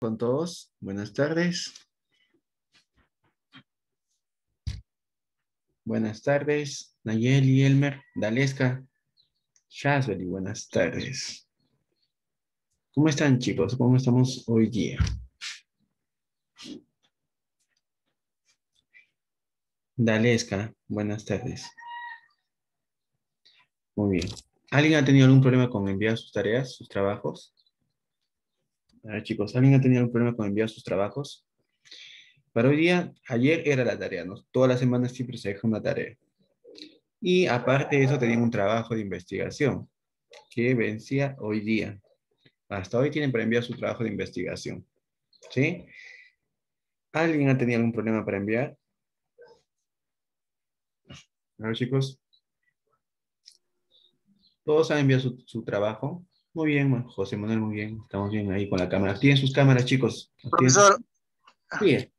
con todos. Buenas tardes. Buenas tardes, Nayeli, Elmer, Daleska, Shazeli, buenas tardes. ¿Cómo están chicos? ¿Cómo estamos hoy día? Daleska, buenas tardes. Muy bien. ¿Alguien ha tenido algún problema con enviar sus tareas, sus trabajos? A ver, chicos, ¿alguien ha tenido algún problema con enviar sus trabajos? Para hoy día, ayer era la tarea, ¿no? Todas las semanas siempre se deja una tarea. Y aparte de eso, tenían un trabajo de investigación que vencía hoy día. Hasta hoy tienen para enviar su trabajo de investigación. ¿Sí? ¿Alguien ha tenido algún problema para enviar? A ver, chicos. ¿Todos han enviado su, su trabajo? Muy bien, José Manuel, muy bien. Estamos bien ahí con la cámara. Tienen sus cámaras, chicos. Profesor. Bien.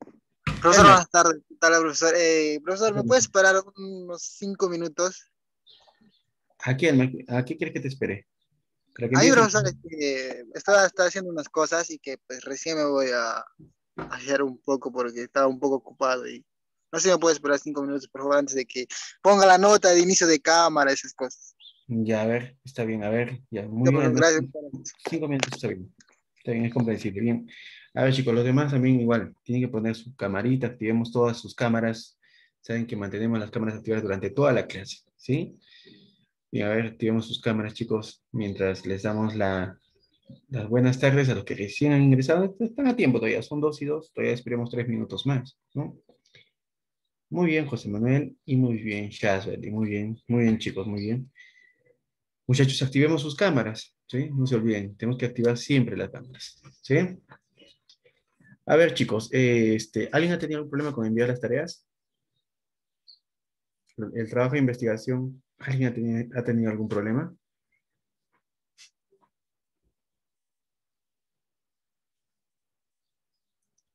Profesor, buenas tardes. ¿Qué tal, profesor? Eh, profesor, ¿me puedes esperar unos cinco minutos? ¿A quién? ¿A qué quieres que te espere? Ahí, profesor, es que estaba, estaba, haciendo unas cosas y que pues recién me voy a, hacer un poco porque estaba un poco ocupado y no sé si me puedes esperar cinco minutos, por favor, antes de que ponga la nota de inicio de cámara, esas cosas. Ya, a ver, está bien, a ver. Ya, muy Ya, bien. gracias. Cinco minutos está bien. Está bien, es comprensible. Bien. A ver, chicos, los demás también igual. Tienen que poner su camarita, activemos todas sus cámaras. Saben que mantenemos las cámaras activadas durante toda la clase, ¿sí? Y a ver, activemos sus cámaras, chicos, mientras les damos la, las buenas tardes a los que recién han ingresado. Están a tiempo todavía, son dos y dos. Todavía esperemos tres minutos más, ¿no? Muy bien, José Manuel, y muy bien, Shazwell, y muy bien, muy bien, chicos, muy bien. Muchachos, activemos sus cámaras, ¿sí? No se olviden, tenemos que activar siempre las cámaras, ¿sí? A ver, chicos, eh, este, ¿alguien ha tenido algún problema con enviar las tareas? El, trabajo de investigación, ¿alguien ha tenido, ha tenido algún problema?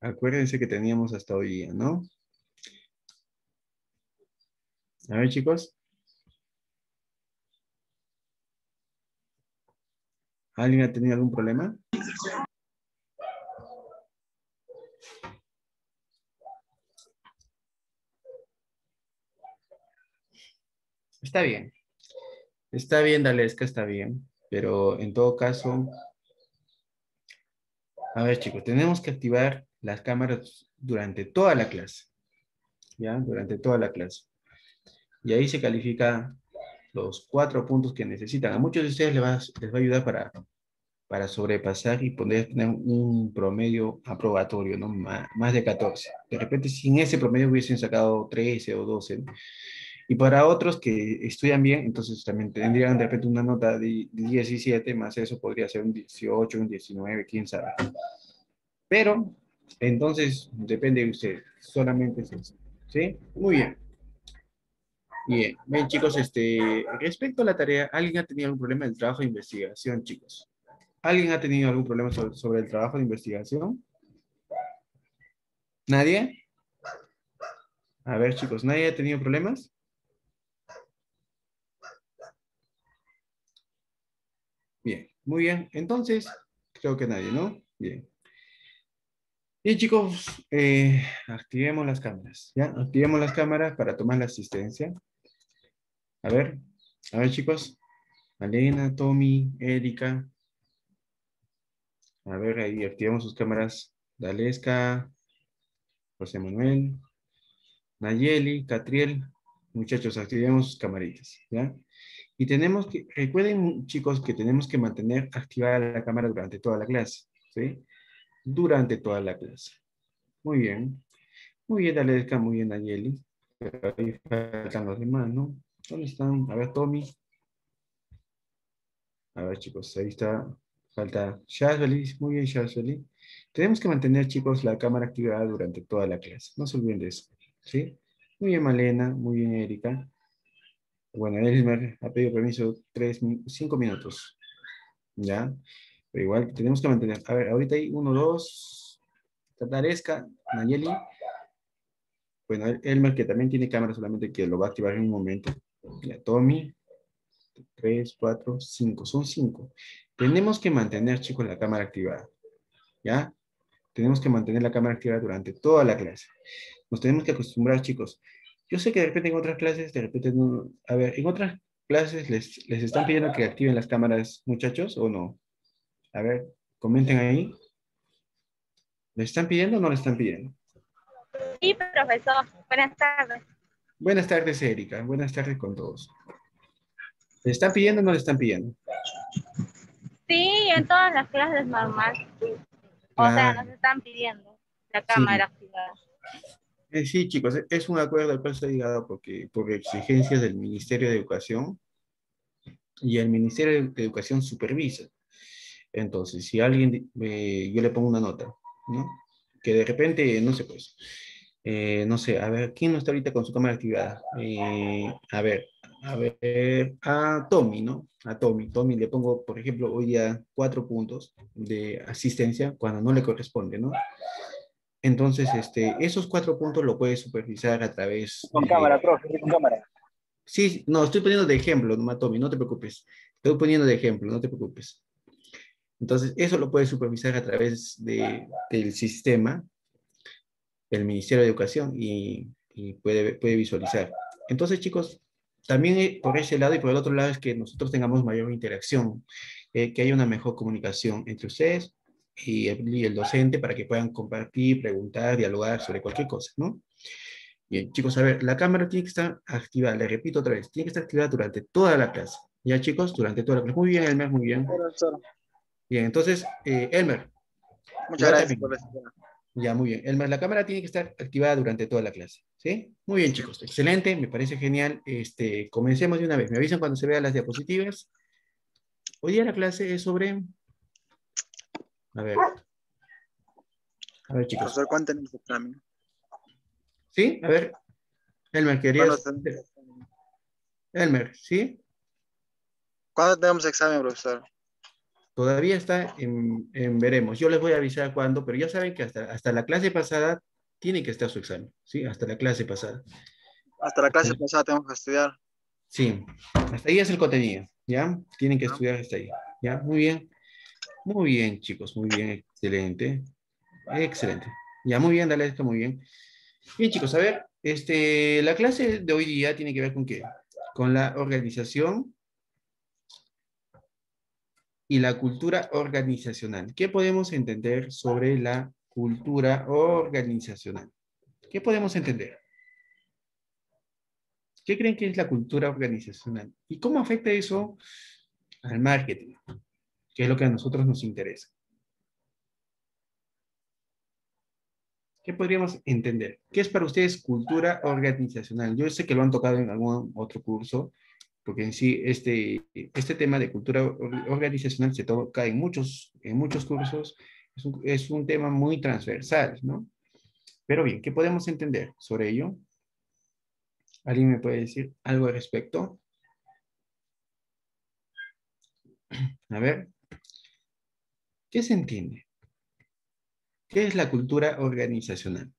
Acuérdense que teníamos hasta hoy día, ¿no? A ver, chicos. ¿Alguien ha tenido algún problema? Está bien. Está bien, Dalesca, está bien. Pero en todo caso, a ver chicos, tenemos que activar las cámaras durante toda la clase. ¿Ya? Durante toda la clase. Y ahí se califica los cuatro puntos que necesitan. A muchos de ustedes les va, les va a ayudar para, para sobrepasar y poder tener un promedio aprobatorio, ¿no? Más, más de 14. De repente, sin ese promedio hubiesen sacado 13 o 12. ¿no? Y para otros que estudian bien, entonces también tendrían de repente una nota de 17, más eso podría ser un 18, un 19, quién sabe. Pero, entonces, depende de ustedes. Solamente es eso. ¿Sí? Muy bien. Bien, bien chicos, este, respecto a la tarea, ¿alguien ha tenido algún problema en el trabajo de investigación, chicos? ¿Alguien ha tenido algún problema sobre, sobre el trabajo de investigación? ¿Nadie? A ver, chicos, ¿nadie ha tenido problemas? Bien, muy bien. Entonces, creo que nadie, ¿no? Bien. Bien, chicos, eh, activemos las cámaras, ¿ya? Activemos las cámaras para tomar la asistencia. A ver, a ver, chicos. Malena, Tommy, Erika. A ver, ahí activamos sus cámaras. Dalesca, José Manuel, Nayeli, Catriel. Muchachos, activemos sus camaritas, ¿ya? Y tenemos que, recuerden, chicos, que tenemos que mantener activada la cámara durante toda la clase, ¿sí? Durante toda la clase. Muy bien. Muy bien, Dalesca, muy bien, Nayeli. Pero ahí faltan los demás, ¿no? ¿Dónde están? A ver, Tommy. A ver, chicos, ahí está. Falta Shazweli. Muy bien, Shazweli. Tenemos que mantener, chicos, la cámara activada durante toda la clase. No se olviden de eso. ¿Sí? Muy bien, Malena. Muy bien, Erika. Bueno, Elmer ha pedido permiso tres, cinco minutos. ¿Ya? Pero igual tenemos que mantener. A ver, ahorita hay uno, dos. Tataresca, Nayeli. Bueno, Elmer que también tiene cámara, solamente que lo va a activar en un momento. Ya, Tommy. 3, 4, 5. Son 5. Tenemos que mantener, chicos, la cámara activada. ¿Ya? Tenemos que mantener la cámara activa durante toda la clase. Nos tenemos que acostumbrar, chicos. Yo sé que de repente en otras clases, de repente no... A ver, en otras clases les, les están pidiendo que activen las cámaras, muchachos, o no. A ver, comenten ahí. ¿Le están pidiendo o no le están pidiendo? Sí, profesor. Buenas tardes. Buenas tardes, Erika. Buenas tardes con todos. ¿Le están pidiendo o no le están pidiendo? Sí, en todas las clases normal. O sea, nos están pidiendo la cámara activada. Eh, sí, chicos, es un acuerdo al cual está llegado porque, por exigencias del Ministerio de Educación y el Ministerio de Educación supervisa. Entonces, si alguien, eh, yo le pongo una nota, ¿no? Que de repente, no sé, pues, eh, no sé, a ver, ¿quién no está ahorita con su cámara activada? a ver, a ver, a Tommy, ¿no? A Tommy. Tommy le pongo, por ejemplo, hoy día cuatro puntos de asistencia cuando no le corresponde, ¿no? Entonces, este, esos cuatro puntos lo puedes supervisar a través... Con cámara, profe, con cámara. Sí, no, estoy poniendo de ejemplo, no, Tommy, no te preocupes. Estoy poniendo de ejemplo, no te preocupes. Entonces, eso lo puedes supervisar a través de, del sistema, el Ministerio de Educación, y, y puede, puede visualizar. Entonces, chicos, también eh, por ese lado y por el otro lado es que nosotros tengamos mayor interacción, eh, que haya una mejor comunicación entre ustedes y el, docente para que puedan compartir, preguntar, dialogar sobre cualquier cosa, ¿no? Bien, chicos, a ver, la cámara tiene que estar activada, le repito otra vez, tiene que estar activada durante toda la clase. ¿Ya, chicos? Durante toda la clase. Muy bien, Elmer, muy bien. Bien, entonces, eh, Elmer. Muchas gracias por ya, muy bien. El, la cámara tiene que estar activada durante toda la clase. ¿Sí? Muy bien, chicos. Excelente, me parece genial. Este, comencemos de una vez. Me avisan cuando se vean las diapositivas. Hoy día la clase es sobre... A ver. A ver, chicos. Profesor, ¿cuánto tenemos examen? ¿Sí? A ver. Elmer, ¿querías...? Elmer, ¿sí? ¿Cuándo tenemos examen, profesor? Todavía está en, veremos. Yo les voy a avisar cuándo, pero ya saben que hasta, hasta la clase pasada tiene que estar su examen, ¿sí? Hasta la clase pasada. Hasta la clase pasada tenemos que estudiar. Sí, hasta ahí es el contenido, ¿ya? Tienen que estudiar hasta ahí, ¿ya? Muy bien. Muy bien, chicos, muy bien, excelente. Excelente. Ya, muy bien, dale esto, muy bien. Bien, chicos, a ver, este, la clase de hoy día tiene que ver con qué? Con la organización y la cultura organizacional. ¿Qué podemos entender sobre la cultura organizacional? ¿Qué podemos entender? ¿Qué creen que es la cultura organizacional? ¿Y cómo afecta eso al marketing? Que es lo que a nosotros nos interesa. ¿Qué podríamos entender? ¿Qué es para ustedes cultura organizacional? Yo sé que lo han tocado en algún otro curso, porque en sí este, este tema de cultura organizacional se toca en muchos, en muchos cursos, es un, es un tema muy transversal, ¿no? Pero bien, ¿qué podemos entender sobre ello? ¿Alguien me puede decir algo al respecto? A ver, ¿qué se entiende? ¿Qué es la cultura organizacional?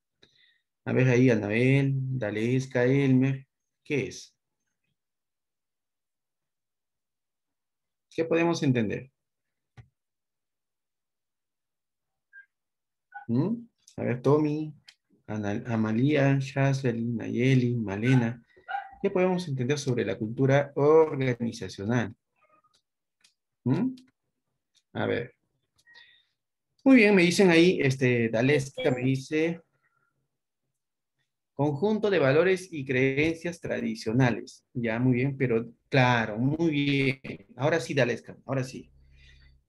A ver ahí, Anabel, Dalesca, Elmer, ¿qué es? ¿Qué podemos entender? ¿Mm? A ver, Tommy, Amalia, Shasley, Nayeli, Malena. ¿Qué podemos entender sobre la cultura organizacional? ¿Mm? A ver. Muy bien, me dicen ahí, este, Dalesca me dice, Conjunto de valores y creencias tradicionales. Ya, muy bien, pero claro, muy bien. Ahora sí, Dalesca, ahora sí.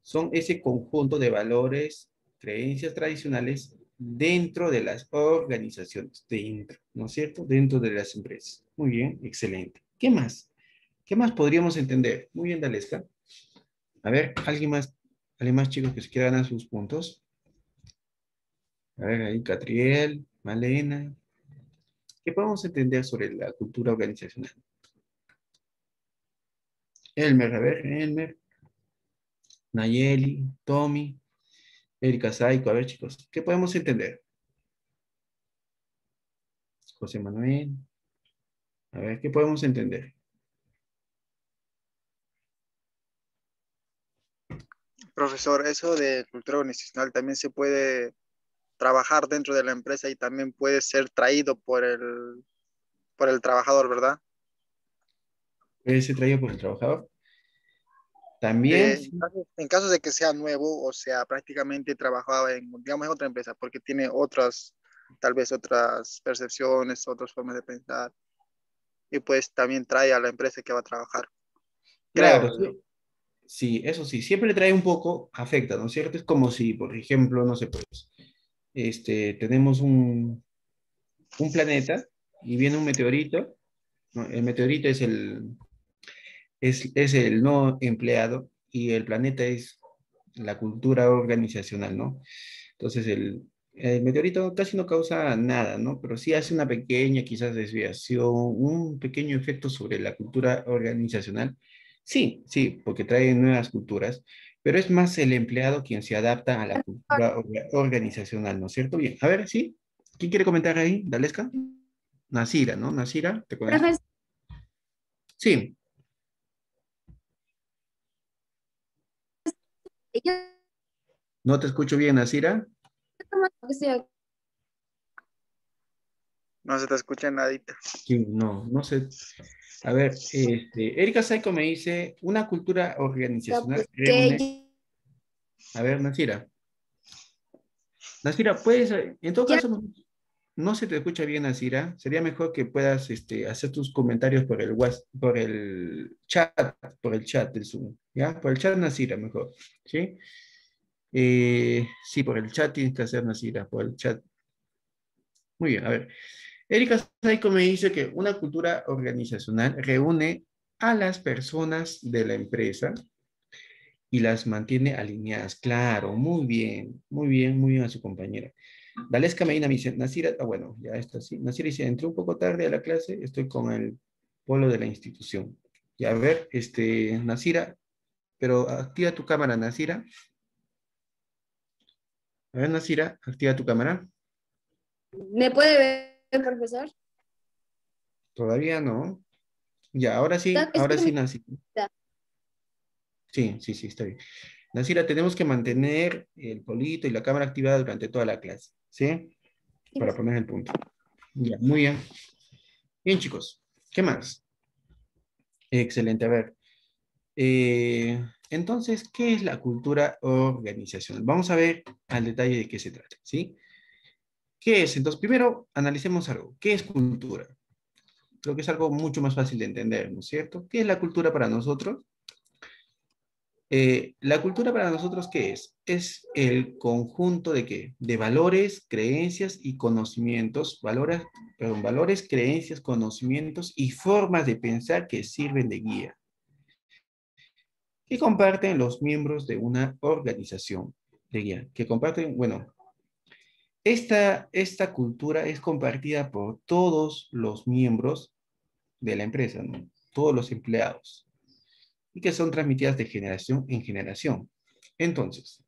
Son ese conjunto de valores, creencias tradicionales dentro de las organizaciones, dentro, ¿no es cierto? Dentro de las empresas. Muy bien, excelente. ¿Qué más? ¿Qué más podríamos entender? Muy bien, Dalesca. A ver, ¿alguien más, alguien más chicos que se quieran ganar sus puntos? A ver, ahí Catriel, Malena, ¿Qué podemos entender sobre la cultura organizacional? Elmer, a ver, Elmer. Nayeli, Tommy, Erika Saiko, a ver chicos, ¿qué podemos entender? José Manuel. A ver, ¿qué podemos entender? Profesor, eso de cultura organizacional también se puede trabajar dentro de la empresa y también puede ser traído por el, por el trabajador, ¿verdad? Puede ser traído por el trabajador. También. Eh, en, caso, de que sea nuevo, o sea, prácticamente trabajaba en, digamos, en otra empresa, porque tiene otras, tal vez otras percepciones, otras formas de pensar, y pues también trae a la empresa que va a trabajar. Claro, sí. eso sí, siempre le trae un poco, afecta, ¿no es cierto? Es como si, por ejemplo, no sé, pues, este, tenemos un, un planeta y viene un meteorito, el meteorito es el, es, es el no empleado y el planeta es la cultura organizacional, ¿no? Entonces, el, el meteorito casi no causa nada, ¿no? Pero sí hace una pequeña, quizás, desviación, un pequeño efecto sobre la cultura organizacional. Sí, sí, porque trae nuevas culturas, pero es más el empleado quien se adapta a la cultura organizacional, ¿no es cierto? Bien, a ver, ¿sí? ¿Quién quiere comentar ahí? Dalesca. Nasira, ¿no? Nasira, ¿te acuerdas? Sí. No te escucho bien, Nasira. No se te escucha nadita. Sí, no, no sé. A ver, este, Erika Saiko me dice, una cultura organizacional. A ver, Nasira. Nasira, puedes, en todo caso, no se te escucha bien, Nasira. Sería mejor que puedas este, hacer tus comentarios por el, por el chat, por el chat del Zoom. ¿Ya? Por el chat, Nasira, mejor. ¿Sí? Eh, sí, por el chat tienes que hacer, Nasira, por el chat. Muy bien, a ver. Erika Saiko me dice que una cultura organizacional reúne a las personas de la empresa y las mantiene alineadas. Claro, muy bien, muy bien, muy bien a su compañera. Dalesca Medina me dice, Nasira, ah, bueno, ya está así. Nasira dice, entré un poco tarde a la clase, estoy con el polo de la institución. Y a ver, este, Nasira, pero activa tu cámara, Nasira. A ver, Nasira, activa tu cámara. ¿Me puede ver, profesor? Todavía no. Ya, ahora sí, ahora sí, Nasira. Sí, sí, sí, está bien. Nasira, tenemos que mantener el polito y la cámara activada durante toda la clase. ¿Sí? Para poner el punto. Ya, muy bien. Bien, chicos. ¿Qué más? Excelente. A ver. Eh, entonces, ¿qué es la cultura organizacional? Vamos a ver al detalle de qué se trata, ¿sí? ¿Qué es? Entonces, primero, analicemos algo. ¿Qué es cultura? Creo que es algo mucho más fácil de entender, ¿no es cierto? ¿Qué es la cultura para nosotros? Eh, la cultura para nosotros, ¿qué es? Es el conjunto de qué? De valores, creencias y conocimientos, valores, perdón, valores, creencias, conocimientos y formas de pensar que sirven de guía. Que comparten los miembros de una organización de guía. Que comparten, bueno, esta, esta cultura es compartida por todos los miembros de la empresa, todos los empleados y que son transmitidas de generación en generación. Entonces,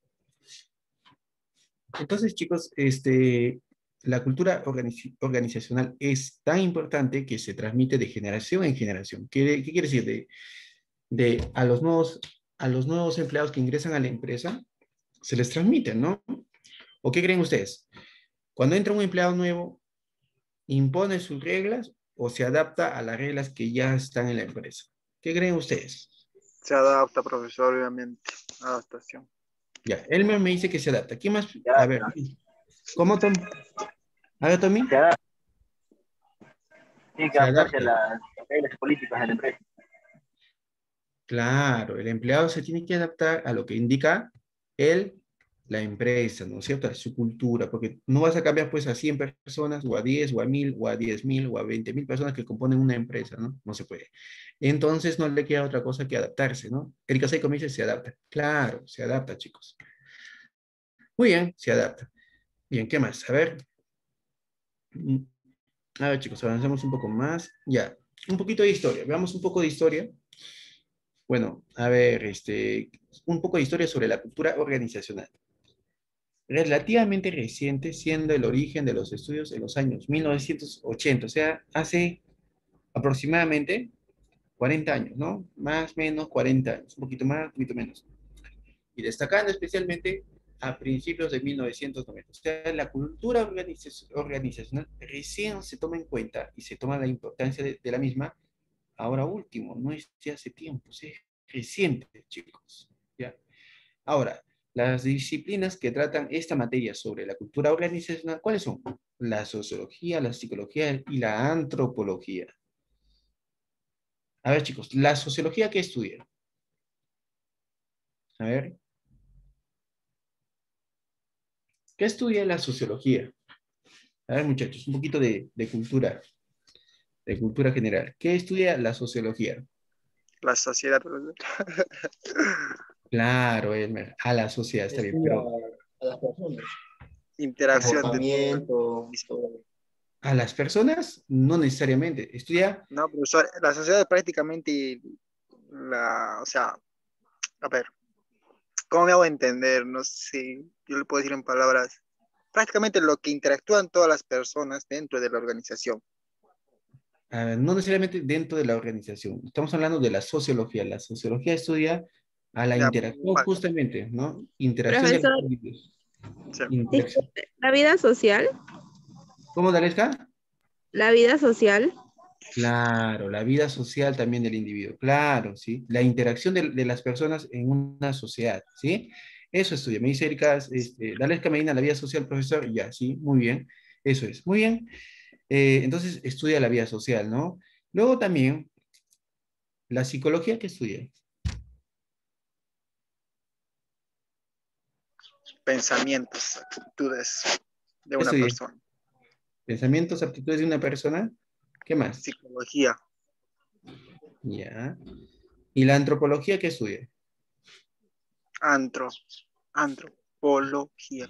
entonces chicos, este, la cultura organizacional es tan importante que se transmite de generación en generación. ¿Qué, qué quiere decir? De, de, a, los nuevos, a los nuevos empleados que ingresan a la empresa, se les transmite, ¿no? ¿O qué creen ustedes? Cuando entra un empleado nuevo, ¿impone sus reglas o se adapta a las reglas que ya están en la empresa? ¿Qué creen ustedes? Se adapta, profesor, obviamente. Adaptación. Ya, Elmer me dice que se adapta. ¿Quién más? A ver. ¿Cómo, Tom? A ver, Tommy. Se adapta. Tiene que adaptarse a las reglas políticas de la empresa. Claro, el empleado se tiene que adaptar a lo que indica el la empresa, ¿no es cierto? Su cultura, porque no vas a cambiar pues a 100 personas, o a 10, o a 1000, o a 10.000, o a 20.000 personas que componen una empresa, ¿no? No se puede. Entonces no le queda otra cosa que adaptarse, ¿no? Erika Seiko me dice, se adapta. Claro, se adapta, chicos. Muy bien, se adapta. Bien, ¿qué más? A ver. A ver, chicos, avancemos un poco más. Ya, un poquito de historia. Veamos un poco de historia. Bueno, a ver, este, un poco de historia sobre la cultura organizacional relativamente reciente, siendo el origen de los estudios en los años 1980, o sea, hace aproximadamente 40 años, ¿no? Más o menos 40 años, un poquito más, un poquito menos. Y destacando especialmente a principios de 1990. O sea, la cultura organiza- organizacional recién se toma en cuenta y se toma la importancia de, de la misma ahora último, no es de hace tiempo, es reciente, chicos. ¿ya? Ahora, las disciplinas que tratan esta materia sobre la cultura organizacional, ¿cuáles son? La sociología, la psicología y la antropología. A ver, chicos, la sociología, ¿qué estudia? A ver. ¿Qué estudia la sociología? A ver, muchachos, un poquito de, de cultura, de cultura general. ¿Qué estudia la sociología? La sociedad. Claro, Elmer, a la sociedad, está bien, pero a las personas. Interacción de Comportamiento, a las personas no necesariamente. Estudia, No, profesor, la sociedad es prácticamente la, o sea, a ver, ¿cómo me hago entender? No sé, yo le puedo decir en palabras, prácticamente lo que interactúan todas las personas dentro de la organización. ah, no necesariamente dentro de la organización. Estamos hablando de la sociología. La sociología estudia a la Ya, interacción vale. justamente, ¿no? Interacción de los Profesor. individuos. Sí. Interacción. La vida social, ¿Cómo, Dalesca? la vida social, Claro, la vida social también del individuo, claro, ¿sí? La interacción de, de las personas en una sociedad, ¿sí? Eso estudia. Me dice Erika, este, Dalesca Medina, la vida social, profesor, ya, sí, muy bien, eso es, muy bien. Eh, entonces, estudia la vida social, ¿no? Luego también, la psicología que estudia. Pensamientos, actitudes de una Eso persona. Pensamientos, aptitudes de una persona, ¿qué más? Psicología, Ya. ¿Y la antropología que estudia? antro, antropología.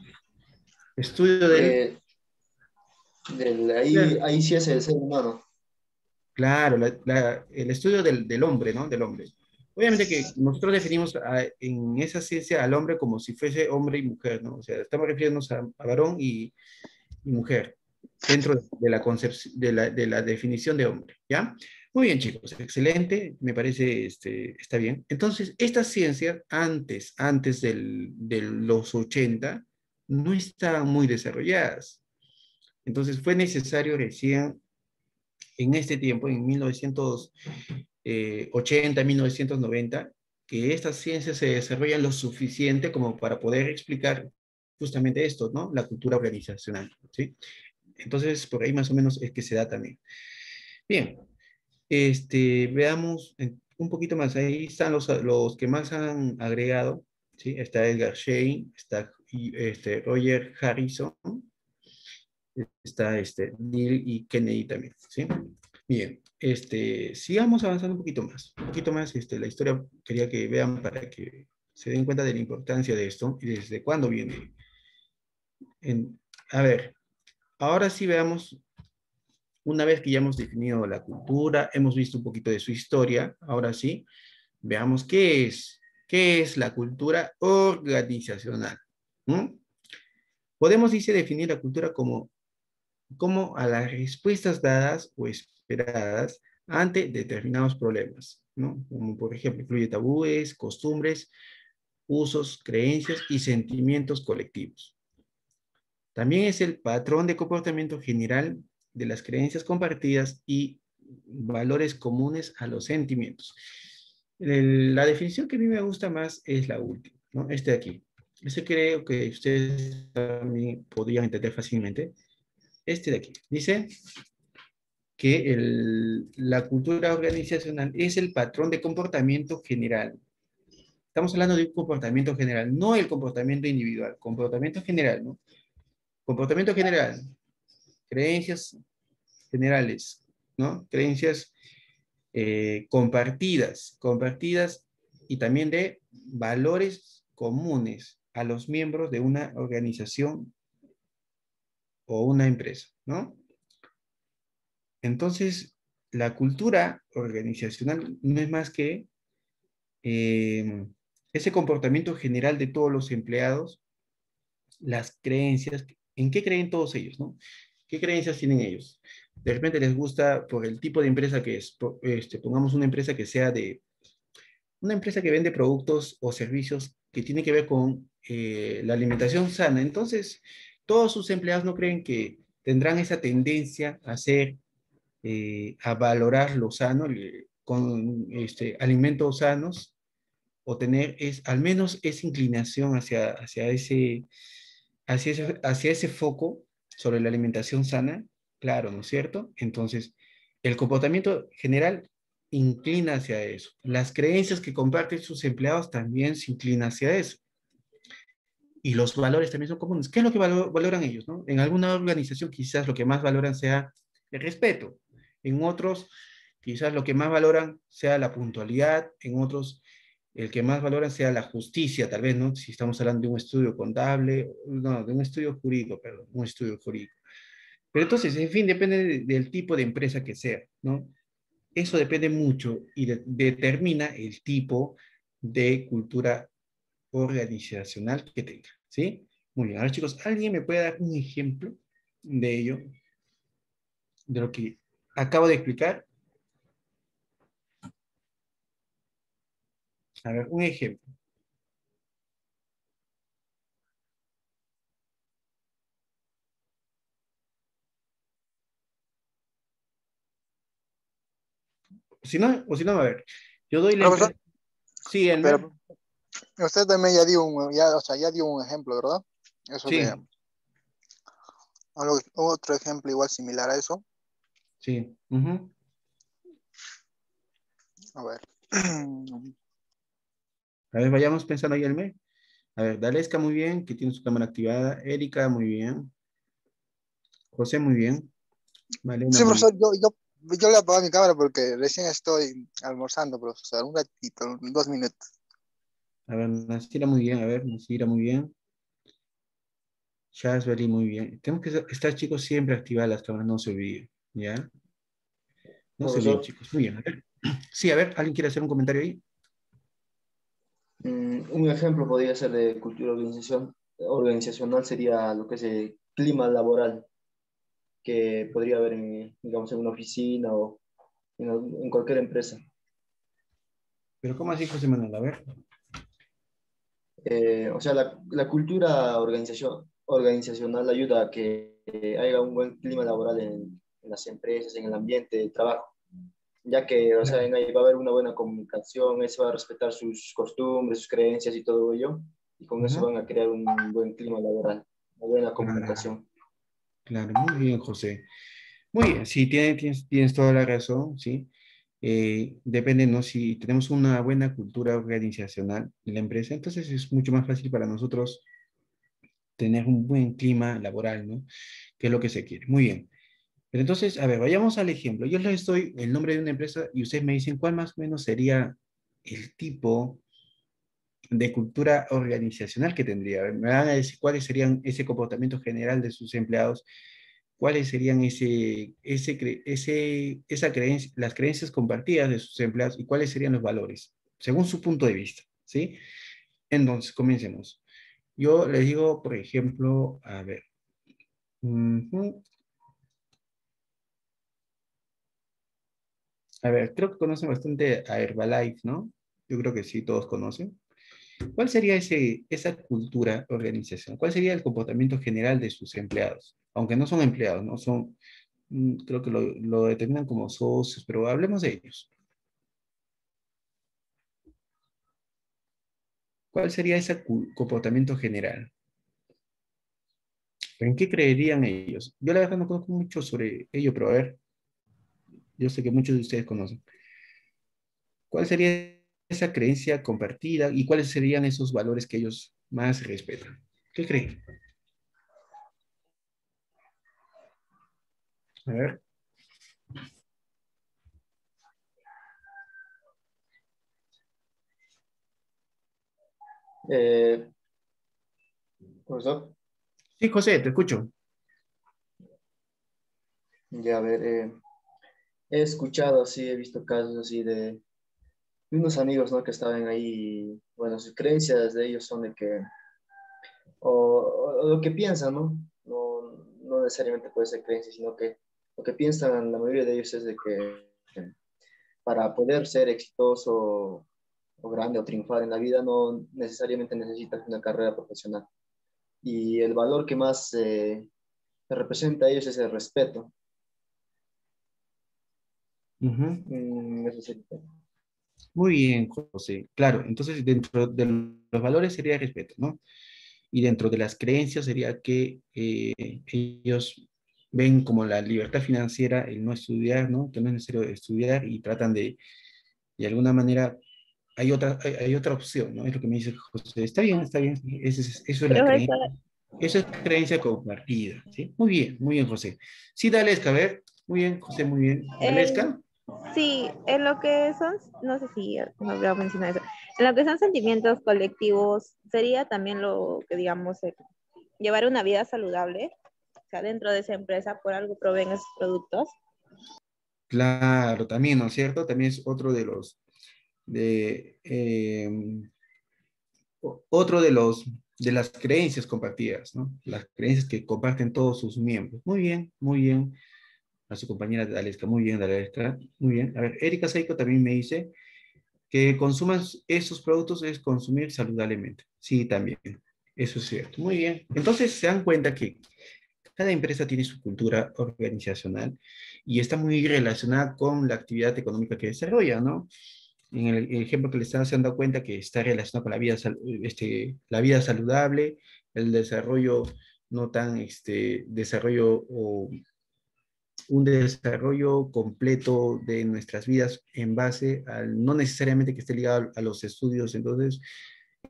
Estudio del... Eh, del- ahí, Claro. ahí sí es el ser humano. Claro, la- la- el estudio del, del hombre, ¿no? Del hombre. Obviamente que nosotros definimos a- en esa ciencia al hombre como si fuese hombre y mujer, ¿no? O sea, estamos refiriéndonos a, a varón y, y mujer dentro de la, de, la, de la definición de hombre, ¿ya? Muy bien, chicos, excelente, me parece, este, está bien. Entonces, estas ciencias antes, antes del, de los 80, no estaban muy desarrolladas. Entonces, fue necesario recién en este tiempo, en 1980, 1990, que estas ciencias se desarrollan lo suficiente como para poder explicar justamente esto, ¿no? La cultura organizacional, ¿sí? Entonces, por ahí más o menos es que se da también. Bien, este, veamos un poquito más. Ahí están los, los que más han agregado, ¿sí? Está Edgar Shane, está este, Roger Harrison, está este, Neil y Kennedy también, ¿sí? Bien, este, sigamos avanzando un poquito más. Un poquito más, este, la historia quería que vean para que se den cuenta de la importancia de esto y desde cuándo viene. En- a ver, ahora sí veamos, una vez que ya hemos definido la cultura, hemos visto un poquito de su historia, ahora sí, veamos qué es, qué es la cultura organizacional. ¿Mm? Podemos, dice, definir la cultura como como a las respuestas dadas o esperadas ante determinados problemas, ¿no? Como por ejemplo, incluye tabúes, costumbres, usos, creencias y sentimientos colectivos. También es el patrón de comportamiento general de las creencias compartidas y valores comunes a los sentimientos. El- la definición que a mí me gusta más es la última, ¿no? Este de aquí. Ese creo que ustedes también podrían entender fácilmente este de aquí. Dice que la cultura organizacional es el patrón de comportamiento general. Estamos hablando de un comportamiento general, no el comportamiento individual, comportamiento general, ¿no? Comportamiento general, creencias generales, ¿no? Creencias eh, compartidas, compartidas y también de valores comunes a los miembros de una organización o una empresa, ¿no? Entonces, la cultura organizacional no es más que eh, ese comportamiento general de todos los empleados, las creencias, ¿en qué creen todos ellos? ¿Qué creencias tienen ellos? De repente les gusta por el tipo de empresa que es, este, pongamos una empresa que sea de, una empresa que vende productos o servicios que tiene que ver con eh, la alimentación sana. Entonces, todos sus empleados no creen que tendrán esa tendencia a hacer, eh, a valorar lo sano, con este, alimentos sanos, o tener es, al menos esa inclinación hacia, hacia, ese, hacia, ese, hacia ese foco sobre la alimentación sana, claro, ¿no es cierto? Entonces, el comportamiento general inclina hacia eso. Las creencias que comparten sus empleados también se inclinan hacia eso. Y los valores también son comunes. ¿Qué es lo que valoran ellos? No? En alguna organización quizás lo que más valoran sea el respeto. En otros quizás lo que más valoran sea la puntualidad. En otros el que más valoran sea la justicia, tal vez, ¿no? Si estamos hablando de un estudio contable, no, de un estudio jurídico, perdón, un estudio jurídico. Pero entonces, en fin, depende del tipo de empresa que sea, ¿no? Eso depende mucho y determina el tipo de cultura organizacional que tenga, ¿sí? Muy bien, ahora chicos, ¿alguien me puede dar un ejemplo de ello? De lo que acabo de explicar. A ver, un ejemplo. Si no, o si no, a ver, yo doy la... sí, el... Pero, usted también ya dio un, ya, o sea, ya dio un ejemplo, ¿verdad? Eso sí. De, otro ejemplo igual similar a eso. Sí. Uh -huh. A ver. A ver, vayamos pensando ahí el mes. A ver, Dalesca muy bien, que tiene su cámara activada. Erika muy bien. José muy bien. Malena, sí, profesor, yo, yo, yo le apago mi cámara porque recién estoy almorzando, profesor. Un ratito, dos minutos. A ver, Nasira muy bien, a ver, Nasira muy bien. Shazbeli muy bien. Tenemos que estar, chicos, siempre activadas las cámaras, no se olviden, ¿ya? No se olviden, chicos. Muy bien, a ver. Sí, a ver, ¿alguien quiere hacer un comentario ahí? Mm, un ejemplo podría ser de cultura organización, organizacional sería lo que es el clima laboral que podría haber en, digamos, en una oficina o en, en cualquier empresa. ¿Pero cómo así, José Manuel? A ver. Eh, o sea, la, la, cultura organización, organizacional ayuda a que haya un buen clima laboral en, en, las empresas, en el ambiente de trabajo, ya que o sea, en ahí va a haber una buena comunicación, eso va a respetar sus costumbres, sus creencias y todo ello, y con eso van a crear un buen clima laboral, una buena comunicación. Claro, muy bien, José. Muy bien, sí, tienes, tienes, tienes toda la razón, sí. Eh, depende, ¿no? Si tenemos una buena cultura organizacional en la empresa, entonces es mucho más fácil para nosotros tener un buen clima laboral, ¿no? Que es lo que se quiere. Muy bien. Pero entonces, a ver, vayamos al ejemplo. Yo les doy el nombre de una empresa y ustedes me dicen cuál más o menos sería el tipo de cultura organizacional que tendría. Me van a decir cuáles serían ese comportamiento general de sus empleados cuáles serían ese, ese, ese, esa creencia, las creencias compartidas de sus empleados y cuáles serían los valores, según su punto de vista, ¿sí? Entonces, comencemos. Yo les digo, por ejemplo, a ver. A ver, creo que conocen bastante a Herbalife, ¿no? Yo creo que sí, todos conocen. ¿Cuál sería ese, esa cultura organización? ¿Cuál sería el comportamiento general de sus empleados? aunque no son empleados, no son, mm, creo que lo, lo determinan como socios, pero hablemos de ellos. ¿Cuál sería ese comportamiento general? ¿En qué creerían ellos? Yo la verdad no conozco mucho sobre ello, pero a ver, yo sé que muchos de ustedes conocen. ¿Cuál sería esa creencia compartida y cuáles serían esos valores que ellos más respetan? ¿Qué creen? A ver. Eh, ¿Profesor? Sí, José, te escucho. Ya, a ver, eh, he escuchado así, he visto casos así de, unos amigos, ¿no? Que estaban ahí, bueno, sus creencias de ellos son de que, o, o lo que piensan, ¿no? ¿no? No necesariamente puede ser creencia, sino que lo que piensan la mayoría de ellos es de que para poder ser exitoso o grande o triunfar en la vida, no necesariamente necesitas una carrera profesional. Y el valor que más eh, representa a ellos es el respeto. Mm, Muy bien, José. Claro, entonces dentro de los valores sería el respeto, ¿no? Y dentro de las creencias sería que eh, ellos ven como la libertad financiera el no estudiar, ¿no? Que no es necesario estudiar y tratan de, de alguna manera, hay otra, hay, otra opción, ¿no? Es lo que me dice José. Está bien, está bien. Eso es, eso es la creencia. Eso es creencia compartida, ¿sí? Muy bien, muy bien, José. Sí, dale, a ver. Muy bien, José, muy bien. Dalesca. Sí, en lo que son, no sé si no voy a mencionar eso, en lo que son sentimientos colectivos, sería también lo que digamos, llevar una vida saludable, o dentro de esa empresa, por algo proveen esos productos. Claro, también, ¿no es cierto? También es otro de los, de, em, otro de los, de las creencias compartidas, ¿no? Las creencias que comparten todos sus miembros. Muy bien, muy bien a su compañera Dalesca. Muy bien, Dalesca. Muy bien. A ver, Erika Seiko también me dice que consuman esos productos es consumir saludablemente. Sí, también. Eso es cierto. Muy bien. Entonces se dan cuenta que cada empresa tiene su cultura organizacional y está muy relacionada con la actividad económica que desarrolla, ¿no? En el, ejemplo que le están dando cuenta que está relacionado con la vida, este, la vida saludable, el desarrollo no tan este, desarrollo o un desarrollo completo de nuestras vidas en base al, no necesariamente que esté ligado a los estudios, entonces,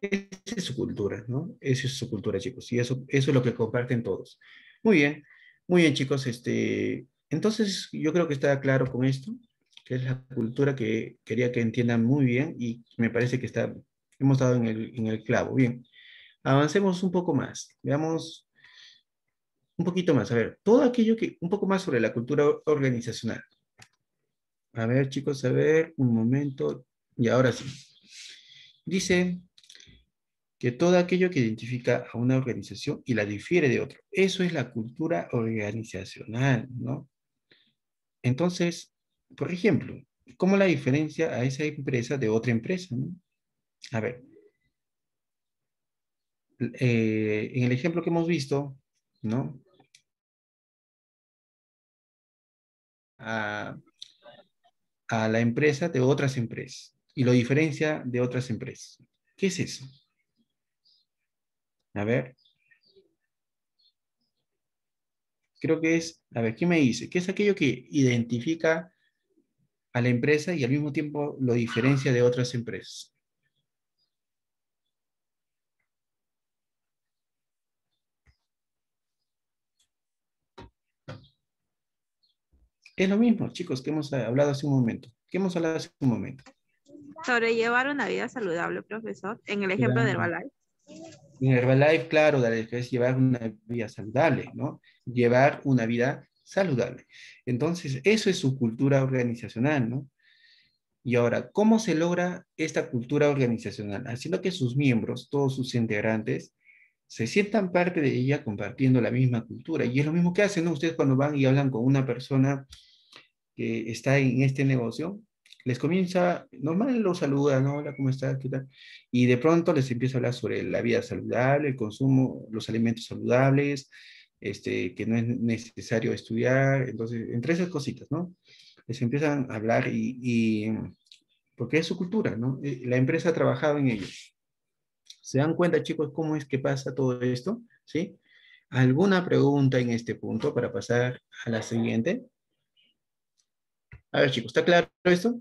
esa es su cultura, ¿no? Esa es su cultura, chicos, y eso, eso es lo que comparten todos. Muy bien, muy bien, chicos, este, entonces yo creo que está claro con esto, que es la cultura que quería que entiendan muy bien y me parece que está, hemos dado en el, en el clavo. Bien, avancemos un poco más, veamos un poquito más, a ver, todo aquello que, un poco más sobre la cultura organizacional. A ver, chicos, a ver, un momento, y ahora sí. Dice que todo aquello que identifica a una organización y la difiere de otro. Eso es la cultura organizacional, ¿no? Entonces, por ejemplo, ¿cómo la diferencia a esa empresa de otra empresa? ¿no? A ver, eh, en el ejemplo que hemos visto, ¿no? A, la empresa de otras empresas y lo diferencia de otras empresas. ¿Qué es eso? A ver. Creo que es, a ver, ¿qué me dice? ¿Qué es aquello que identifica a la empresa y al mismo tiempo lo diferencia de otras empresas? Es lo mismo, chicos, que hemos hablado hace un momento. ¿Qué hemos hablado hace un momento? Sobrellevar una vida saludable, profesor, en el ejemplo de Herbalife. En Herbalife, claro, es llevar una vida saludable, ¿no? Llevar una vida saludable. Entonces, eso es su cultura organizacional, ¿no? Y ahora, ¿cómo se logra esta cultura organizacional? Haciendo que sus miembros, todos sus integrantes, se sientan parte de ella compartiendo la misma cultura. Y es lo mismo que hacen, ¿no? Ustedes cuando van y hablan con una persona que está en este negocio, les comienza, normal lo saluda, ¿no? Hola, ¿cómo estás? ¿Qué tal? Y de pronto les empieza a hablar sobre la vida saludable, el consumo, los alimentos saludables, este, que no es necesario estudiar, entonces, entre esas cositas, ¿no? Les empiezan a hablar y, y porque es su cultura, ¿no? Eh, la empresa ha trabajado en ello. ¿Se dan cuenta, chicos, cómo es que pasa todo esto? ¿Sí? ¿Alguna pregunta en este punto para pasar a la siguiente? A ver, chicos, ¿está claro esto?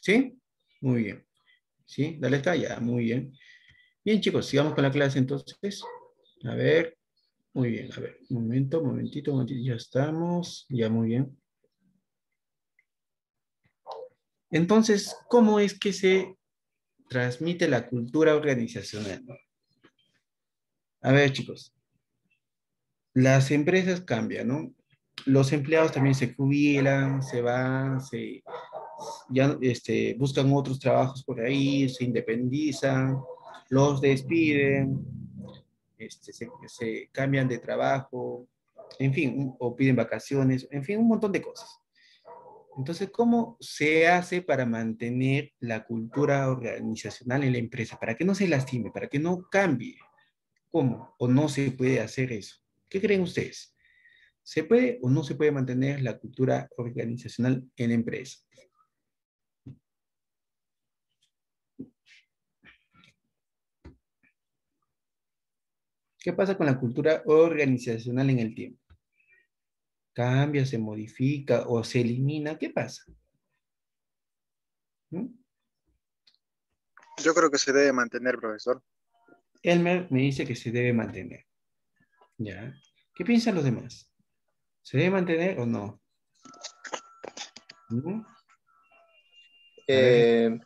¿Sí? Muy bien. ¿Sí? Dale está, ya, muy bien. Bien, chicos, sigamos con la clase entonces. A ver, muy bien, a ver, un momento, momentito, momentito, ya estamos, ya muy bien. Entonces, ¿cómo es que se transmite la cultura organizacional? A ver, chicos, las empresas cambian, ¿no? Los empleados también se jubilan, se van, se, ya este, buscan otros trabajos por ahí, se independizan, los despiden, este, se, cambian de trabajo, en fin, o piden vacaciones, en fin, un montón de cosas. Entonces, ¿cómo se hace para mantener la cultura organizacional en la empresa? Para que no se lastime, para que no cambie. ¿Cómo? ¿O no se puede hacer eso? ¿Qué creen ustedes? ¿Se puede o no se puede mantener la cultura organizacional en la empresa? ¿Qué pasa con la cultura organizacional en el tiempo? ¿Cambia, se modifica o se elimina? ¿Qué pasa? ¿Mm? Yo creo que se debe mantener, profesor. Elmer me dice que se debe mantener. ¿Ya? ¿Qué piensan los demás? ¿Se debe mantener o no? ¿Mm? Eh,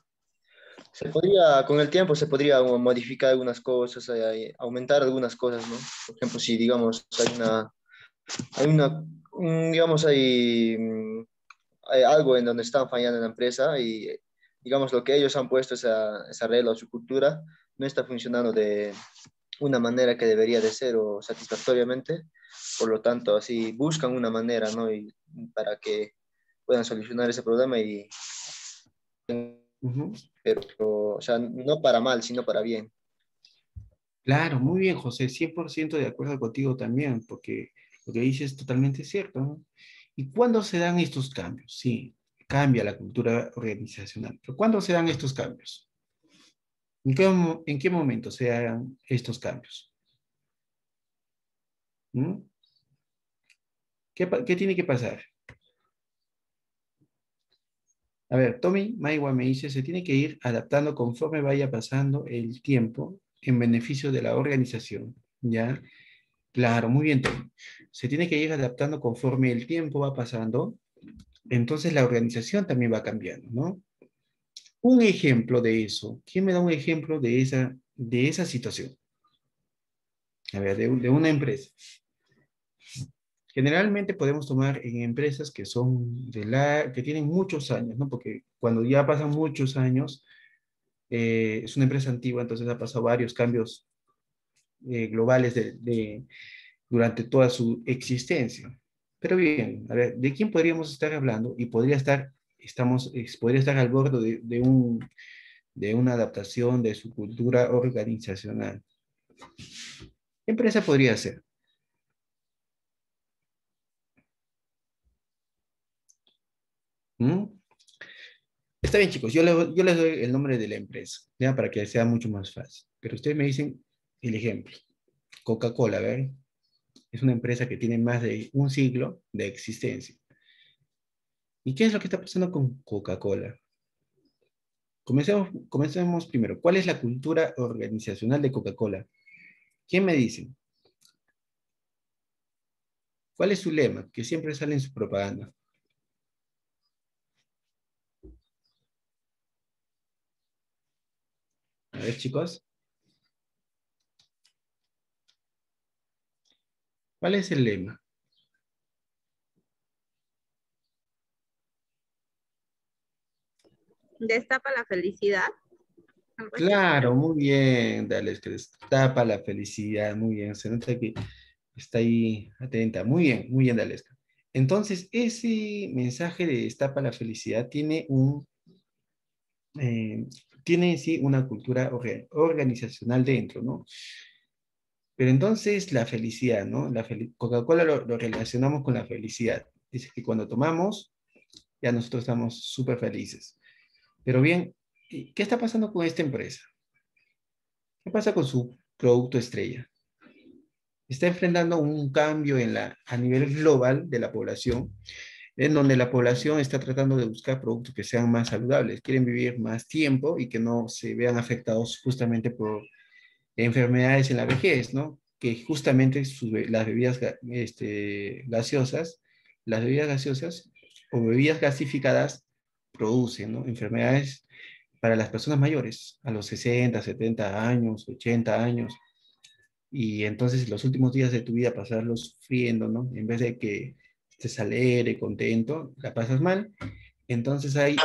se podría, con el tiempo se podría modificar algunas cosas, eh, aumentar algunas cosas, ¿no? Por ejemplo, si digamos hay una, hay una, digamos hay, mm, hay algo en donde están fallando en la empresa y digamos lo que ellos han puesto esa regla o su cultura no está funcionando de una manera que debería de ser o satisfactoriamente, por lo tanto así buscan una manera, ¿no? Y para que puedan solucionar ese problema y pero, o sea, no para mal, sino para bien. Claro, muy bien, José, 100% de acuerdo contigo también, porque lo que dices es totalmente cierto. ¿Y cuándo se dan estos cambios? Sí, cambia la cultura organizacional, pero ¿cuándo se dan estos cambios? ¿En qué, en qué momento se dan estos cambios? ¿Mm? ¿Qué, ¿Qué tiene que pasar? A ver, Tommy Maiwa me dice, se tiene que ir adaptando conforme vaya pasando el tiempo en beneficio de la organización, ¿ya? Claro, muy bien, Tommy. Se tiene que ir adaptando conforme el tiempo va pasando, entonces la organización también va cambiando, ¿no? Un ejemplo de eso, ¿quién me da un ejemplo de esa, de esa situación? A ver, de, una empresa. Generalmente podemos tomar en empresas que son de la, que tienen muchos años, ¿no? Porque cuando ya pasan muchos años, eh, es una empresa antigua, entonces ha pasado varios cambios eh, globales de, durante toda su existencia. Pero bien, a ver, ¿de quién podríamos estar hablando? Y podría estar, estamos, podría estar al borde de, de, un, de una adaptación de su cultura organizacional. ¿Qué empresa podría ser? ¿Mm? Está bien, chicos, yo, yo, les doy el nombre de la empresa, ¿ya? Para que sea mucho más fácil. Pero ustedes me dicen el ejemplo. Coca-Cola, ¿ven? Es una empresa que tiene más de un siglo de existencia. ¿Y qué es lo que está pasando con Coca-Cola? Comencemos, comencemos primero. ¿Cuál es la cultura organizacional de Coca-Cola? ¿Quién me dice? ¿Cuál es su lema? Que siempre sale en su propaganda. A ver, chicos. ¿Cuál es el lema? Destapa la felicidad. Claro, muy bien, dale, destapa la felicidad, muy bien, se nota que está ahí atenta, muy bien, muy bien, Dalesca. Entonces, ese mensaje de destapa la felicidad tiene un, eh, tiene sí una cultura organizacional dentro, ¿no? Pero entonces la felicidad, ¿no? La Coca-Cola lo, relacionamos con la felicidad. Dice que cuando tomamos, ya nosotros estamos súper felices. Pero bien, ¿qué está pasando con esta empresa? ¿Qué pasa con su producto estrella? Está enfrentando un cambio en la, a nivel global de la población en donde la población está tratando de buscar productos que sean más saludables, quieren vivir más tiempo y que no se vean afectados justamente por enfermedades en la vejez, ¿no? Que justamente las bebidas este, gaseosas, las bebidas gaseosas o bebidas gasificadas producen, ¿no? Enfermedades para las personas mayores, a los 60, 70 años, 80 años, y entonces los últimos días de tu vida pasarlos sufriendo, ¿no? En vez de que estés alegre, contento, la pasas mal, entonces hay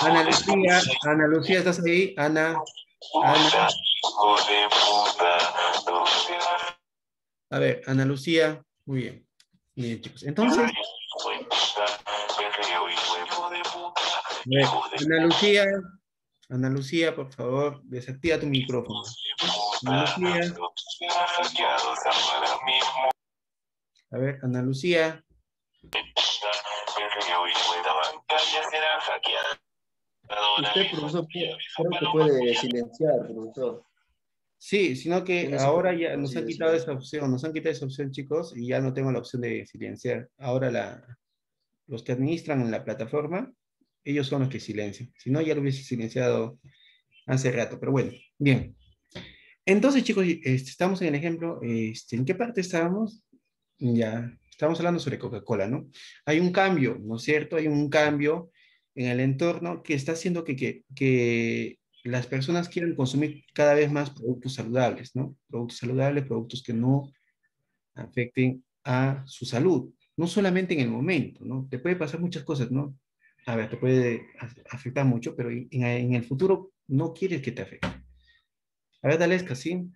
Ana Lucía, Ana Lucía, ¿estás ahí? Ana, Ana. A ver, Ana Lucía, muy bien. Bien, chicos. Entonces, Ana Lucía, Ana Lucía, por favor, desactiva tu micrófono. Ana Lucía. A ver, Ana Lucía. Usted, profesor, creo que puede silenciar, profesor. Sí, sino que ahora ya nos sí, han quitado sí. esa opción, nos han quitado esa opción, chicos, y ya no tengo la opción de silenciar. Ahora la, los que administran en la plataforma, ellos son los que silencian. Si no, ya lo hubiese silenciado hace rato, pero bueno, bien. Entonces, chicos, este, estamos en el ejemplo, este, ¿en qué parte estábamos? Ya, estamos hablando sobre Coca-Cola, ¿no? Hay un cambio, ¿no es cierto? Hay un cambio en el entorno que está haciendo que, que, que las personas quieran consumir cada vez más productos saludables, ¿no? Productos saludables, productos que no afecten a su salud, no solamente en el momento, ¿no? Te puede pasar muchas cosas, ¿no? A ver, te puede afectar mucho, pero en, en el futuro no quieres que te afecte. A ver, Dalesca, ¿sí?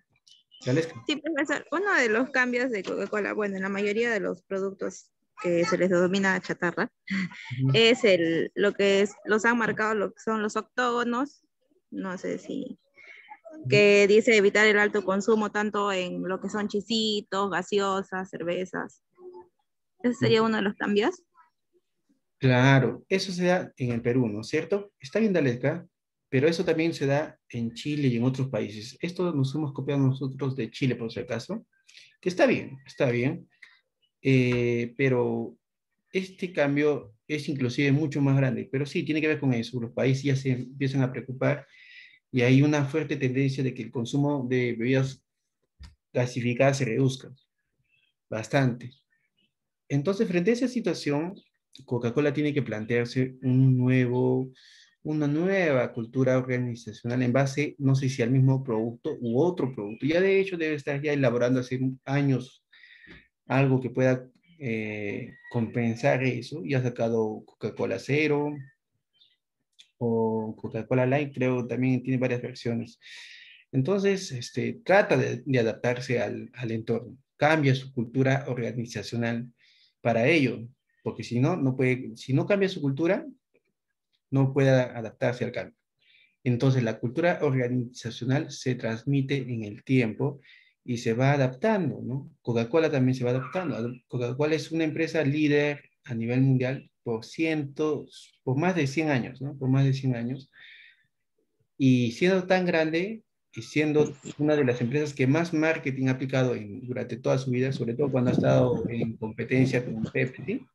Dalesca. Sí, profesor, uno de los cambios de Coca-Cola, bueno, en la mayoría de los productos que se les denomina chatarra, Ujú. es el, lo que es, los han marcado lo que son los octógonos, no sé si, que dice evitar el alto consumo tanto en lo que son chisitos, gaseosas, cervezas. Ese sería uno de los cambios. Claro, eso se da en el Perú, ¿no es cierto? Está bien, Dalesca, pero eso también se da en Chile y en otros países. Esto nos hemos copiado nosotros de Chile, por si acaso, que está bien, está bien, eh, pero este cambio es inclusive mucho más grande, pero sí, tiene que ver con eso. Los países ya se empiezan a preocupar y hay una fuerte tendencia de que el consumo de bebidas gasificadas se reduzca bastante. Entonces, frente a esa situación, Coca-Cola tiene que plantearse un nuevo, una nueva cultura organizacional en base, no sé si al mismo producto u otro producto. Ya de hecho debe estar ya elaborando hace años algo que pueda eh, compensar eso. Y ha sacado Coca-Cola Cero o Coca-Cola Light, creo también tiene varias versiones. Entonces, este, trata de, adaptarse al, al entorno, cambia su cultura organizacional para ello, porque si no, no puede, si no cambia su cultura, no puede adaptarse al cambio. Entonces, la cultura organizacional se transmite en el tiempo y se va adaptando, ¿no? Coca-Cola también se va adaptando. Coca-Cola es una empresa líder a nivel mundial por cientos, por más de 100 años, ¿no? Por más de 100 años. Y siendo tan grande y siendo una de las empresas que más marketing ha aplicado en, durante toda su vida, sobre todo cuando ha estado en competencia con Pepsi,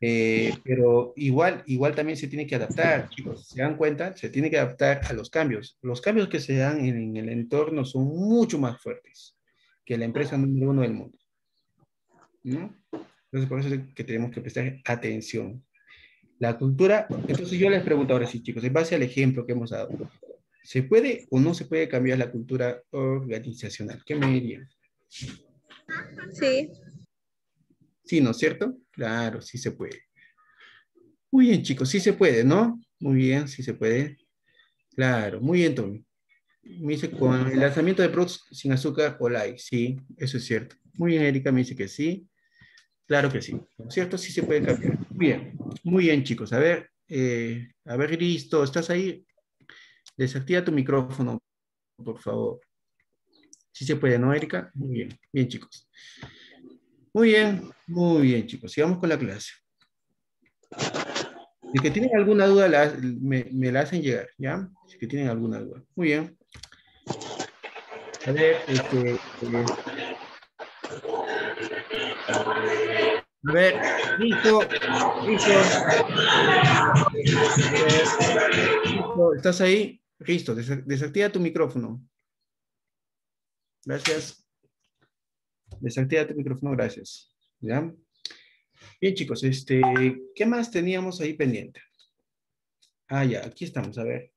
eh, pero igual, igual también se tiene que adaptar, chicos. ¿Se dan cuenta? Se tiene que adaptar a los cambios. Los cambios que se dan en, en el entorno son mucho más fuertes que la empresa número uno del mundo. ¿no? Entonces, por eso es que tenemos que prestar atención. La cultura, entonces yo les pregunto ahora sí, chicos, en base al ejemplo que hemos dado, ¿se puede o no se puede cambiar la cultura organizacional? ¿Qué me dirían? Sí. Sí, ¿no es cierto? Claro, sí se puede. Muy bien, chicos, sí se puede, ¿no? Muy bien, sí se puede. Claro, muy bien, Tommy. Me dice con el lanzamiento de productos sin azúcar o light. Sí, eso es cierto. Muy bien, Erika me dice que sí. Claro que sí. ¿No es cierto? Sí se puede cambiar. Bien, muy bien, chicos. A ver, eh, a ver, listo. ¿Estás ahí? Desactiva tu micrófono, por favor. Sí se puede, ¿no, Erika? Muy bien, bien, chicos. Muy bien, muy bien, chicos. Sigamos con la clase. Si que tienen alguna duda, la, me, me, la hacen llegar, ¿ya? Si que tienen alguna duda. Muy bien. A ver, este... Eh, a ver, listo, listo. listo. ¿Estás ahí? Listo, desactiva tu micrófono. Gracias. Desactiva tu micrófono, gracias. ¿Ya? Bien, chicos, este, ¿qué más teníamos ahí pendiente? Ah, ya, aquí estamos, a ver.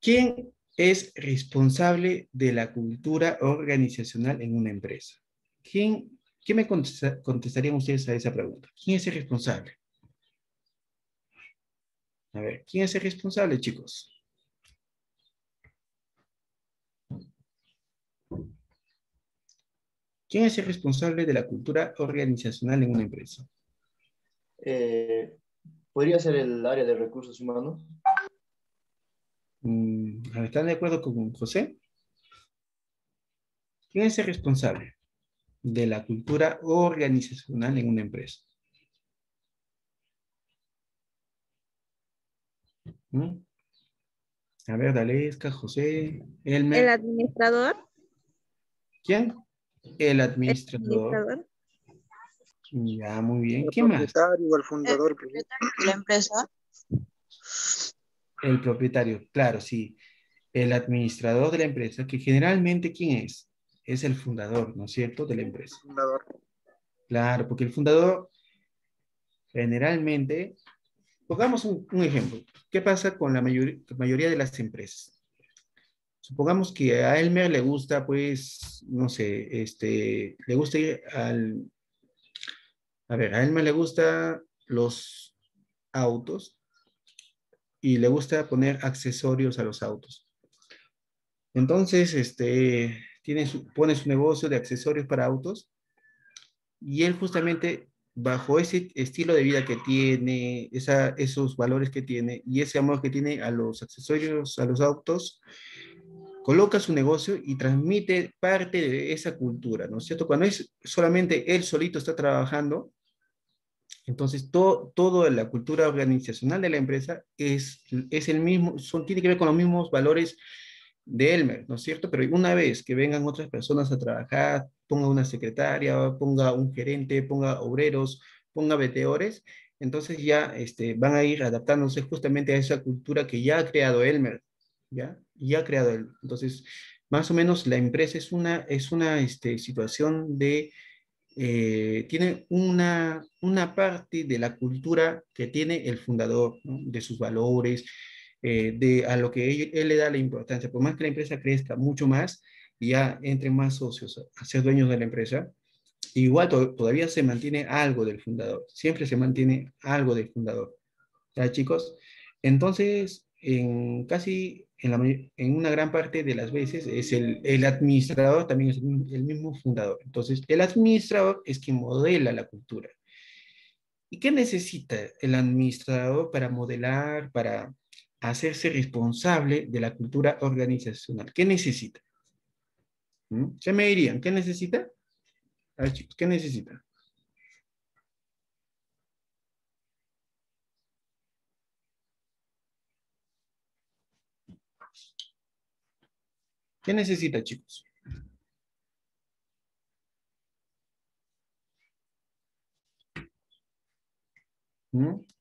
¿Quién es responsable de la cultura organizacional en una empresa? ¿Quién, ¿Qué me contesta, contestarían ustedes a esa pregunta? ¿Quién es el responsable? A ver, ¿quién es el responsable, chicos? ¿Quién es el responsable de la cultura organizacional en una empresa? Eh, ¿Podría ser el área de recursos humanos? Mm, ¿Están de acuerdo con José? ¿Quién es el responsable de la cultura organizacional en una empresa? ¿Mm? A ver, Dalesca, José, Elmer. El administrador. ¿Quién? El administrador. administrador. Ya, muy bien. El ¿Qué más? propietario, el fundador. de la empresa. El propietario, claro, sí. El administrador de la empresa, que generalmente, ¿quién es? Es el fundador, ¿no es cierto?, de la empresa. fundador. Claro, porque el fundador generalmente, pongamos un, un ejemplo. ¿Qué pasa con la mayoría, la mayoría de las empresas? Supongamos que a Elmer le gusta, pues, no sé, este, le gusta ir al... A ver, a Elmer le gusta los autos y le gusta poner accesorios a los autos. Entonces, este, tiene su, pone su negocio de accesorios para autos y él justamente bajo ese estilo de vida que tiene, esa, esos valores que tiene y ese amor que tiene a los accesorios, a los autos, coloca su negocio y transmite parte de esa cultura, ¿no es cierto? Cuando es solamente él solito está trabajando, entonces todo, todo la cultura organizacional de la empresa es, es el mismo, son, tiene que ver con los mismos valores de Elmer, ¿no es cierto? Pero una vez que vengan otras personas a trabajar, ponga una secretaria, ponga un gerente, ponga obreros, ponga veteores, entonces ya este, van a ir adaptándose justamente a esa cultura que ya ha creado Elmer, ¿ya? Ya ha creado él. Entonces, más o menos la empresa es una, es una este, situación de, eh, tiene una, una parte de la cultura que tiene el fundador, de sus valores, eh, de a lo que él, le da la importancia. Por más que la empresa crezca mucho más y ya entren más socios a ser dueños de la empresa, igual to todavía se mantiene algo del fundador. Siempre se mantiene algo del fundador. ¿Ya, chicos? Entonces, en casi, en, una gran parte de las veces, es el, el administrador también es el mismo fundador. Entonces, el administrador es quien modela la cultura. ¿Y qué necesita el administrador para modelar, para hacerse responsable de la cultura organizacional. ¿Qué necesita? ¿Mm? ¿Se me dirían? ¿Qué necesita? A ver, chicos, ¿qué necesita? ¿Qué necesita, chicos? ¿Mm?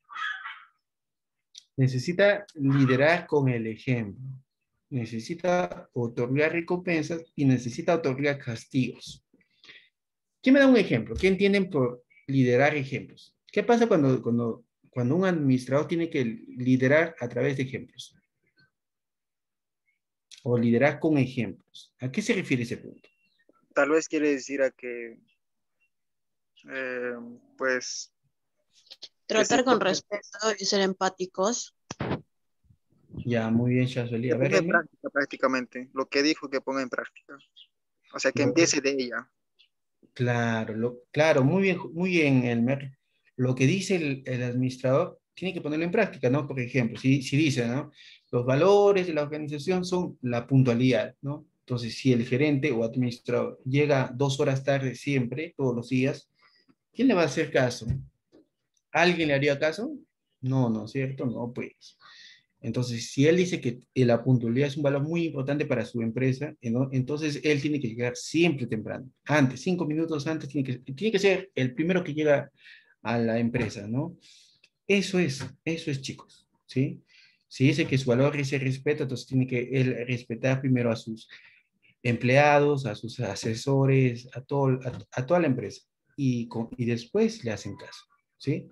Necesita liderar con el ejemplo, necesita otorgar recompensas y necesita otorgar castigos. ¿Quién me da un ejemplo? ¿Qué entienden por liderar ejemplos? ¿Qué pasa cuando, cuando, cuando un administrador tiene que liderar a través de ejemplos? O liderar con ejemplos. ¿A qué se refiere ese punto? Tal vez quiere decir a que, eh, pues, Tratar con respeto y ser empáticos. Ya, muy bien, Shazoli. A ver, en práctica, prácticamente. Lo que dijo que ponga en práctica. O sea, que Lo- empiece de ella. Claro, lo, claro, muy bien, muy bien, Elmer. Lo que dice el, el administrador tiene que ponerlo en práctica, ¿no? Por ejemplo, si, si dice, ¿no? Los valores de la organización son la puntualidad, ¿no? Entonces, si el gerente o administrador llega dos horas tarde siempre, todos los días, ¿quién le va a hacer caso? ¿Alguien le haría caso? No, ¿no cierto? No, pues. Entonces, si él dice que la puntualidad es un valor muy importante para su empresa, entonces él tiene que llegar siempre temprano, antes, cinco minutos antes, tiene que, tiene que ser el primero que llega a la empresa, ¿no? Eso es, eso es, chicos, ¿sí? Si dice que su valor es el respeto, entonces tiene que él respetar primero a sus empleados, a sus asesores, a, todo, a, a toda la empresa, y, con, y después le hacen caso, ¿sí?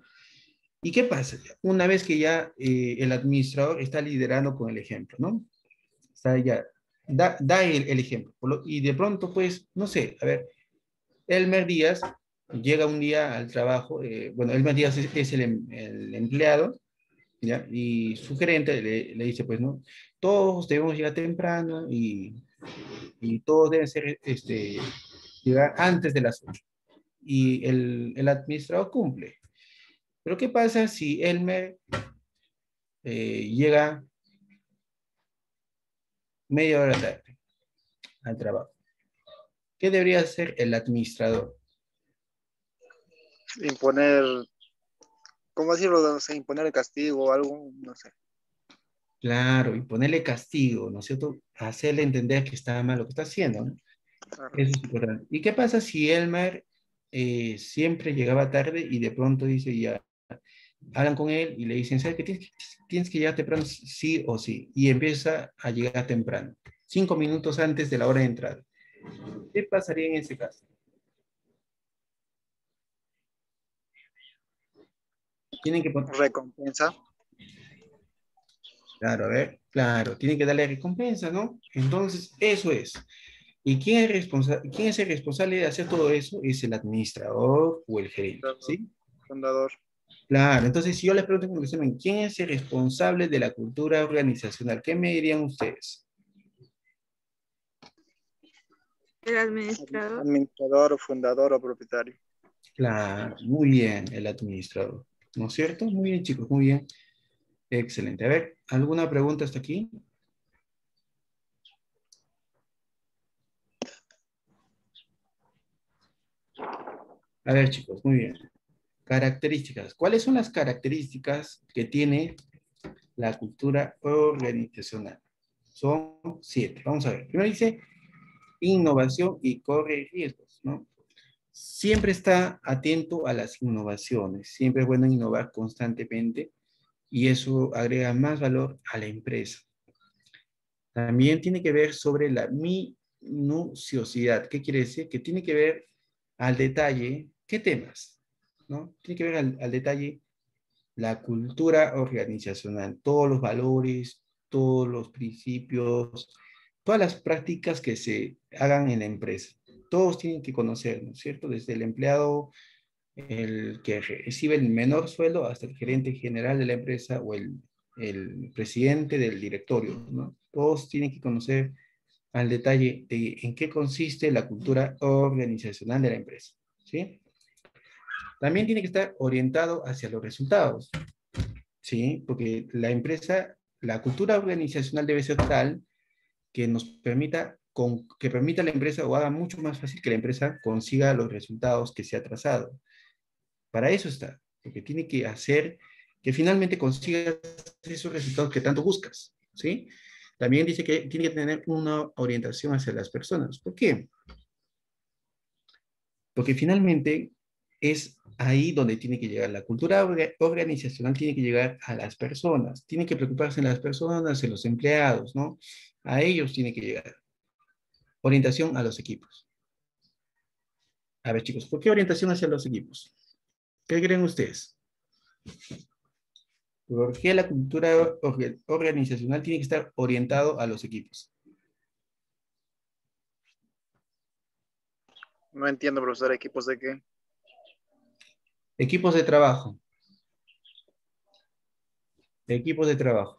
¿Y qué pasa? Una vez que ya eh, el administrador está liderando con el ejemplo, ¿no? Está ya, da, da el, el, ejemplo. Y de pronto, pues, no sé, a ver, Elmer Díaz llega un día al trabajo, eh, bueno, Elmer Díaz es, el, el, empleado, ¿ya? Y su gerente le, le, dice, pues, ¿no? Todos debemos llegar temprano y, y todos deben ser, este, llegar antes de las 8. Y el, el administrador cumple. Pero ¿qué pasa si Elmer eh, llega media hora tarde al trabajo? ¿Qué debería hacer el administrador? Imponer, ¿cómo decirlo? imponer el castigo o algo, no sé. Claro, y ponerle castigo, ¿no es cierto? Hacerle entender que está mal lo que está haciendo, ¿no? Eso es importante. ¿Y qué pasa si Elmer eh, siempre llegaba tarde y de pronto dice ya, hablan con él y le dicen, ¿sabes que tienes, tienes que llegar temprano sí o sí? Y empieza a llegar temprano, cinco minutos antes de la hora de entrada. ¿Qué pasaría en ese caso? Tienen que poner... Recompensa. Claro, a ver, claro, tienen que darle recompensa, ¿no? Entonces, eso es. ¿Y quién es, responsable, quién es el responsable de hacer todo eso? Es el administrador o el gerente, ¿sí? Fundador. Claro, entonces si yo les pregunto ¿quién es el responsable de la cultura organizacional? ¿Qué me dirían ustedes? El administrador. Administrador o fundador o propietario. Claro, muy bien, el administrador. ¿No es cierto? Muy bien, chicos, muy bien. Excelente. A ver, ¿alguna pregunta hasta aquí? A ver, chicos, muy bien. Características. ¿Cuáles son las características que tiene la cultura organizacional? Son siete. Vamos a ver. Primero dice innovación y corre riesgos, ¿no? Siempre está atento a las innovaciones. Siempre es bueno innovar constantemente y eso agrega más valor a la empresa. También tiene que ver sobre la minuciosidad. ¿Qué quiere decir? Que tiene que ver al detalle, ¿qué temas? Tiene que ver al, al detalle la cultura organizacional, todos los valores, todos los principios, todas las prácticas que se hagan en la empresa. Todos tienen que conocer, ¿no es cierto? Desde el empleado, el que recibe el menor sueldo, hasta el gerente general de la empresa o el, presidente del directorio, ¿no? Todos tienen que conocer al detalle de en qué consiste la cultura organizacional de la empresa, ¿sí? También tiene que estar orientado hacia los resultados, ¿sí? Porque la empresa, la cultura organizacional debe ser tal que nos permita, con, que permita a la empresa o haga mucho más fácil que la empresa consiga los resultados que se ha trazado. Para eso está, porque tiene que hacer que finalmente consigas esos resultados que tanto buscas, ¿sí? También dice que tiene que tener una orientación hacia las personas. ¿Por qué? Porque finalmente es ahí donde tiene que llegar. La cultura organizacional tiene que llegar a las personas, tiene que preocuparse en las personas, en los empleados, ¿no? A ellos tiene que llegar. Orientación a los equipos. A ver, chicos, ¿por qué orientación hacia los equipos? ¿Qué creen ustedes? ¿Por qué la cultura organizacional tiene que estar orientado a los equipos? No entiendo, profesor, ¿equipos de qué? Equipos de trabajo. Equipos de trabajo.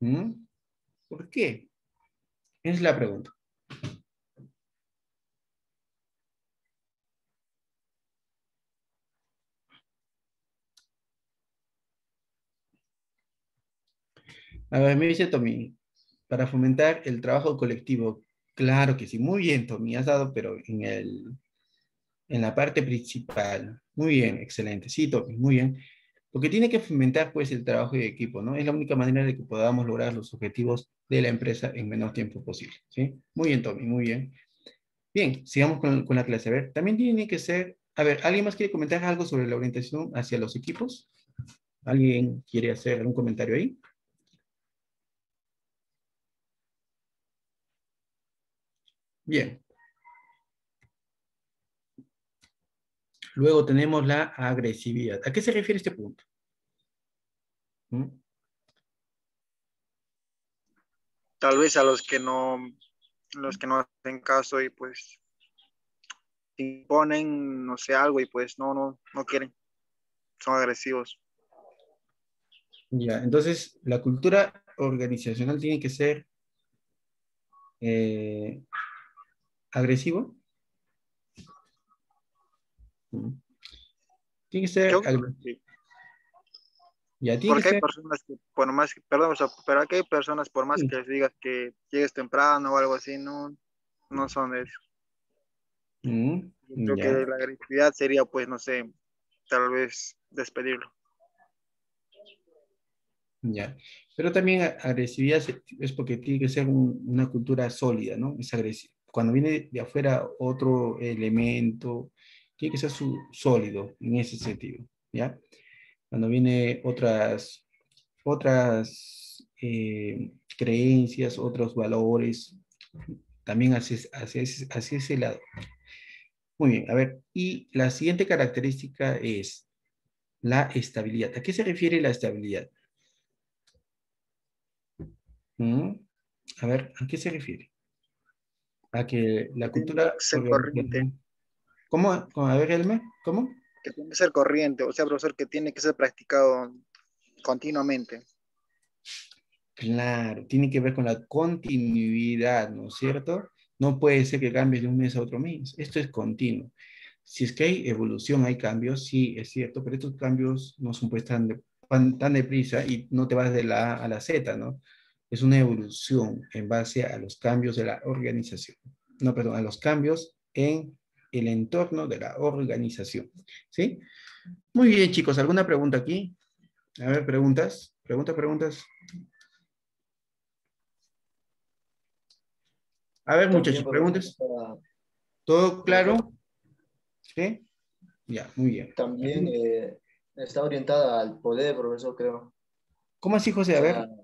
¿Mm? ¿Por qué? Es la pregunta. A ver, me dice Tommy, para fomentar el trabajo colectivo. Claro que sí, muy bien, Tommy, has dado, pero en, el, en la parte principal. Muy bien, excelente. Sí, Tommy, muy bien. Porque tiene que fomentar, pues, el trabajo de equipo, ¿no? Es la única manera de que podamos lograr los objetivos de la empresa en menor tiempo posible, ¿sí? Muy bien, Tommy, muy bien. Bien, sigamos con, con la clase. A ver, también tiene que ser... A ver, ¿alguien más quiere comentar algo sobre la orientación hacia los equipos? ¿Alguien quiere hacer algún comentario ahí? Bien. Luego tenemos la agresividad. ¿A qué se refiere este punto? ¿Mm? Tal vez a los que no, los que no hacen caso y pues imponen, no sé, algo y pues no, no, no quieren. Son agresivos. Ya, entonces la cultura organizacional tiene que ser eh, agresivo. Tiene que ser sí. Ya tiene Porque que hay ser. personas que, por más, que- perdón, o sea, pero aquí hay personas, por más Sí. que les digas que llegues temprano o algo así, no, no son de eso. Mm, Yo creo ya. que la agresividad sería, pues, no sé, tal vez despedirlo. Ya. Pero también agresividad es porque tiene que ser un- una cultura sólida, ¿no? Es agresivo. Cuando viene de afuera otro elemento, tiene que ser sólido en ese sentido, ¿ya? Cuando viene otras, otras eh, creencias, otros valores, también hacia, hacia, hacia ese lado. Muy bien, a ver, y la siguiente característica es la estabilidad. ¿A qué se refiere la estabilidad? Mm, A ver, ¿a qué se refiere? A que la cultura... ser corriente. ¿Cómo? ¿Cómo? A ver, Elmer, ¿cómo? Que tiene que ser corriente, o sea, profesor, que tiene que ser practicado continuamente. Claro, tiene que ver con la continuidad, ¿no es cierto? No puede ser que cambies de un mes a otro mes. Esto es continuo. Si es que hay evolución, hay cambios, sí, es cierto, pero estos cambios no son pues tan, de- tan, tan deprisa y no te vas de la A a la Z, ¿no? Es una evolución en base a los cambios de la organización. No, perdón, a los cambios en el entorno de la organización. ¿Sí? Muy bien, chicos. ¿Alguna pregunta aquí? A ver, preguntas. Preguntas, preguntas. A ver, muchachos, preguntas. ¿Todo claro? ¿Sí? Ya, muy bien. También eh, está orientada al poder, profesor, creo. ¿Cómo así, José? A ver.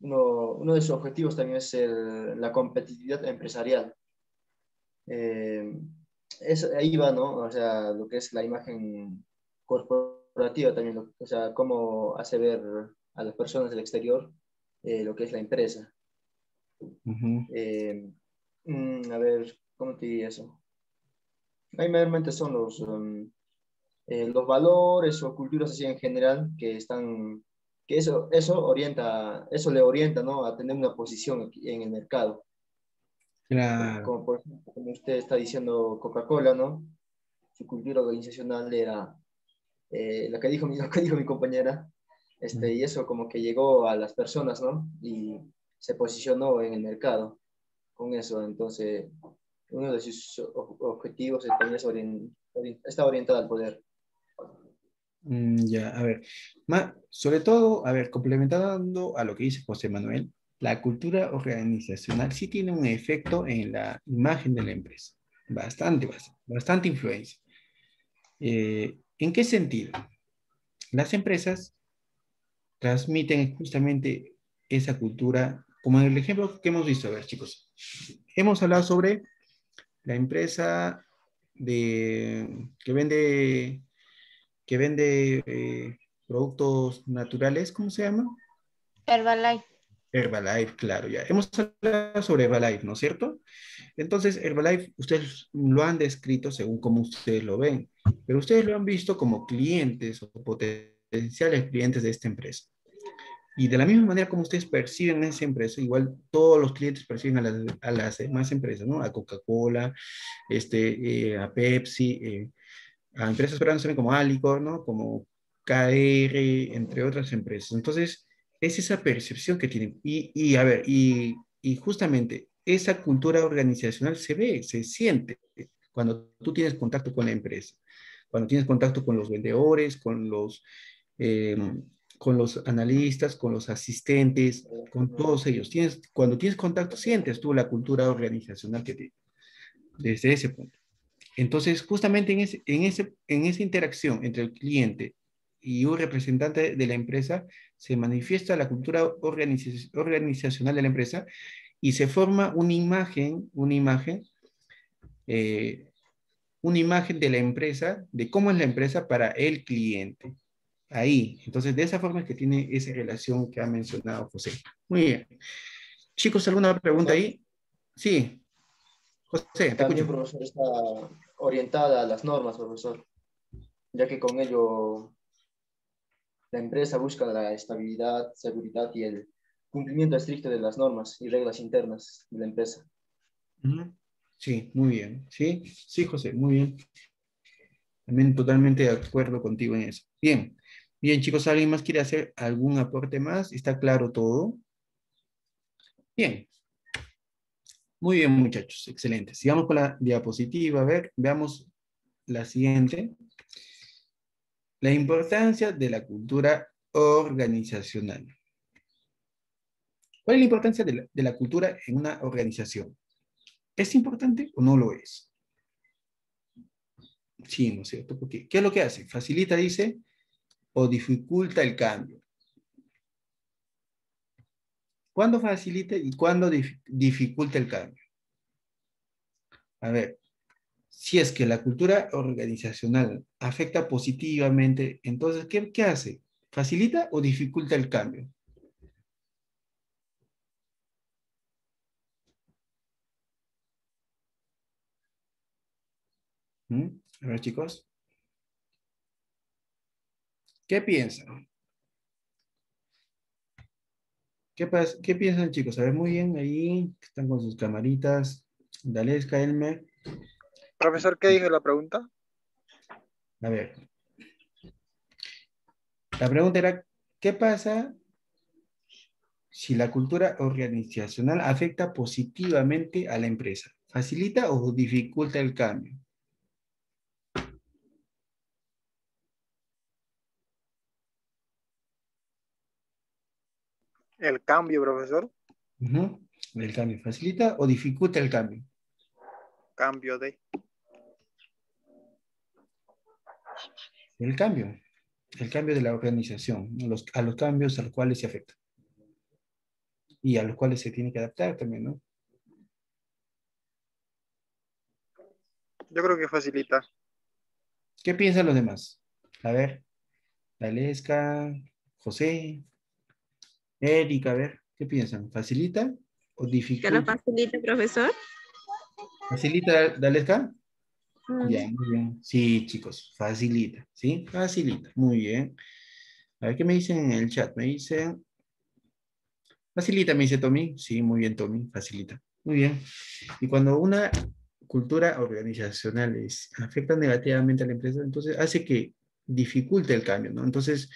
Uno, uno de sus objetivos también es el- la competitividad empresarial. Eh, eso, ahí va, ¿no? O sea, lo que es la imagen corporativa también, lo- o sea, cómo hace ver a las personas del exterior eh, lo que es la empresa. Ujú. Eh, mm, a ver, ¿cómo te diría eso? Ahí mayormente son los, um, eh, los valores o culturas así en general que están, que eso, eso orienta, eso le orienta, ¿no? A tener una posición en el mercado. Claro. Como por ejemplo, como usted está diciendo Coca-Cola, ¿no? Su cultura organizacional era eh, lo, que dijo mi, lo que dijo mi compañera, este, y eso como que llegó a las personas, ¿no? Y se posicionó en el mercado con eso. Entonces, uno de sus objetivos es también está orientado al poder. Mm, ya, a ver. Ma- sobre todo, a ver, complementando a lo que dice José Manuel, la cultura organizacional sí tiene un efecto en la imagen de la empresa. Bastante, bastante, bastante influencia. Eh, ¿En qué sentido? Las empresas transmiten justamente esa cultura, como en el ejemplo que hemos visto. A ver, chicos, hemos hablado sobre la empresa de, que vende, que vende eh, productos naturales, ¿cómo se llama? Herbalife. Herbalife, claro, ya. Hemos hablado sobre Herbalife, ¿no es cierto? Entonces, Herbalife, ustedes lo han descrito según como ustedes lo ven, pero ustedes lo han visto como clientes o potenciales clientes de esta empresa. Y de la misma manera como ustedes perciben esa empresa, igual todos los clientes perciben a las, a las demás empresas, ¿no? A Coca-Cola, este, eh, a Pepsi, eh, a empresas peruanas también como Alicor, ¿no? Como KR, entre otras empresas. Entonces, es esa percepción que tienen. Y, y a ver, y, y justamente esa cultura organizacional se ve, se siente cuando tú tienes contacto con la empresa, cuando tienes contacto con los vendedores, con los, eh, con los analistas, con los asistentes, con todos ellos. Tienes, cuando tienes contacto, sientes tú la cultura organizacional que tiene, desde ese punto. Entonces, justamente en, ese, en, ese, en esa interacción entre el cliente y un representante de la empresa, se manifiesta la cultura organiza organizacional de la empresa y se forma una imagen, una imagen, eh, una imagen de la empresa, de cómo es la empresa para el cliente. Ahí. Entonces, de esa forma es que tiene esa relación que ha mencionado José. Muy bien. Chicos, ¿alguna pregunta ahí? Sí. José, te También, escucho. profesor, está orientada a las normas, profesor, ya que con ello la empresa busca la estabilidad, seguridad y el cumplimiento estricto de las normas y reglas internas de la empresa. Sí, muy bien. Sí, sí, José, muy bien. También totalmente de acuerdo contigo en eso. Bien, bien, chicos, ¿alguien más quiere hacer algún aporte más? ¿Está claro todo? Bien. Muy bien, muchachos, excelente. Sigamos con la diapositiva. A ver, veamos la siguiente. La importancia de la cultura organizacional. ¿Cuál es la importancia de la, cultura en una organización? ¿Es importante o no lo es? Sí, ¿no es cierto? ¿qué es lo que hace? Facilita, dice, o dificulta el cambio. ¿Cuándo facilita y cuándo dificulta el cambio? A ver, si es que la cultura organizacional afecta positivamente, entonces, ¿qué, qué hace? ¿Facilita o dificulta el cambio? ¿Mm? A ver, chicos. ¿Qué piensan? ¿Qué, ¿Qué piensan, chicos? A ver, muy bien, ahí están con sus camaritas. Dale, Elmer. Profesor, ¿qué dijo la pregunta? A ver. La pregunta era, ¿qué pasa si la cultura organizacional afecta positivamente a la empresa? ¿Facilita o dificulta el cambio? El cambio, profesor. El cambio. ¿Facilita o dificulta el cambio? Cambio de. El cambio. El cambio de la organización. a los cambios a los cuales se afecta. Y a los cuales se tiene que adaptar también, ¿no? Yo creo que facilita. ¿Qué piensan los demás? A ver. Dalesca, José, Erika, a ver, ¿qué piensan? ¿Facilita o dificulta? ¿Que lo facilita, profesor? ¿Facilita, Dalesca? Mm. Bien, muy bien. Sí, chicos, facilita, ¿sí? Facilita, muy bien. A ver, ¿qué me dicen en el chat? Me dicen... Facilita, me dice Tommy. Sí, muy bien, Tommy, facilita. Muy bien. Y cuando una cultura organizacional afecta negativamente a la empresa, entonces hace que dificulte el cambio, ¿no? Entonces,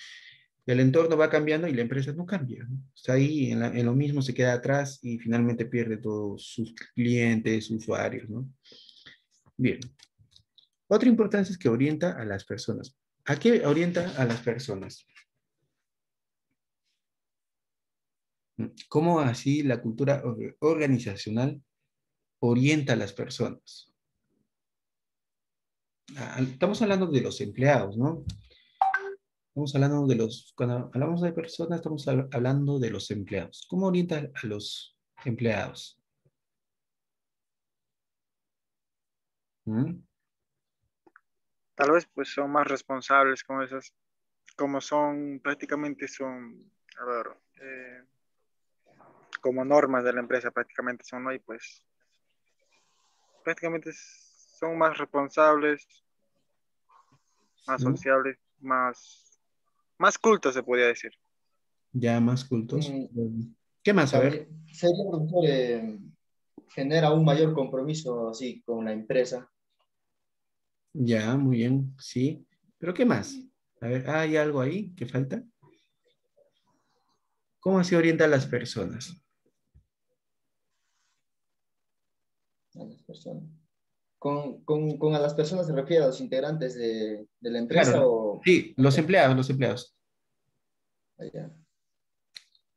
el entorno va cambiando y la empresa no cambia. Está ahí en, lo mismo, se queda atrás y finalmente pierde todos sus clientes, usuarios. ¿no? Bien. Otra importancia es que orienta a las personas. ¿A qué orienta a las personas? ¿Cómo así la cultura organizacional orienta a las personas? Ah, estamos hablando de los empleados, ¿no? Estamos hablando de los, cuando hablamos de personas, estamos hablando de los empleados. ¿Cómo orienta a los empleados? ¿Mm? Tal vez pues son más responsables como esas, como son, prácticamente son, a ver, eh, como normas de la empresa prácticamente son, ¿no? Y pues prácticamente son más responsables, más sociables, más más cultos, se podría decir. Ya, más cultos. Mm. ¿Qué más? A ver. Sería, profesor, eh, genera un mayor compromiso así con la empresa. Ya, muy bien, sí. ¿Pero qué más? A ver, ¿hay algo ahí que falta? ¿Cómo se orienta a las personas? A las personas. Con, con, a las personas se refiere a los integrantes de, de la empresa o... Sí, los empleados, los empleados.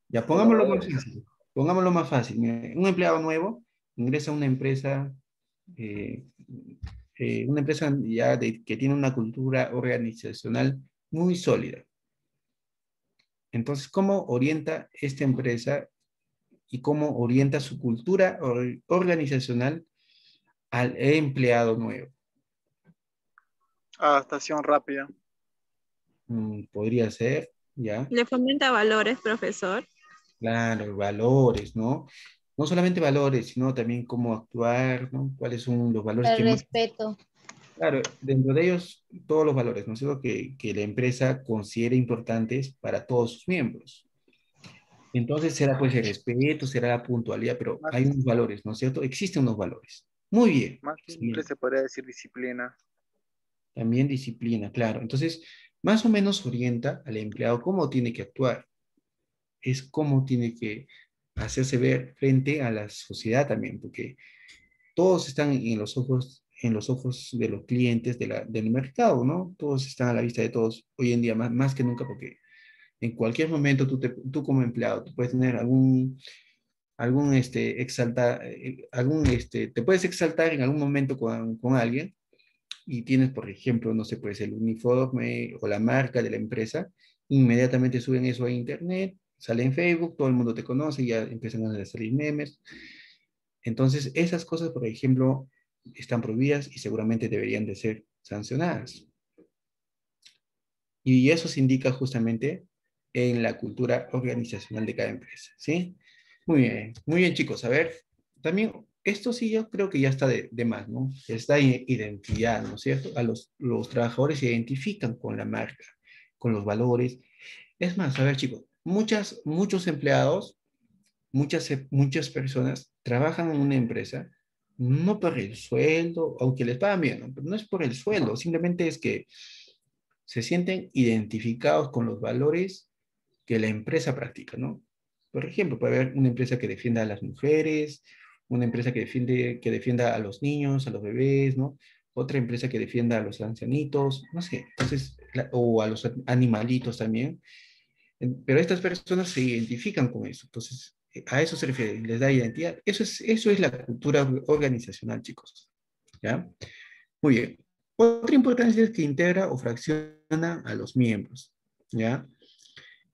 Ya, pongámoslo más fácil. Pongámoslo más fácil. un empleado nuevo ingresa a una empresa, eh, eh, una empresa ya que tiene una cultura organizacional muy sólida. Entonces, ¿cómo orienta esta empresa y cómo orienta su cultura organizacional al empleado nuevo? Adaptación rápida. Mm, podría ser, ¿ya? Le fomenta valores, profesor. Claro, valores, ¿no? No solamente valores, sino también cómo actuar, ¿no? ¿Cuáles son los valores? El respeto. Claro, dentro de ellos todos los valores, ¿no es cierto? Que, que la empresa considera importantes para todos sus miembros. Entonces será pues el respeto, será la puntualidad, pero hay unos valores, ¿no es cierto? Existen unos valores. Muy bien. Más simple se podría decir disciplina. También disciplina, claro. Entonces, más o menos orienta al empleado cómo tiene que actuar. Es cómo tiene que hacerse ver frente a la sociedad también, porque todos están en los ojos, en los ojos de los clientes de la, del mercado, ¿no? Todos están a la vista de todos hoy en día, más, más que nunca, porque en cualquier momento tú, te, tú como empleado, tú puedes tener algún, algún, este, exalta, eh, algún, este, te puedes exaltar en algún momento con, con alguien y tienes, por ejemplo, no sé, pues el uniforme o la marca de la empresa, inmediatamente suben eso a internet, sale en Facebook, todo el mundo te conoce, ya empiezan a salir memes. Entonces, esas cosas, por ejemplo, están prohibidas y seguramente deberían de ser sancionadas. Y eso se indica justamente en la cultura organizacional de cada empresa, ¿sí? Muy bien, muy bien chicos. A ver, también esto sí yo creo que ya está de, más, ¿no? Está identidad, ¿no es cierto? A los, los trabajadores se identifican con la marca, con los valores. Es más, a ver chicos, muchas, muchos empleados, muchas, muchas personas trabajan en una empresa no por el sueldo, aunque les pagan bien, ¿no? Pero no es por el sueldo, simplemente es que se sienten identificados con los valores que la empresa practica, ¿no? Por ejemplo, puede haber una empresa que defienda a las mujeres, una empresa que, defiende, que defienda a los niños, a los bebés, ¿no? Otra empresa que defienda a los ancianitos, no sé, entonces, o a los animalitos también. Pero estas personas se identifican con eso, entonces a eso se refiere, les da identidad. Eso es, eso es la cultura organizacional, chicos. ¿Ya? Muy bien. Otra importancia es que integra o fracciona a los miembros. ¿Ya?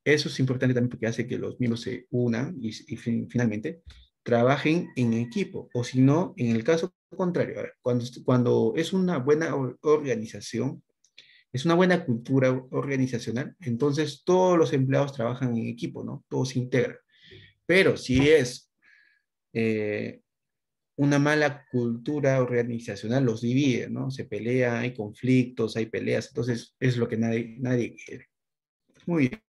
Eso es importante también porque hace que los miembros se unan y, finalmente trabajen en equipo. O si no, en el caso contrario, cuando, cuando es una buena organización, es una buena cultura organizacional, entonces todos los empleados trabajan en equipo, ¿no? Todos se integran. Pero si es eh, una mala cultura organizacional, los divide, ¿no? Se pelea, hay conflictos, hay peleas, entonces es lo que nadie, nadie quiere. Muy bien.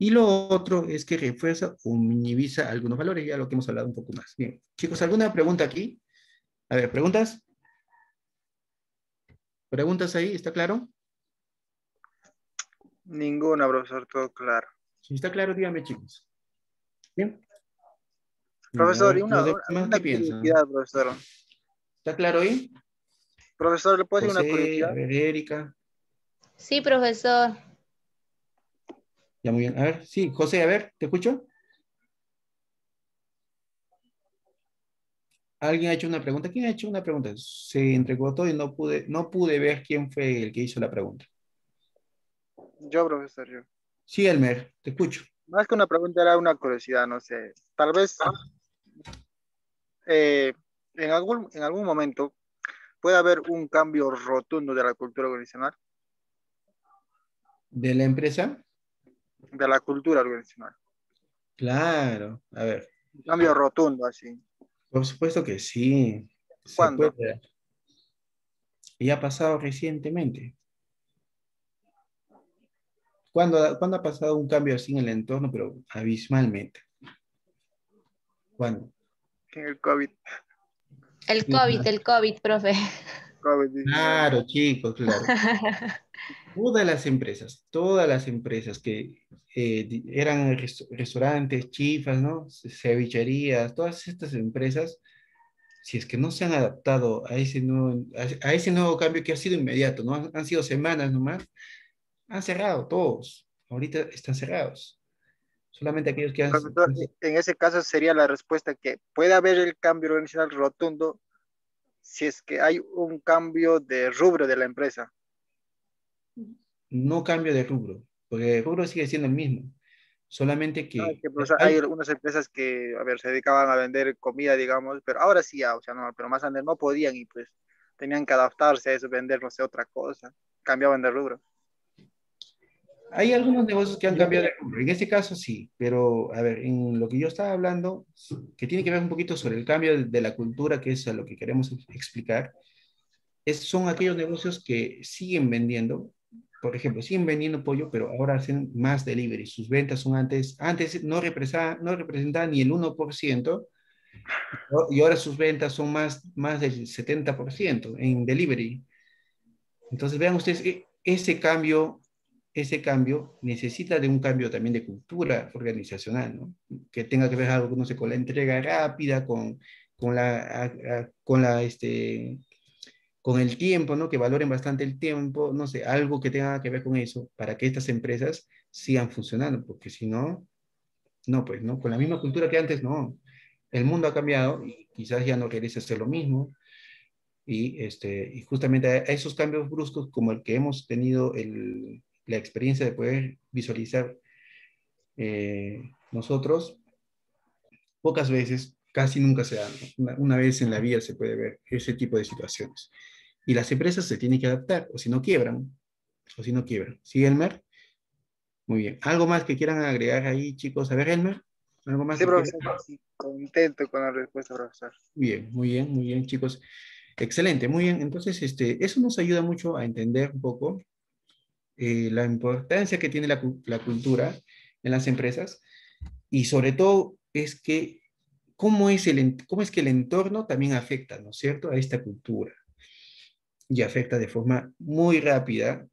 Y lo otro es que refuerza o minimiza algunos valores, ya lo que hemos hablado un poco más. Bien, chicos, ¿alguna pregunta aquí? A ver, ¿preguntas? ¿Preguntas ahí? ¿Está claro? Ninguna, profesor, todo claro. Si está claro, dígame, chicos. Bien. Profesor, y una, una, curiosidad, profesor. ¿Está claro ahí? Profesor, ¿le puedo decir una curiosidad? A ver, Erika. Sí, profesor. Ya, muy bien. A ver, sí, José, a ver, ¿te escucho? Alguien ha hecho una pregunta. ¿Quién ha hecho una pregunta? Se todo y no pude, no pude ver quién fue el que hizo la pregunta. Yo, profesor, yo. Sí, Elmer, te escucho. Más que una pregunta, era una curiosidad, no sé. Tal vez eh, en, algún, en algún momento puede haber un cambio rotundo de la cultura organizacional. ¿De la empresa? De la cultura organizacional. Claro, a ver. Un cambio rotundo, así. Por supuesto que sí. ¿Cuándo? Y ha pasado recientemente. ¿Cuándo, ha pasado un cambio así en el entorno, pero abismalmente? ¿Cuándo? En el COVID. El COVID, el COVID, profe. claro, chicos, claro. todas las empresas, todas las empresas que eh, eran restaurantes, chifas, ¿no? Cevicherías, todas estas empresas, si es que no se han adaptado a ese nuevo, a ese nuevo cambio que ha sido inmediato, ¿no? Han, han sido semanas nomás, han cerrado todos. Ahorita están cerrados. Solamente aquellos que han... En ese caso sería la respuesta que puede haber el cambio organizacional rotundo si es que hay un cambio de rubro de la empresa. No cambio de rubro, porque el rubro sigue siendo el mismo. Solamente que... Pues, hay, algunas empresas que, a ver, se dedicaban a vender comida, digamos, pero ahora sí, o sea, no, pero más antes no podían y pues tenían que adaptarse a eso, vender, no sé, otra cosa. Cambiaban de rubro. Hay algunos negocios que han cambiado de rubro. En este caso sí, pero a ver, en lo que yo estaba hablando, que tiene que ver un poquito sobre el cambio de, la cultura, que es a lo que queremos explicar, es, son aquellos negocios que siguen vendiendo, por ejemplo, siguen vendiendo pollo, pero ahora hacen más delivery. Sus ventas son antes, antes no representaban, no representaban ni el 1%, y ahora sus ventas son más, más del 70% en delivery. Entonces, vean ustedes, e, ese cambio, ese cambio necesita de un cambio también de cultura organizacional, ¿no? Que tenga que ver algo, no sé, con la entrega rápida, con, con la, con la, este, con el tiempo, ¿no? Que valoren bastante el tiempo, no sé, algo que tenga que ver con eso, para que estas empresas sigan funcionando, porque si no, no, pues, ¿no? Con la misma cultura que antes, no. El mundo ha cambiado y quizás ya no regresa a lo mismo. Y, este, y justamente a esos cambios bruscos como el que hemos tenido el, la experiencia de poder visualizar eh, nosotros, pocas veces, casi nunca se dan. Una, vez en la vida se puede ver ese tipo de situaciones. Y las empresas se tienen que adaptar, o si no quiebran, o si no quiebran. ¿Sí, Elmer? Muy bien. ¿Algo más que quieran agregar ahí, chicos? A ver, Elmer. ¿Algo más? Sí, profesor, contento con la respuesta, profesor. Bien, muy bien, muy bien, chicos. Excelente, muy bien. Entonces, este, eso nos ayuda mucho a entender un poco eh, la importancia que tiene la, la, cultura en las empresas y sobre todo es que cómo es, el, cómo es que el entorno también afecta, ¿no es cierto?, a esta cultura y afecta de forma muy rápida.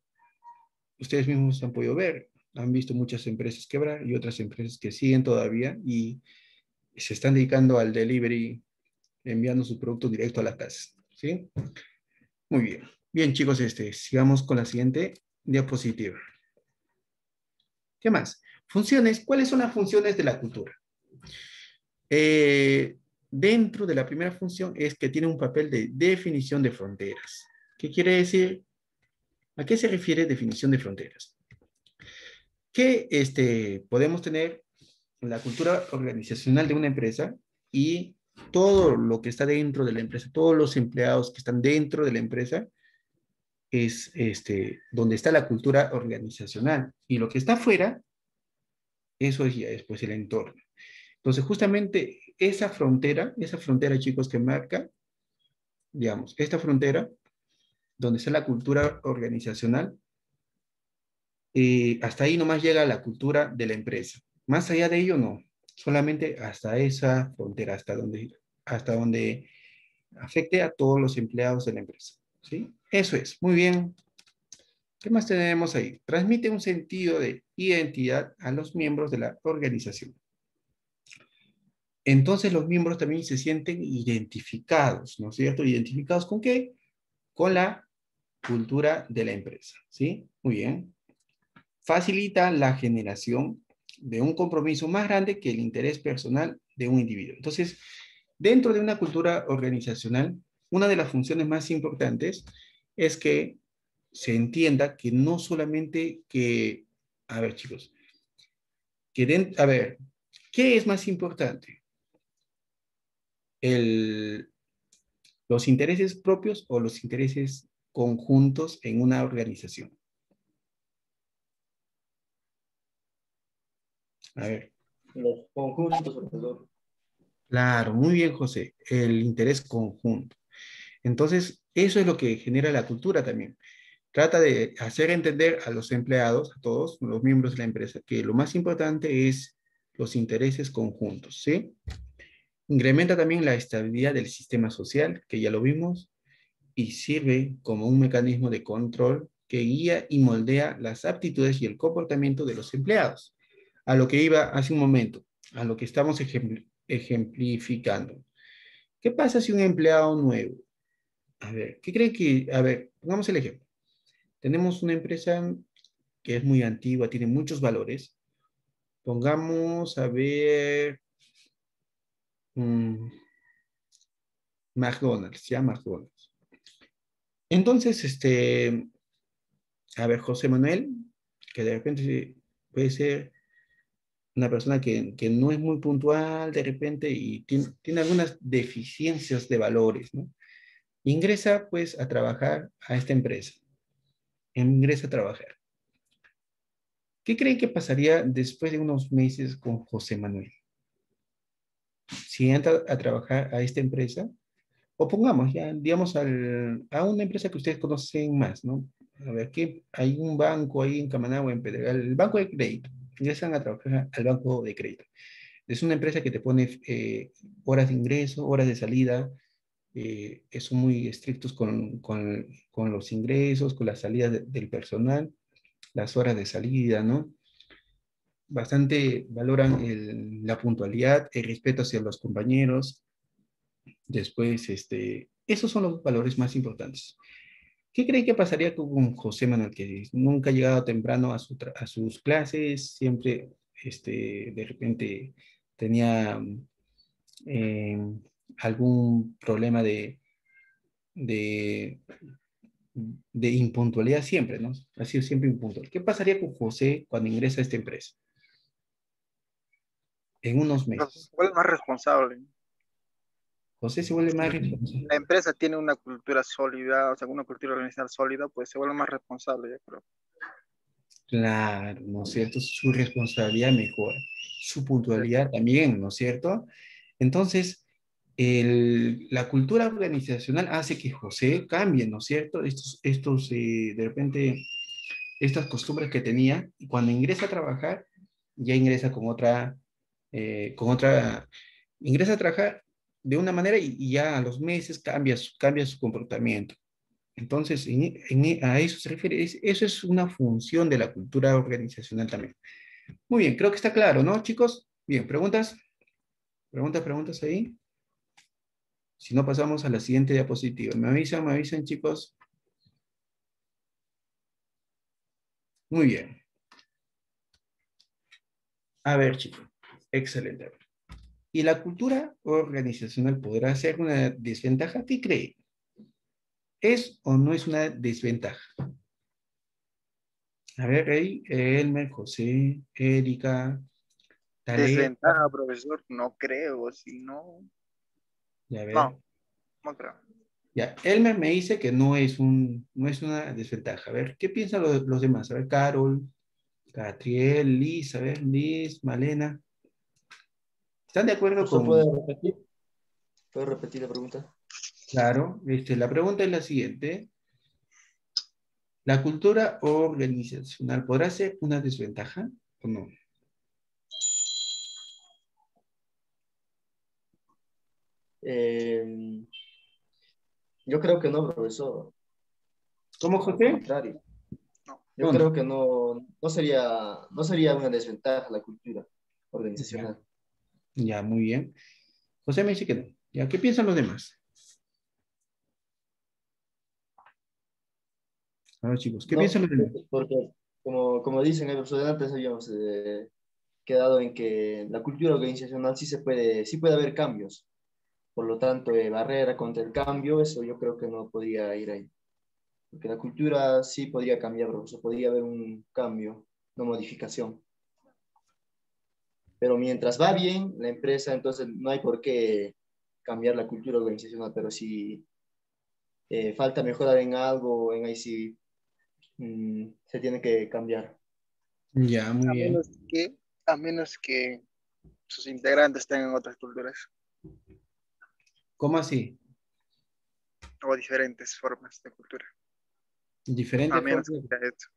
Ustedes mismos han podido ver, han visto muchas empresas quebrar y otras empresas que siguen todavía y se están dedicando al delivery, enviando su producto directo a la casa. ¿Sí? Muy bien. Bien, chicos, este, sigamos con la siguiente diapositiva. ¿Qué más? Funciones. ¿Cuáles son las funciones de la cultura? Eh, dentro de la primera función es que tiene un papel de definición de fronteras. ¿Qué quiere decir? ¿A qué se refiere definición de fronteras? Que este, podemos tener la cultura organizacional de una empresa y todo lo que está dentro de la empresa, todos los empleados que están dentro de la empresa, es este, donde está la cultura organizacional. Y lo que está afuera, eso es ya después el entorno. Entonces, justamente esa frontera, esa frontera, chicos, que marca, digamos, esta frontera, donde está la cultura organizacional, eh, hasta ahí nomás llega la cultura de la empresa. Más allá de ello, no. Solamente hasta esa frontera, hasta donde, hasta afecte a todos los empleados de la empresa. ¿Sí? Eso es. Muy bien. ¿Qué más tenemos ahí? Transmite un sentido de identidad a los miembros de la organización entonces los miembros también se sienten identificados, ¿no es cierto? ¿Identificados con qué? Con la cultura de la empresa, ¿sí? Muy bien. Facilita la generación de un compromiso más grande que el interés personal de un individuo. Entonces, dentro de una cultura organizacional, una de las funciones más importantes es que se entienda que no solamente que, a ver chicos, que a ver, ¿qué es más importante? Los intereses propios o los intereses conjuntos en una organización. A ver. Los conjuntos, profesor. Claro, muy bien, José. El interés conjunto. Entonces, eso es lo que genera la cultura también. Trata de hacer entender a los empleados, a todos los miembros de la empresa, que lo más importante es los intereses conjuntos, ¿sí? Incrementa también la estabilidad del sistema social, que ya lo vimos, y sirve como un mecanismo de control que guía y moldea las aptitudes y el comportamiento de los empleados. A lo que iba hace un momento, a lo que estamos ejemplificando. ¿Qué pasa si un empleado nuevo? A ver, ¿qué cree que? A ver, pongamos el ejemplo. Tenemos una empresa que es muy antigua, tiene muchos valores. Pongamos, a ver, Mm. McDonald's, ya McDonald's. Entonces, este, a ver, José Manuel, que de repente puede ser una persona que, no es muy puntual de repente y tiene, tiene, algunas deficiencias de valores, ¿no? Ingresa pues a trabajar a esta empresa. Ingresa a trabajar. ¿Qué creen que pasaría después de unos meses con José Manuel? Si entra a trabajar a esta empresa, o pongamos ya, digamos, a una empresa que ustedes conocen más, ¿no? a ver, aquí hay un banco ahí en Camanagua, en Pedregal, el banco de crédito. Ingresan a trabajar al banco de crédito. Es una empresa que te pone eh, horas de ingreso, horas de salida, eh, son muy estrictos con, con, con, los ingresos, con las salidas del personal, las horas de salida, ¿no? Bastante valoran el, la puntualidad, el respeto hacia los compañeros. Después, este, esos son los valores más importantes. ¿Qué creen que pasaría con José Manuel, que nunca ha llegado temprano a, su a sus clases, siempre este, de repente tenía eh, algún problema de, de, de, impuntualidad siempre, ¿no? Ha sido siempre impuntual. ¿Qué pasaría con José cuando ingresa a esta empresa? En unos meses. ¿Cuál es más responsable? José se vuelve más responsable. La empresa tiene una cultura sólida, o sea, una cultura organizacional sólida, pues se vuelve más responsable, yo creo. Claro, ¿no es cierto? Su responsabilidad mejora, su puntualidad también, ¿no es cierto? Entonces, el, la cultura organizacional hace que José cambie, ¿no es cierto? Estos, estos eh, de repente, estas costumbres que tenía, y cuando ingresa a trabajar, ya ingresa con otra, eh, con otra, ingresa a trabajar de una manera y, ya a los meses cambia, cambia su comportamiento. Entonces, a eso se refiere, eso es una función de la cultura organizacional también. Muy bien, creo que está claro, ¿no, chicos? Bien, ¿preguntas? ¿Preguntas, preguntas ahí? Si no, pasamos a la siguiente diapositiva. ¿Me avisan, me avisan, chicos? Muy bien. A ver, chicos. Excelente. ¿Y la cultura organizacional podrá ser una desventaja? ¿Qué cree? ¿Es o no es una desventaja? A ver, ahí, Elmer, José, Erika. Desventaja, profesor, no creo, si no. Ya ver. No, no creo. Ya, Elmer me dice que no es, un, no es una desventaja. A ver, ¿qué piensan los, los demás? A ver, Carol, Catriel, Liz, a ver, Liz, Malena. ¿Están de acuerdo con...? ¿Puedo repetir? ¿Puedo repetir la pregunta? Claro, este, la pregunta es la siguiente. ¿La cultura organizacional podrá ser una desventaja o no? Eh, yo creo que no, profesor. ¿Cómo, José? Al contrario. Yo creo que no, no, sería, no sería una desventaja la cultura organizacional. Ya, muy bien. José me dice que no. ¿Ya qué piensan los demás? A ver, chicos, ¿qué piensan los demás? Porque, como, como dicen el profesor antes, habíamos eh, quedado en que la cultura organizacional sí se puede, sí puede haber cambios. Por lo tanto, eh, barrera contra el cambio, eso yo creo que no podría ir ahí. Porque la cultura sí podría cambiar, profesor, podría haber un cambio, una modificación. Pero mientras va bien la empresa, entonces no hay por qué cambiar la cultura organizacional, pero si eh, falta mejorar en algo, en ahí sí mm, se tiene que cambiar. Ya, muy a bien. Menos que, a menos que sus integrantes tengan otras culturas. ¿Cómo así? O diferentes formas de cultura. Diferentes a menos formas. que esto.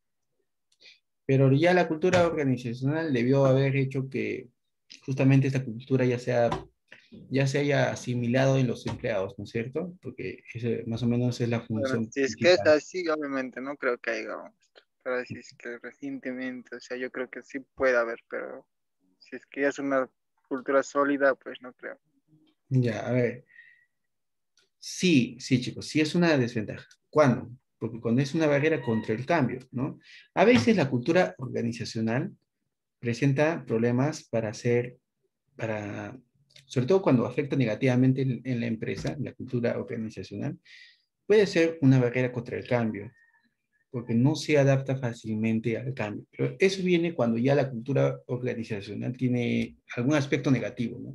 Pero ya la cultura organizacional debió haber hecho que justamente esta cultura ya sea ya se haya asimilado en los empleados, ¿no es cierto? Porque ese, más o menos es la función. Bueno, si es que es así, obviamente, no creo que haya. Pero si es que recientemente, o sea, yo creo que sí puede haber, pero si es que ya es una cultura sólida, pues no creo. Ya, a ver. Sí, sí, chicos, sí es una desventaja. ¿Cuándo? Porque cuando es una barrera contra el cambio, ¿no? A veces la cultura organizacional presenta problemas para hacer, para, sobre todo cuando afecta negativamente en, en la empresa, en la cultura organizacional, puede ser una barrera contra el cambio, porque no se adapta fácilmente al cambio. Pero eso viene cuando ya la cultura organizacional tiene algún aspecto negativo, ¿no?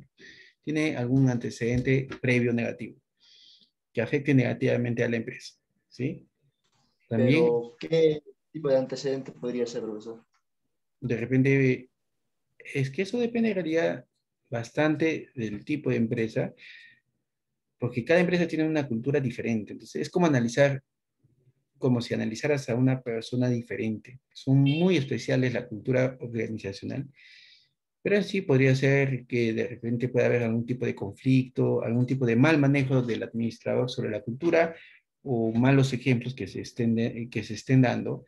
Tiene algún antecedente previo negativo que afecte negativamente a la empresa, ¿sí? También, Pero, ¿qué tipo de antecedente podría ser, profesor? De repente, es que eso dependería bastante del tipo de empresa, porque cada empresa tiene una cultura diferente. Entonces, es como analizar como si analizaras a una persona diferente. Son muy especiales la cultura organizacional, pero sí podría ser que de repente pueda haber algún tipo de conflicto, algún tipo de mal manejo del administrador sobre la cultura o malos ejemplos que se estén, que se estén dando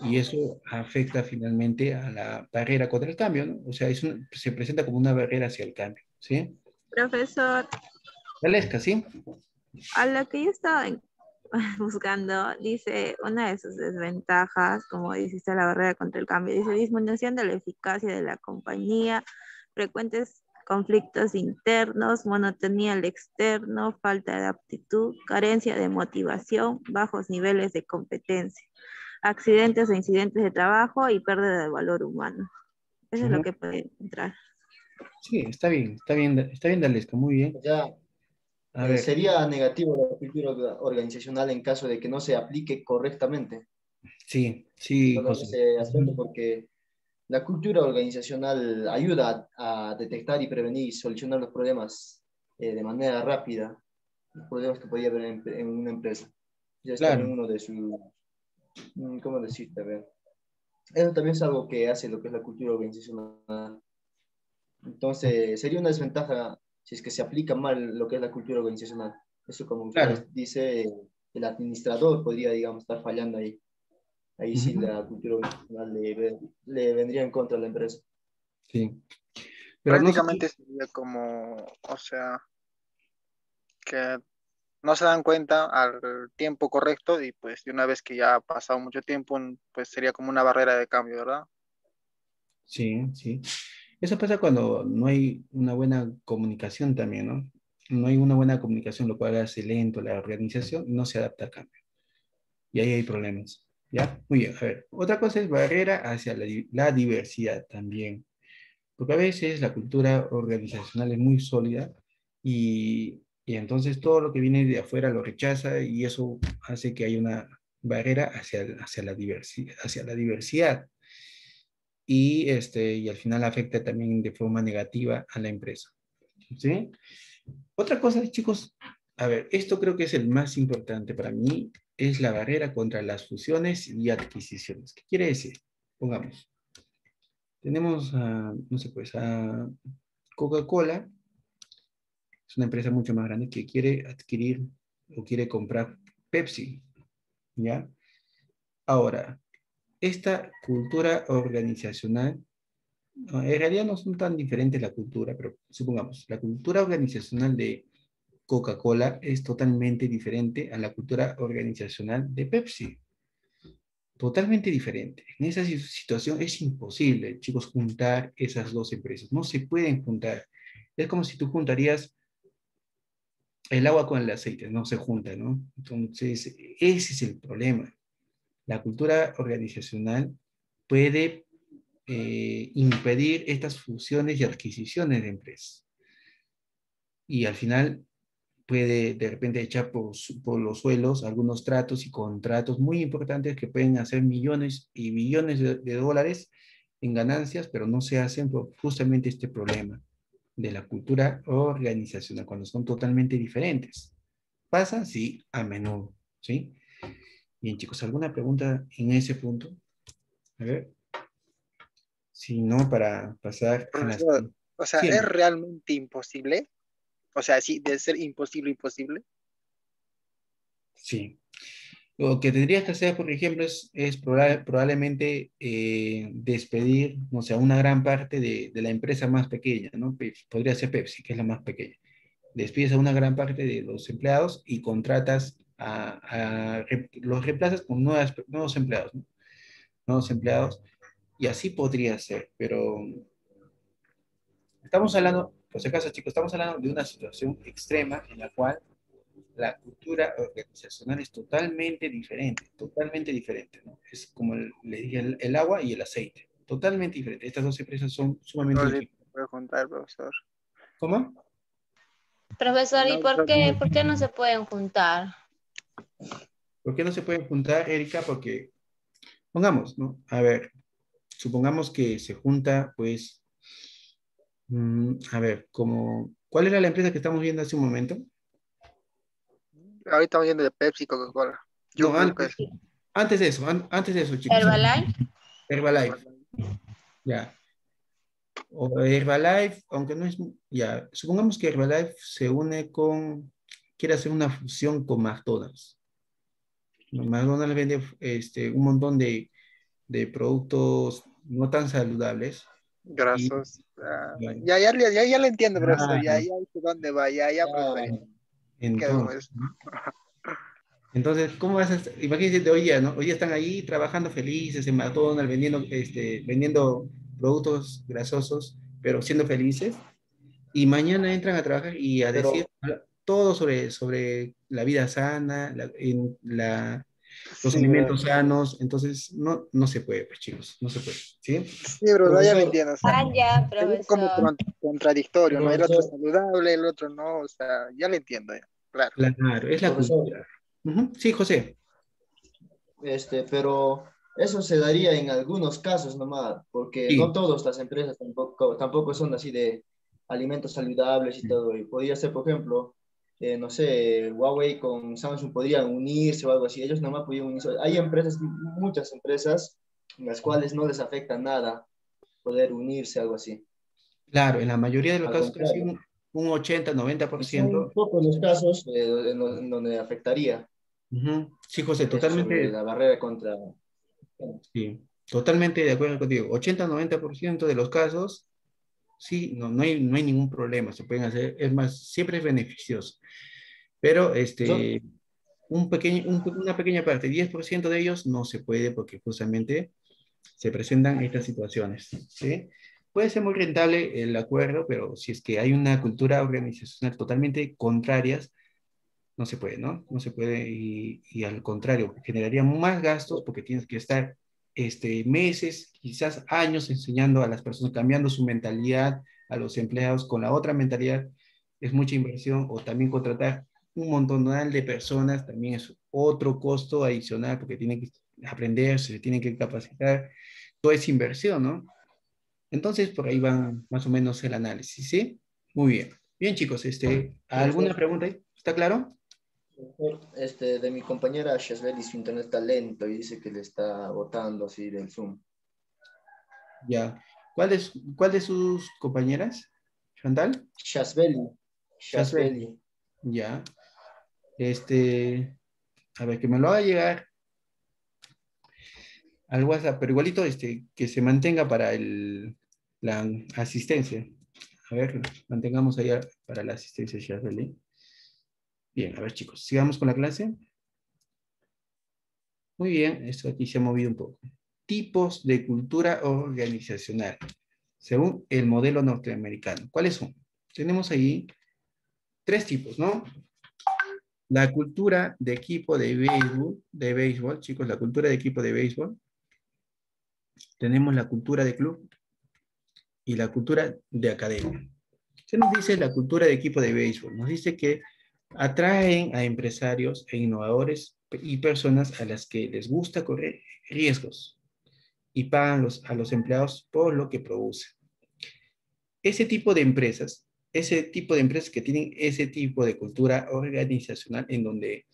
y eso afecta finalmente a la barrera contra el cambio, ¿no? O sea, es se presenta como una barrera hacia el cambio, ¿sí? Profesor. Valesca, ¿sí? A lo que yo estaba buscando, dice una de sus desventajas, como dijiste, la barrera contra el cambio, dice disminución de la eficacia de la compañía, frecuentes conflictos internos, monotonía al externo, falta de aptitud, carencia de motivación, bajos niveles de competencia accidentes o incidentes de trabajo y pérdida de valor humano. Eso es lo que puede entrar. Sí, está bien, está bien, está bien, Dalesca, muy bien. Ya, eh, sería negativo la cultura organizacional en caso de que no se aplique correctamente. Sí, sí. Ese aspecto porque la cultura organizacional ayuda a, detectar y prevenir y solucionar los problemas eh, de manera rápida, los problemas que podía haber en, una empresa. Ya está en uno de sus Mm, ¿cómo decirte? ver. Eso también es algo que hace lo que es la cultura organizacional. Entonces, sería una desventaja si es que se aplica mal lo que es la cultura organizacional. Eso como dice el administrador, podría, digamos, estar fallando ahí. Ahí sí la cultura organizacional le, le, vendría en contra a la empresa. Sí. Prácticamente sería como, o sea, que no se dan cuenta al tiempo correcto y pues de una vez que ya ha pasado mucho tiempo, pues sería como una barrera de cambio, ¿verdad? Sí, sí. Eso pasa cuando no hay una buena comunicación también, ¿no? No hay una buena comunicación, lo cual hace lento la organización y no se adapta al cambio. Y ahí hay problemas. ¿Ya? Muy bien. A ver, otra cosa es barrera hacia la, diversidad también. Porque a veces la cultura organizacional es muy sólida y y entonces todo lo que viene de afuera lo rechaza y eso hace que haya una barrera hacia, hacia, la, diversidad, hacia la diversidad. Y, este, y al final afecta también de forma negativa a la empresa. ¿Sí? Otra cosa, chicos, a ver, esto creo que es el más importante para mí, es la barrera contra las fusiones y adquisiciones. ¿Qué quiere decir? Pongamos, tenemos, a, no sé, pues a Coca-Cola, es una empresa mucho más grande que quiere adquirir o quiere comprar Pepsi. ¿Ya? Ahora, esta cultura organizacional, en realidad no son tan diferentes la cultura, pero supongamos, la cultura organizacional de Coca-Cola es totalmente diferente a la cultura organizacional de Pepsi. Totalmente diferente. En esa situación es imposible, chicos, juntar esas dos empresas. No se pueden juntar. Es como si tú juntarías el agua con el aceite no se junta, ¿no? Entonces, ese es el problema. La cultura organizacional puede eh, impedir estas fusiones y adquisiciones de empresas. Y al final puede de repente echar por, los suelos algunos tratos y contratos muy importantes que pueden hacer millones y billones de, de dólares en ganancias, pero no se hacen por justamente este problema de la cultura organizacional, cuando son totalmente diferentes. Pasa, sí, a menudo, ¿sí? Bien, chicos, ¿alguna pregunta en ese punto? A ver. Si no, para pasar a O sea, ¿es realmente imposible? O sea, sí, de ser imposible, imposible. Sí. Lo que tendrías que hacer, por ejemplo, es, es probablemente eh, despedir, no sé, una gran parte de, de, la empresa más pequeña, ¿no? Podría ser Pepsi, que es la más pequeña. Despides a una gran parte de los empleados y contratas a, a los reemplazas con nuevas, nuevos empleados, ¿no? Nuevos empleados. Y así podría ser, pero estamos hablando, por si acaso, chicos, estamos hablando de una situación extrema en la cual la cultura organizacional es totalmente diferente, totalmente diferente, ¿no? Es como le dije, el, agua y el aceite, totalmente diferente. Estas dos empresas son sumamente diferentes. Puedo contar, profesor. ¿Cómo? Profesor, ¿y por qué, por qué no se pueden juntar? ¿Por qué no se pueden juntar, Erika? Porque, pongamos, ¿no? A ver, supongamos que se junta, pues, mm, a ver, como, ¿cuál era la empresa que estamos viendo hace un momento? ahorita estamos viendo de Pepsi y Coca-Cola. Yo No, antes, antes de eso, an- antes de eso, chicos. Herbalife. Herbalife. Ya. O Herbalife, aunque no es, ya, supongamos que Herbalife se une con, quiere hacer una fusión con McDonald's. No, McDonald's vende este, un montón de, de productos no tan saludables. Grasos. ah, Bueno. ya, ya, ya, ya, ya lo entiendo, profesor. Ya, Claro. ya sé dónde va. Ya, ya, profesor. Entonces, ¿no? Entonces, ¿cómo estar? Imagínense hoy día, ¿no? Hoy día están ahí trabajando felices en McDonald's, vendiendo, este, vendiendo productos grasosos, pero siendo felices. Y mañana entran a trabajar y a Pero- decir todo sobre, sobre la vida sana, la, en la- los Sí, alimentos sanos. Entonces, no, no se puede, pues chicos, no se puede. ¿Sí? Sí, bro, ya lo Profesor. entiendo. O sea, Ah, ya, es como contradictorio, ¿no? El otro es saludable, el otro no. O sea, ya lo entiendo. Ya. Claro. Claro, es la Profesor. cultura. Ujú. Sí, José. Este, pero eso se daría en algunos casos nomás, porque Sí. no todas las empresas tampoco, tampoco son así de alimentos saludables y todo. Y podría ser, por ejemplo, eh, no sé, Huawei con Samsung podrían unirse o algo así. Ellos nomás podrían unirse. Hay empresas, muchas empresas, en las cuales no les afecta nada poder unirse, algo así. Claro, en la mayoría de los Al casos, casi un, un 80, Son 90%. pocos los casos eh, en, en donde afectaría. Ujú. Sí, José, totalmente, la barrera contra... sí, totalmente de acuerdo contigo. 80-90% de los casos, sí, no, no, hay, no hay ningún problema, se pueden hacer, es más, siempre es beneficioso. Pero este, un pequeño, un- una pequeña parte, 10% de ellos no se puede porque justamente se presentan estas situaciones, ¿sí? Puede ser muy rentable el acuerdo, pero si es que hay una cultura organizacional totalmente contrarias, no se puede, ¿no? No se puede y, y al contrario, generaría más gastos porque tienes que estar este, meses, quizás años enseñando a las personas, cambiando su mentalidad a los empleados con la otra mentalidad, es mucha inversión o también contratar un montón de personas, también es otro costo adicional porque tienen que aprender, se tienen que capacitar, todo es inversión, ¿no? Entonces, por ahí van más o menos el análisis, ¿sí? Muy bien. Bien, chicos, este, ¿alguna pregunta ahí? ¿Está claro? Este, de mi compañera Shazbeli, su internet está lento y dice que le está botando así del Zoom. Ya. ¿Cuál es, cuál de sus compañeras? ¿Chantal? Shazbeli. Shazbeli. Ya. Este, a ver, que me lo haga llegar al WhatsApp, pero igualito este, que se mantenga para el, la asistencia. A ver, mantengamos allá para la asistencia, Shazbeli. Bien, a ver chicos, sigamos con la clase. Muy bien, esto aquí se ha movido un poco. Tipos de cultura organizacional, según el modelo norteamericano. ¿Cuáles son? Tenemos ahí tres tipos, ¿no? La cultura de equipo de béisbol, de béisbol, chicos, la cultura de equipo de béisbol. Tenemos la cultura de club y la cultura de academia. ¿Qué nos dice la cultura de equipo de béisbol? Nos dice que atraen a empresarios e innovadores y personas a las que les gusta correr riesgos y pagan los, a los empleados por lo que producen. Ese tipo de empresas, ese tipo de empresas que tienen ese tipo de cultura organizacional en donde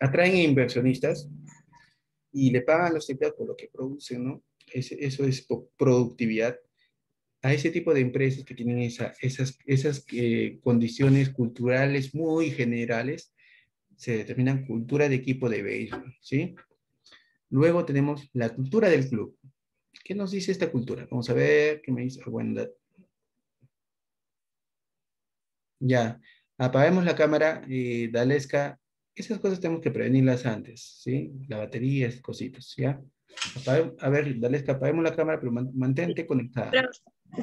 atraen inversionistas y le pagan a los empleados por lo que producen, ¿no? Eso es productividad a ese tipo de empresas que tienen esa, esas, esas eh, condiciones culturales muy generales, se determinan cultura de equipo de béisbol, ¿sí? Luego tenemos la cultura del club. ¿Qué nos dice esta cultura? Vamos a ver qué me dice Wanda. Ya, apaguemos la cámara, eh, Dalesca. Esas cosas tenemos que prevenirlas antes, ¿sí? La batería, esas cositas, ¿ya? A ver, Dalesca, apaguemos la cámara, pero mantente conectada. Pero,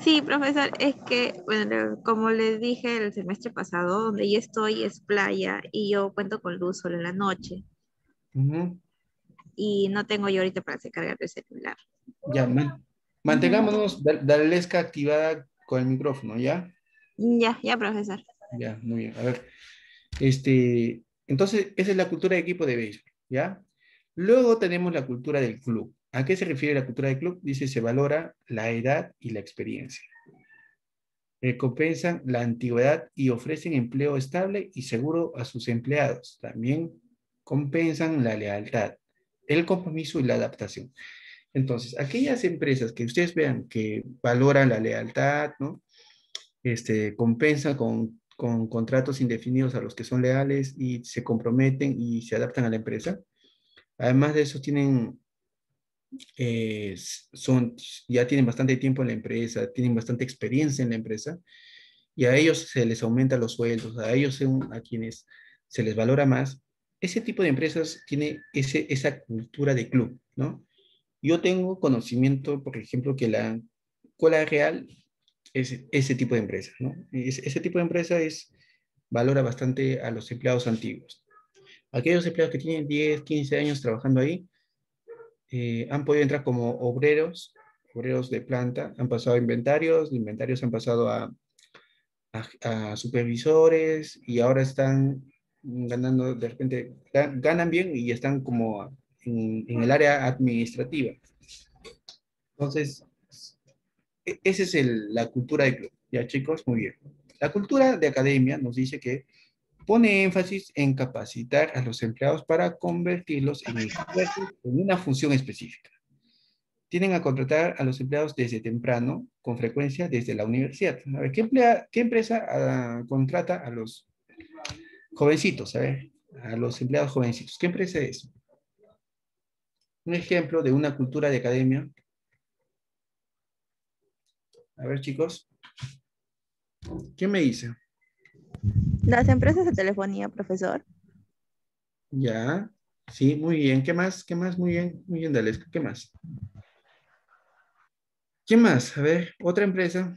sí, profesor, es que, bueno, como les dije el semestre pasado, donde yo estoy es playa y yo cuento con luz solo en la noche. Uh -huh. Y no tengo yo ahorita para cargar el celular. Ya, man, mantengámonos, Dalesca activada con el micrófono, ¿ya? Ya, ya, profesor. Ya, muy bien. A ver, este, entonces, esa es la cultura de equipo de béisbol, ¿ya? Luego tenemos la cultura del club. ¿A qué se refiere la cultura del club? Dice, se valora la edad y la experiencia. Recompensan la antigüedad y ofrecen empleo estable y seguro a sus empleados. También compensan la lealtad, el compromiso y la adaptación. Entonces, aquellas empresas que ustedes vean que valoran la lealtad, ¿no? Este, compensan con, con contratos indefinidos a los que son leales y se comprometen y se adaptan a la empresa. Además de eso, tienen, eh, son, ya tienen bastante tiempo en la empresa, tienen bastante experiencia en la empresa y a ellos se les aumenta los sueldos, a ellos a quienes se les valora más. Ese tipo de empresas tiene ese, esa cultura de club, ¿no? Yo tengo conocimiento, por ejemplo, que la Cola Real es ese tipo de empresa, ¿no? ese tipo de empresa es, valora bastante a los empleados antiguos. Aquellos empleados que tienen 10, 15 años trabajando ahí, eh, han podido entrar como obreros, obreros de planta, han pasado a inventarios, de inventarios han pasado a, a, supervisores y ahora están ganando, de repente, ganan bien y están como en, el área administrativa. Entonces, e, esa es la cultura de club. Ya chicos, muy bien. La cultura de academia nos dice que pone énfasis en capacitar a los empleados para convertirlos en una función específica. Tienen a contratar a los empleados desde temprano, con frecuencia desde la universidad. A ver, ¿qué, emplea, empresa ah, contrata a los jovencitos? A ver, a los empleados jovencitos. ¿Qué empresa es? un ejemplo de una cultura de academia. A ver, chicos. ¿Qué me dice? Las empresas de telefonía, profesor. Ya, sí, muy bien. ¿Qué más? ¿Qué más? Muy bien, muy bien, Dalesca. ¿Qué más? ¿Qué más? A ver, otra empresa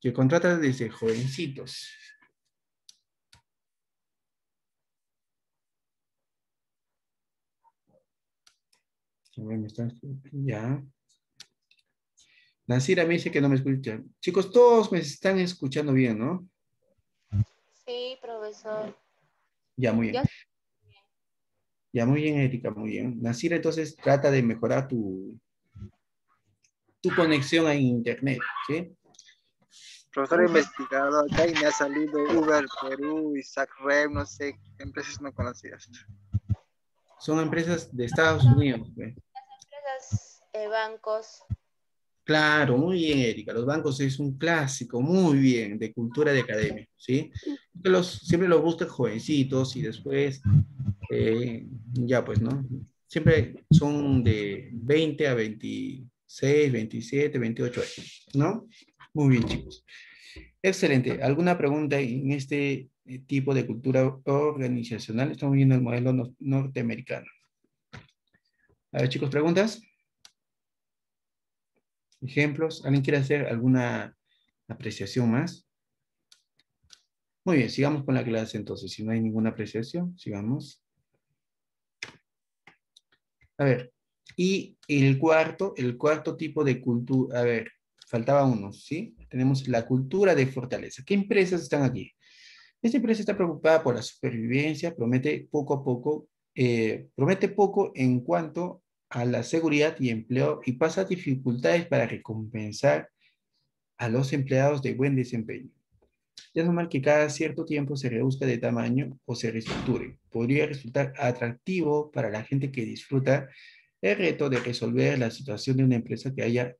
que contrata desde jovencitos. Ya. Nasira me dice que no me escucha. Chicos, todos me están escuchando bien, ¿no? Sí, profesor. Ya, muy bien. Ya, muy bien, Erika, muy bien. Nasira, entonces trata de mejorar tu, tu conexión a Internet, ¿sí? Profesor investigador, acá y me ha salido Uber Perú, Isaac Rev, no sé, empresas no conocidas. Son empresas de Estados Unidos. ¿ve? Eh, bancos. Claro, muy bien, Erika. Los bancos es un clásico, muy bien, de cultura de academia, ¿sí? los, siempre los buscan jovencitos y después, eh, ya pues, ¿no? Siempre son de 20 a 26, 27, 28 años, ¿no? Muy bien, chicos. Excelente. ¿Alguna pregunta en este eh, tipo de cultura organizacional? Estamos viendo el modelo norteamericano. A ver, chicos, ¿preguntas? Ejemplos. ¿Alguien quiere hacer alguna apreciación más? Muy bien, sigamos con la clase entonces. Si no hay ninguna apreciación, sigamos. A ver, y el cuarto, el cuarto tipo de cultura, a ver, faltaba uno, ¿sí? Tenemos la cultura de fortaleza. ¿Qué empresas están aquí? Esta empresa está preocupada por la supervivencia, promete poco a poco, eh, promete poco en cuanto a la seguridad y empleo y pasa dificultades para recompensar a los empleados de buen desempeño. Es normal que cada cierto tiempo se reduzca de tamaño o se reestructure. Podría resultar atractivo para la gente que disfruta el reto de resolver la situación de una empresa que haya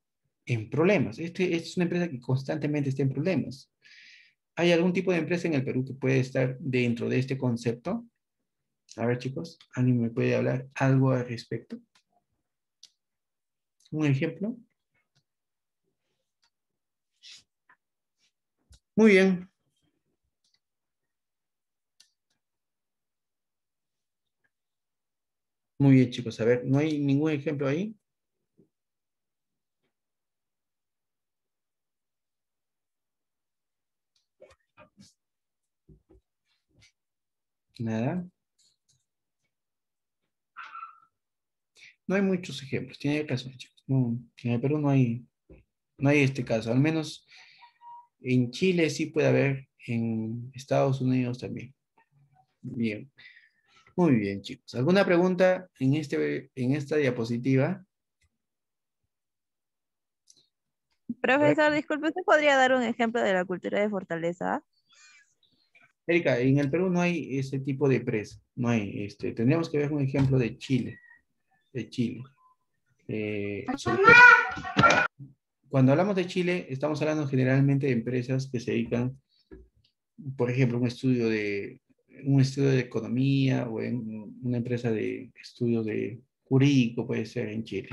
en problemas. Este, es una empresa que constantemente está en problemas. ¿Hay algún tipo de empresa en el Perú que puede estar dentro de este concepto? A ver, chicos, ¿alguien me puede hablar algo al respecto? Un ejemplo. Muy bien. Muy bien, chicos. A ver, ¿no hay ningún ejemplo ahí? Nada. No hay muchos ejemplos. Tiene razón, chicos. No, en el Perú no hay, no hay este caso. Al menos en Chile sí puede haber, en Estados Unidos también. Bien. Muy bien, chicos. ¿Alguna pregunta en, este, en esta diapositiva? Profesor, disculpe, ¿usted podría dar un ejemplo de la cultura de fortaleza? Erika, en el Perú no hay ese tipo de empresa. No hay. Este, tendríamos que ver un ejemplo de Chile. De Chile. Eh, cuando hablamos de Chile, estamos hablando generalmente de empresas que se dedican, por ejemplo, un estudio de un estudio de economía o en una empresa de estudio de jurídico puede ser en Chile,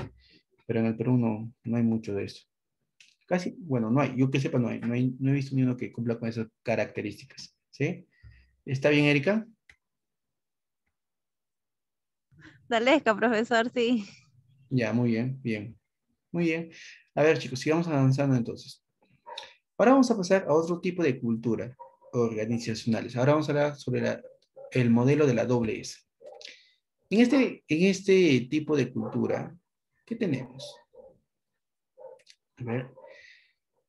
pero en el Perú no, no hay mucho de eso. Casi, bueno, no hay, yo que sepa no hay, no, hay, no he visto ni uno que cumpla con esas características, ¿sí? ¿Está bien, Erika? Dalesca, profesor, sí. Ya, muy bien, bien. Muy bien. A ver, chicos, sigamos avanzando entonces. Ahora vamos a pasar a otro tipo de cultura organizacionales. Ahora vamos a hablar sobre el modelo de la doble S. En este, en este tipo de cultura, ¿qué tenemos? A ver.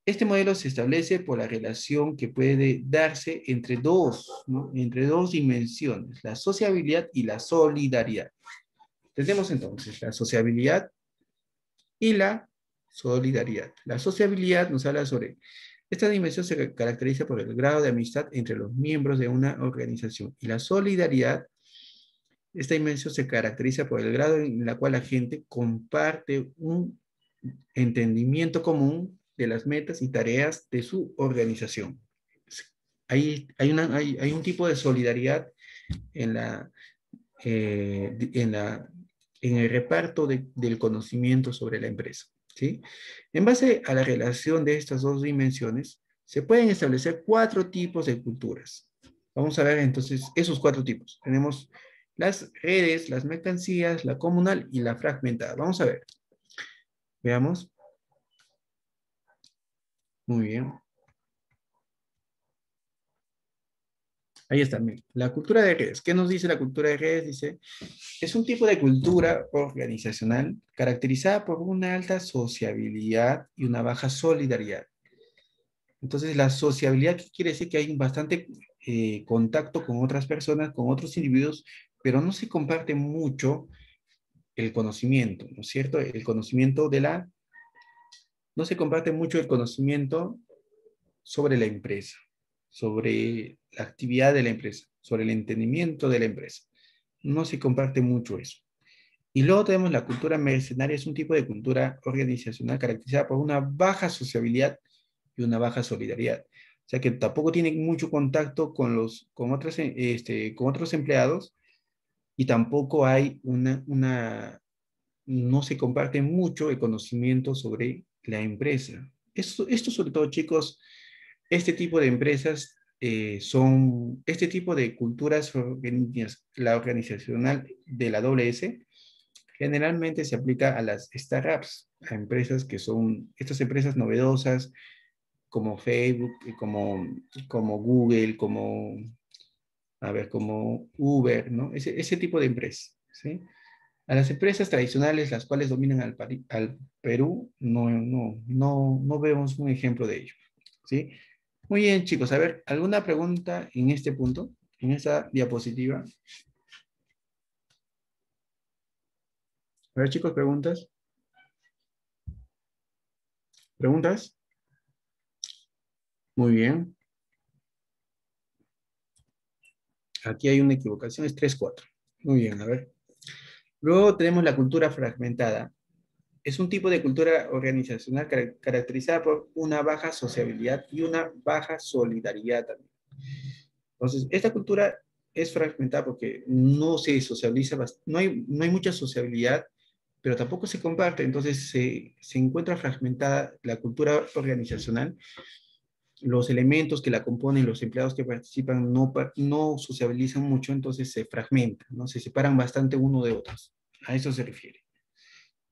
Este modelo se establece por la relación que puede darse entre dos, ¿no? entre dos dimensiones, la sociabilidad y la solidaridad. Tenemos entonces la sociabilidad y la solidaridad. La sociabilidad nos habla sobre esta dimensión se caracteriza por el grado de amistad entre los miembros de una organización y la solidaridad. Esta dimensión se caracteriza por el grado en la cual la gente comparte un entendimiento común de las metas y tareas de su organización. Hay, hay, una, hay, un tipo de solidaridad en, la, eh, en, la, en el reparto de, del conocimiento sobre la empresa. ¿sí? En base a la relación de estas dos dimensiones, se pueden establecer cuatro tipos de culturas. Vamos a ver entonces esos cuatro tipos. Tenemos las redes, las mercancías, la comunal y la fragmentada. Vamos a ver. Veamos. Muy bien. Ahí está, la cultura de redes. ¿Qué nos dice la cultura de redes? Dice, es un tipo de cultura organizacional caracterizada por una alta sociabilidad y una baja solidaridad. Entonces, la sociabilidad quiere decir que hay bastante eh, contacto con otras personas, con otros individuos, pero no se comparte mucho el conocimiento, ¿no es cierto? El conocimiento de la... No se comparte mucho el conocimiento sobre la empresa sobre la actividad de la empresa, sobre el entendimiento de la empresa. No se comparte mucho eso. Y luego tenemos la cultura mercenaria, es un tipo de cultura organizacional caracterizada por una baja sociabilidad y una baja solidaridad. O sea que tampoco tiene mucho contacto con, los, con, otros, este, con otros empleados y tampoco hay una, una, no se comparte mucho el conocimiento sobre la empresa. Esto, esto sobre todo, chicos, este tipo de empresas eh, son, este tipo de culturas, la organizacional de la WS, generalmente se aplica a las startups, a empresas que son, estas empresas novedosas, como Facebook, como, como Google, como, a ver, como Uber, ¿no? Ese, ese tipo de empresas, ¿sí? A las empresas tradicionales, las cuales dominan al, al Perú, no, no, no, no vemos un ejemplo de ello, ¿sí? Muy bien, chicos. A ver, ¿alguna pregunta en este punto? En esta diapositiva. A ver, chicos, preguntas. ¿Preguntas? Muy bien. Aquí hay una equivocación, es 3-4. Muy bien, a ver. Luego tenemos la cultura fragmentada es un tipo de cultura organizacional caracterizada por una baja sociabilidad y una baja solidaridad también. Entonces, esta cultura es fragmentada porque no se socializa, no hay, mucha sociabilidad, pero tampoco se comparte, entonces se, se encuentra fragmentada la cultura organizacional, los elementos que la componen, los empleados que participan no, no sociabilizan mucho, entonces se fragmentan, ¿no? se separan bastante uno de otros. A eso se refiere.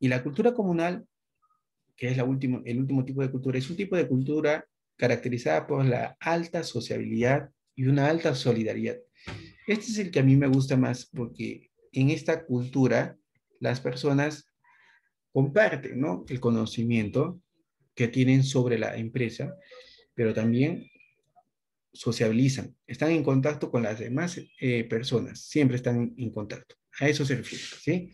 Y la cultura comunal, que es la última, el último tipo de cultura, es un tipo de cultura caracterizada por la alta sociabilidad y una alta solidaridad. Este es el que a mí me gusta más porque en esta cultura las personas comparten ¿no? el conocimiento que tienen sobre la empresa, pero también sociabilizan, están en contacto con las demás eh, personas, siempre están en contacto. A eso se refiere, ¿sí?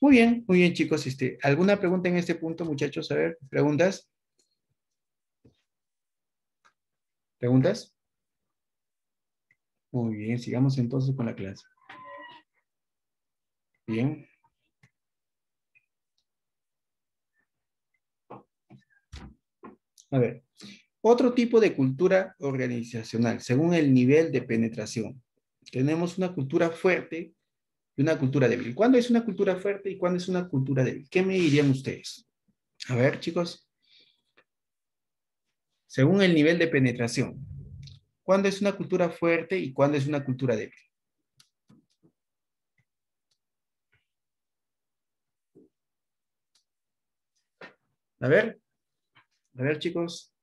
Muy bien, muy bien, chicos. Este, ¿Alguna pregunta en este punto, muchachos? A ver, ¿preguntas? ¿Preguntas? Muy bien, sigamos entonces con la clase. Bien. A ver, otro tipo de cultura organizacional, según el nivel de penetración. Tenemos una cultura fuerte y una cultura débil. ¿Cuándo es una cultura fuerte y cuándo es una cultura débil? ¿Qué me dirían ustedes? A ver, chicos. Según el nivel de penetración. ¿Cuándo es una cultura fuerte y cuándo es una cultura débil? A ver. A ver, chicos.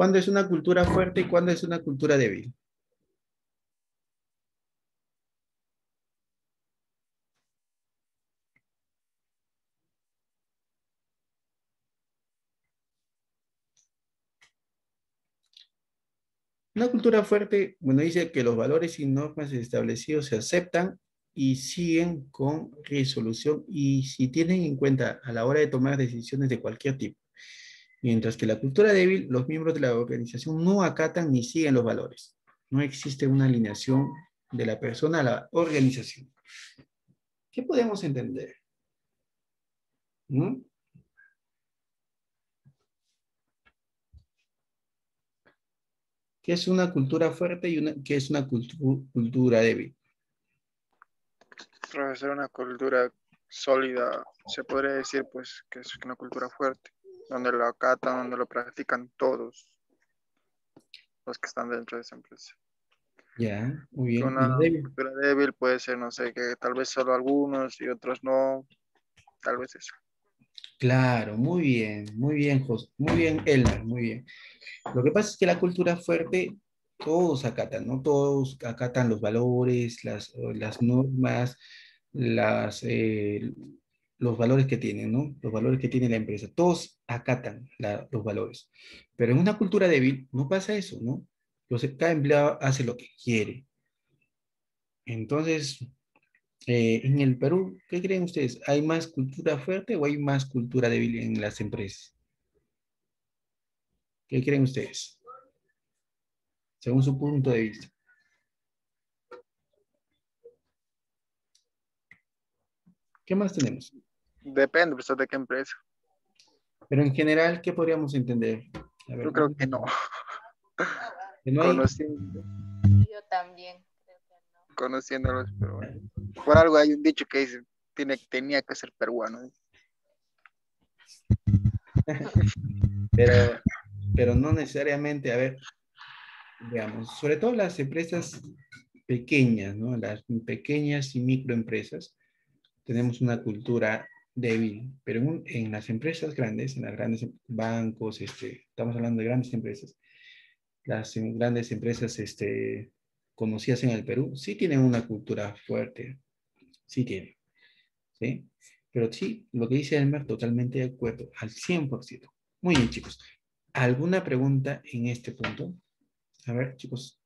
¿Cuándo es una cultura fuerte y cuándo es una cultura débil? Una cultura fuerte, bueno, dice que los valores y normas establecidos se aceptan y siguen con resolución y si tienen en cuenta a la hora de tomar decisiones de cualquier tipo. Mientras que la cultura débil, los miembros de la organización no acatan ni siguen los valores. No existe una alineación de la persona a la organización. ¿Qué podemos entender? ¿Mm? ¿Qué es una cultura fuerte y qué es una cultura débil? Profesor, una cultura sólida, se podría decir pues que es una cultura fuerte donde lo acatan, donde lo practican todos los que están dentro de esa empresa. Ya, muy bien. Una cultura débil puede ser, no sé, que tal vez solo algunos y otros no, tal vez eso. Claro, muy bien, muy bien, José, muy bien, Elmer, muy bien. Lo que pasa es que la cultura fuerte, todos acatan, ¿no? Todos acatan los valores, las, las normas, las, eh, los valores que tienen, ¿no? Los valores que tiene la empresa. Todos acatan los valores. Pero en una cultura débil no pasa eso, ¿no? Los, cada empleado hace lo que quiere. Entonces, eh, en el Perú, ¿qué creen ustedes? ¿Hay más cultura fuerte o hay más cultura débil en las empresas? ¿Qué creen ustedes? Según su punto de vista. ¿Qué más tenemos? Depende, pues, de qué empresa. Pero en general, ¿qué podríamos entender? Yo creo que no. Conociendo. Yo también creo que no. Conociéndolos, pero bueno. Por algo hay un dicho que dice, tiene, tenía que ser peruano. pero, pero no necesariamente, a ver, digamos, sobre todo las empresas pequeñas, ¿no? Las pequeñas y microempresas, tenemos una cultura débil, pero en, las empresas grandes, en los grandes bancos, este, estamos hablando de grandes empresas, las grandes empresas este, conocidas en el Perú, sí tienen una cultura fuerte, sí tienen, ¿sí? Pero sí, lo que dice Elmer, totalmente de acuerdo, al 100%. Muy bien, chicos. ¿Alguna pregunta en este punto? A ver, chicos.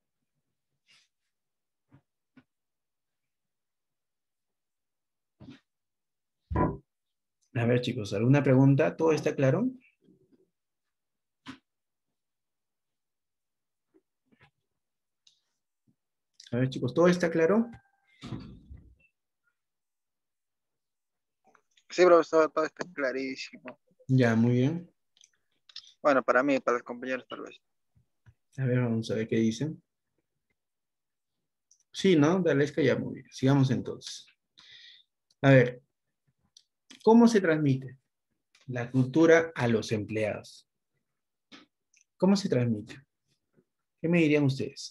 A ver, chicos, ¿alguna pregunta? ¿Todo está claro? A ver, chicos, ¿todo está claro? Sí, profesor, todo está clarísimo. Ya, muy bien. Bueno, para mí, para los compañeros tal vez. A ver, vamos a ver qué dicen. Sí, ¿no? Dale, es que ya muy bien. Sigamos entonces. A ver, ¿Cómo se transmite la cultura a los empleados? ¿Cómo se transmite? ¿Qué me dirían ustedes?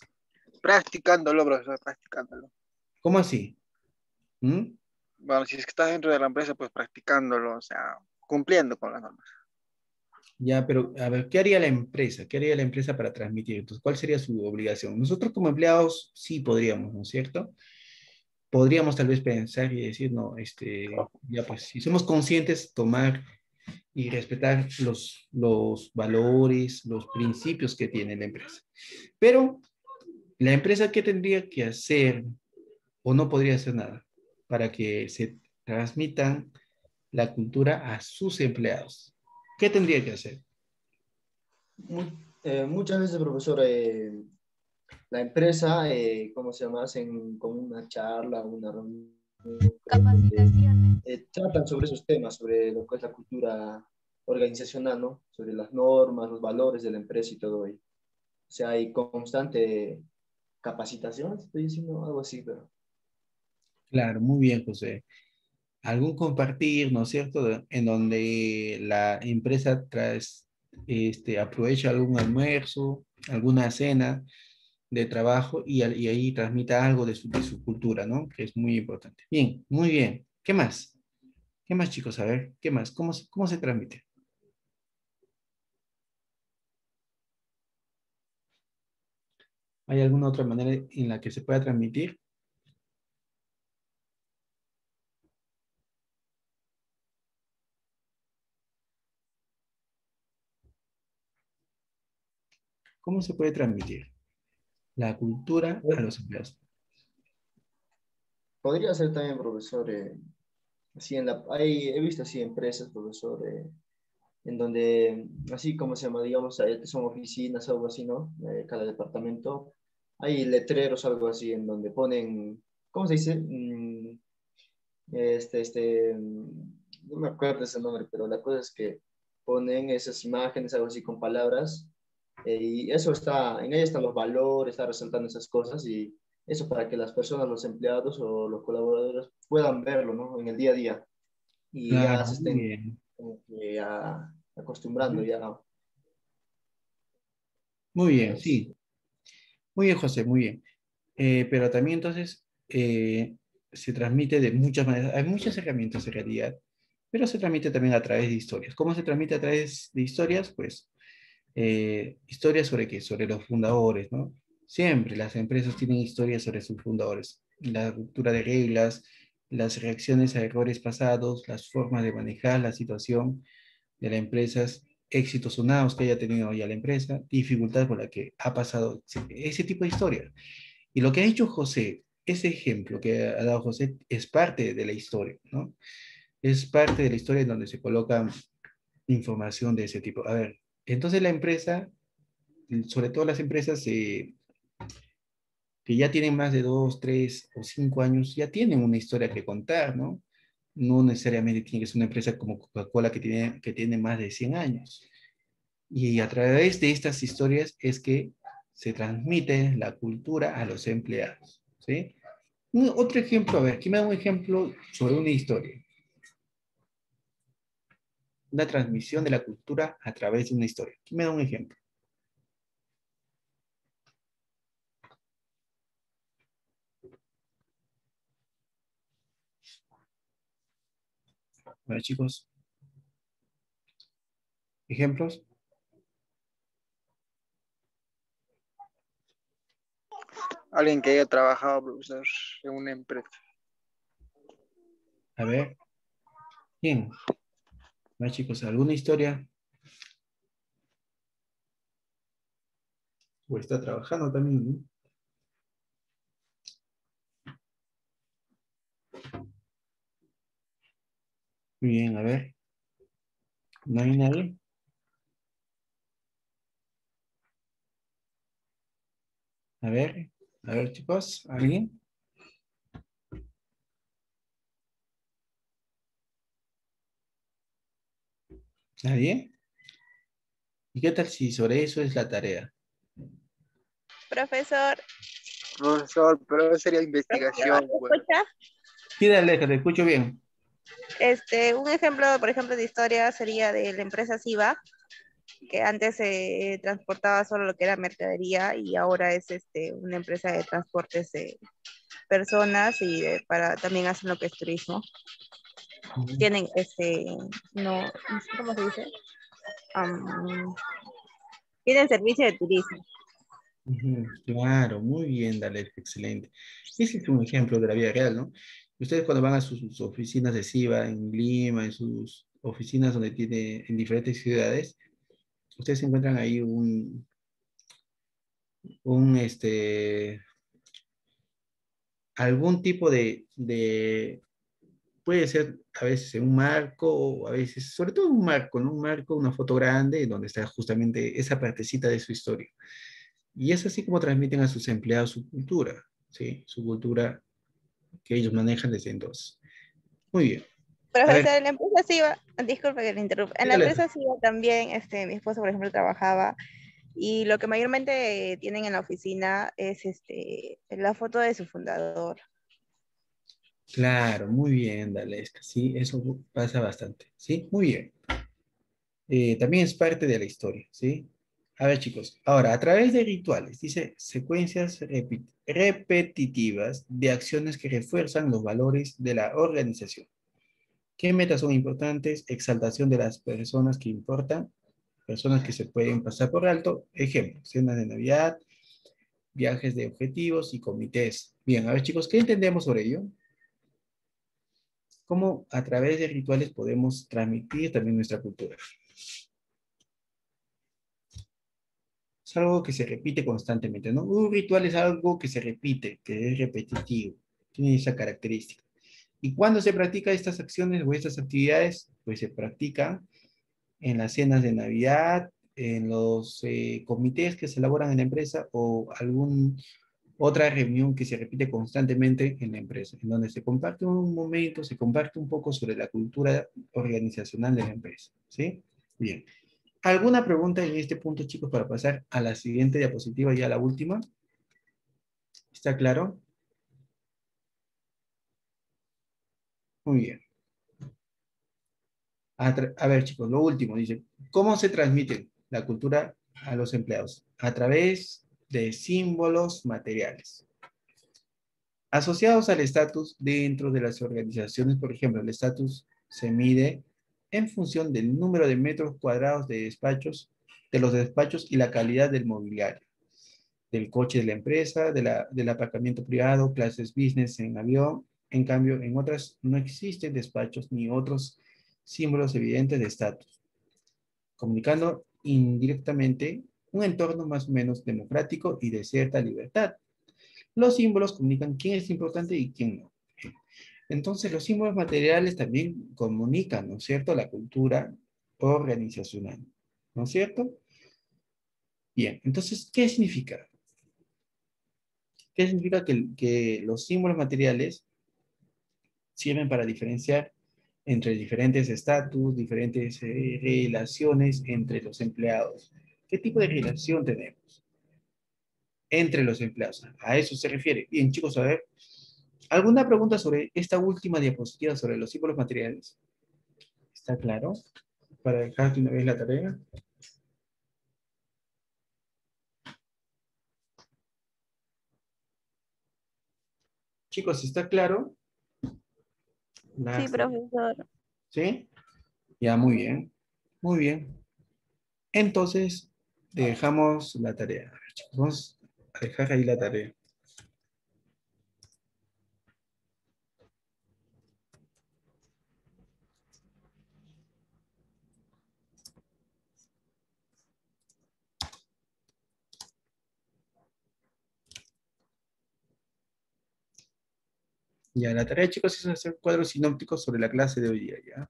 Practicándolo, profesor, practicándolo. ¿Cómo así? ¿Mm? Bueno, si es que estás dentro de la empresa, pues practicándolo, o sea, cumpliendo con las normas. Ya, pero a ver, ¿qué haría la empresa? ¿Qué haría la empresa para transmitir? Entonces, ¿cuál sería su obligación? Nosotros como empleados sí podríamos, ¿no es cierto? Podríamos tal vez pensar y decir, no, este, ya pues, si somos conscientes, tomar y respetar los, los valores, los principios que tiene la empresa. Pero, ¿la empresa qué tendría que hacer o no podría hacer nada para que se transmitan la cultura a sus empleados. ¿Qué tendría que hacer? Eh, muchas veces, profesor, eh, la empresa, eh, ¿cómo se llama? Hacen como una charla, una reunión. Capacitaciones. Eh, tratan sobre esos temas, sobre lo que es la cultura organizacional, ¿no? Sobre las normas, los valores de la empresa y todo ello. O sea, hay constante capacitación, estoy diciendo algo así, pero... Claro, muy bien, José. Algún compartir, ¿no es cierto? En donde la empresa trae, este, aprovecha algún almuerzo, alguna cena de trabajo y, ahí transmita algo de su, de su cultura, ¿no? Que es muy importante. Bien, muy bien. ¿Qué más? ¿Qué más, chicos? A ver, ¿qué más? ¿Cómo, cómo se transmite? ¿Hay alguna otra manera en la que se pueda transmitir? ¿Cómo se puede transmitir la cultura a los empleados? Podría ser también, profesor, eh, así en la, hay, he visto así empresas, profesor, eh, en donde, así como se llama, digamos, son oficinas, algo así, ¿no? Eh, cada departamento. Hay letreros, algo así, en donde ponen, ¿cómo se dice? Mm, este, este, mm, no me acuerdo ese nombre, pero la cosa es que ponen esas imágenes, algo así, con palabras, eh, y eso está, en ella están los valores, está resaltando esas cosas, y eso para que las personas, los empleados o los colaboradores puedan verlo, ¿no? En el día a día. Y ya Claro, se muy estén que ya acostumbrando Ujú. ya. Muy bien, sí. Muy bien, José, muy bien. Eh, pero también entonces eh, se transmite de muchas maneras. Hay muchas herramientas en realidad, pero se transmite también a través de historias. ¿Cómo se transmite a través de historias? Pues eh, historias sobre qué? Sobre los fundadores, ¿no? Siempre las empresas tienen historias sobre sus fundadores. La ruptura de reglas, las reacciones a errores pasados, las formas de manejar la situación de la empresa, éxitos sonados que haya tenido ya la empresa, dificultades por la que ha pasado, ese tipo de historia. Y lo que ha hecho José, ese ejemplo que ha dado José, es parte de la historia, ¿no? Es parte de la historia en donde se coloca información de ese tipo. A ver, entonces la empresa, sobre todo las empresas eh, que ya tienen más de dos, tres o cinco años, ya tienen una historia que contar, ¿no? No necesariamente tiene que ser una empresa como Coca-Cola que tiene, que tiene más de 100 años. Y a través de estas historias es que se transmite la cultura a los empleados, ¿sí? Otro ejemplo, a ver, ¿quién me da un ejemplo sobre una historia? Una transmisión de la cultura a través de una historia. ¿Quién me da un ejemplo? Bueno, chicos. ¿Ejemplos? Alguien que haya trabajado, profesor, en una empresa. A ver. ¿Quién? Bueno, chicos, ¿alguna historia? O está trabajando también, ¿no? Bien, a ver. ¿No hay nadie? A ver, a ver, chicos, ¿alguien? ¿Nadie? ¿Y qué tal si sobre eso es la tarea? Profesor, Profesor, pero sería investigación, ¿me pues. escucha? Sí, dale, te escucho bien. Este, un ejemplo, por ejemplo, de historia sería de la empresa Siva, que antes se transportaba solo lo que era mercadería y ahora es este, una empresa de transportes de personas y de- para también hacen lo que es turismo. Tienen este, no, ¿cómo se dice? Tienen servicio de turismo. Claro, muy bien, dale, excelente. Ese es un ejemplo de la vida real, ¿no? Ustedes cuando van a sus, sus oficinas de SIVA en Lima, en sus oficinas donde tiene en diferentes ciudades, ustedes encuentran ahí un, un este, algún tipo de, de, puede ser a veces en un marco, o a veces, sobre todo un marco, ¿no? Un marco, una foto grande, donde está justamente esa partecita de su historia. Y es así como transmiten a sus empleados su cultura, ¿sí? Su cultura que ellos manejan desde entonces. Muy bien. Profesor, en la empresa SIVA, disculpe que le interrumpa, en la empresa SIVA también, este, mi esposo, por ejemplo, trabajaba y lo que mayormente tienen en la oficina es este, la foto de su fundador. Claro, muy bien, Dalesca. Sí, eso pasa bastante. Sí, muy bien. Eh, también es parte de la historia, ¿sí? A ver, chicos. Ahora, a través de rituales, dice secuencias repetitivas de acciones que refuerzan los valores de la organización. ¿Qué metas son importantes? Exaltación de las personas que importan, personas que se pueden pasar por alto. Ejemplo, cenas de Navidad, viajes de objetivos y comités. Bien, a ver chicos, ¿qué entendemos sobre ello? ¿Cómo a través de rituales podemos transmitir también nuestra cultura? Es algo que se repite constantemente, ¿no? Un ritual es algo que se repite, que es repetitivo, tiene esa característica. ¿Y cuándo se practica estas acciones o estas actividades? Pues se practica en las cenas de Navidad, en los eh, comités que se elaboran en la empresa o algún otra reunión que se repite constantemente en la empresa, en donde se comparte un momento, se comparte un poco sobre la cultura organizacional de la empresa. ¿Sí? Bien. ¿Alguna pregunta en este punto, chicos, para pasar a la siguiente diapositiva y a la última? ¿Está claro? Muy bien. A, ver, chicos, lo último, dice, ¿cómo se transmite la cultura a los empleados? A través de símbolos materiales. Asociados al estatus dentro de las organizaciones, por ejemplo, el estatus se mide en función del número de metros cuadrados de despachos, de los despachos y la calidad del mobiliario, del coche de la empresa, de la, del aparcamiento privado, clases business en avión, en cambio, en otras no existen despachos ni otros símbolos evidentes de estatus, comunicando indirectamente un entorno más o menos democrático y de cierta libertad. Los símbolos comunican quién es importante y quién no. Entonces, los símbolos materiales también comunican, ¿no es cierto?, la cultura organizacional, ¿no es cierto? Bien, entonces, ¿qué significa? ¿Qué significa que, los símbolos materiales sirven para diferenciar entre diferentes estatus, diferentes eh, relaciones entre los empleados. ¿Qué tipo de relación tenemos entre los empleados? A eso se refiere. Bien, chicos, a ver. ¿Alguna pregunta sobre esta última diapositiva sobre los símbolos materiales? ¿Está claro? Para dejarte una vez la tarea. Chicos, ¿está claro? Sí, profesor. ¿Sí? Ya, muy bien. Muy bien. Entonces, dejamos la tarea. Vamos a dejar ahí la tarea. Ya, la tarea, chicos, es hacer cuadros sinópticos sobre la clase de hoy día, ¿ya?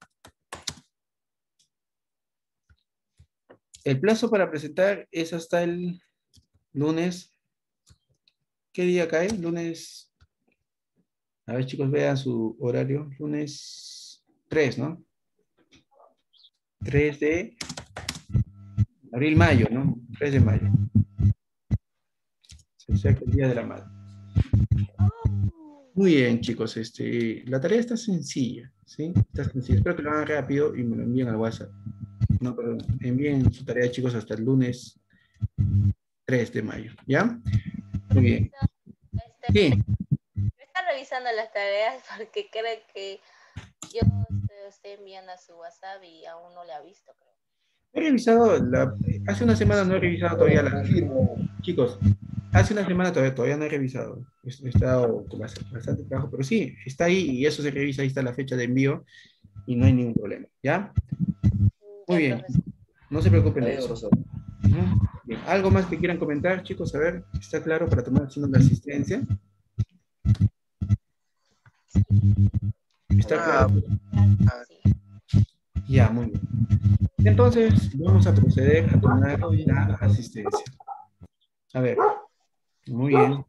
El plazo para presentar es hasta el lunes. ¿Qué día cae? Lunes. A ver, chicos, vean su horario. Lunes 3, ¿no? 3 de abril, mayo, ¿no? 3 de mayo. Se el día de la madre. Muy bien, chicos. Este, la tarea está sencilla, ¿sí? Está sencilla. Espero que lo hagan rápido y me lo envíen al WhatsApp. No, perdón. Envíen su tarea, chicos, hasta el lunes 3 de mayo, ¿ya? Muy bien. Este, sí. Está revisando las tareas porque creo que yo estoy enviando a su WhatsApp y aún no le ha visto, creo. He revisado, la, hace una semana no he revisado todavía la... Chicos, Hace una semana todavía, todavía no he revisado. He estado con bastante trabajo, pero sí, está ahí y eso se revisa, ahí está la fecha de envío y no hay ningún problema. ¿Ya? Muy bien. No se preocupen de eso. ¿Algo más que quieran comentar, chicos? A ver, ¿está claro para tomar acción de asistencia? ¿Está claro? ah. Ya, muy bien. Entonces, vamos a proceder a tomar la asistencia. A ver. Muy bien.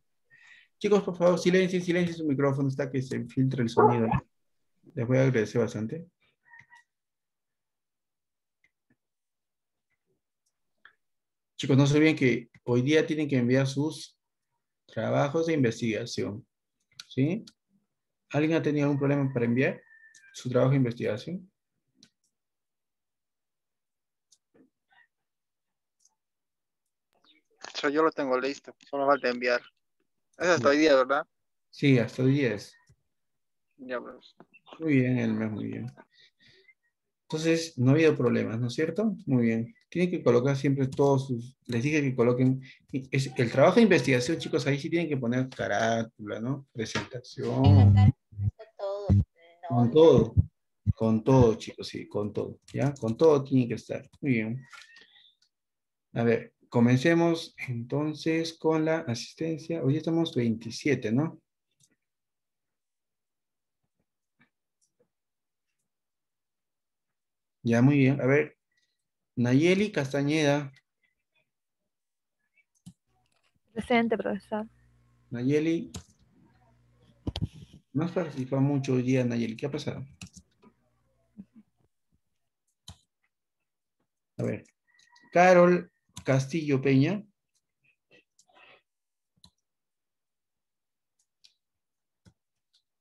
Chicos, por favor, silencio, silencio su micrófono, está que se filtre el sonido. Les voy a agradecer bastante. Chicos, no se olviden que hoy día tienen que enviar sus trabajos de investigación. ¿Sí? ¿Alguien ha tenido algún problema para enviar su trabajo de investigación? yo lo tengo listo, solo falta enviar. Es hasta hoy día, ¿verdad? Sí, hasta hoy 10. Ya, pues. Muy bien, Elmer, muy bien. Entonces, no ha habido problemas, ¿no es cierto? Muy bien. Tienen que colocar siempre todos sus... Les dije que coloquen... es- el trabajo de investigación, chicos, ahí sí tienen que poner carátula, ¿no? Presentación. todo. Con todo. Con todo, chicos, sí, con todo. ¿Ya? Con todo tiene que estar. Muy bien. A ver, comencemos entonces con la asistencia. Hoy estamos 27, ¿no? Ya, muy bien. A ver, Nayeli Castañeda. Presente, profesor. Nayeli. No has participado mucho hoy día, Nayeli. ¿Qué ha pasado? A ver. Carol Castillo Peña.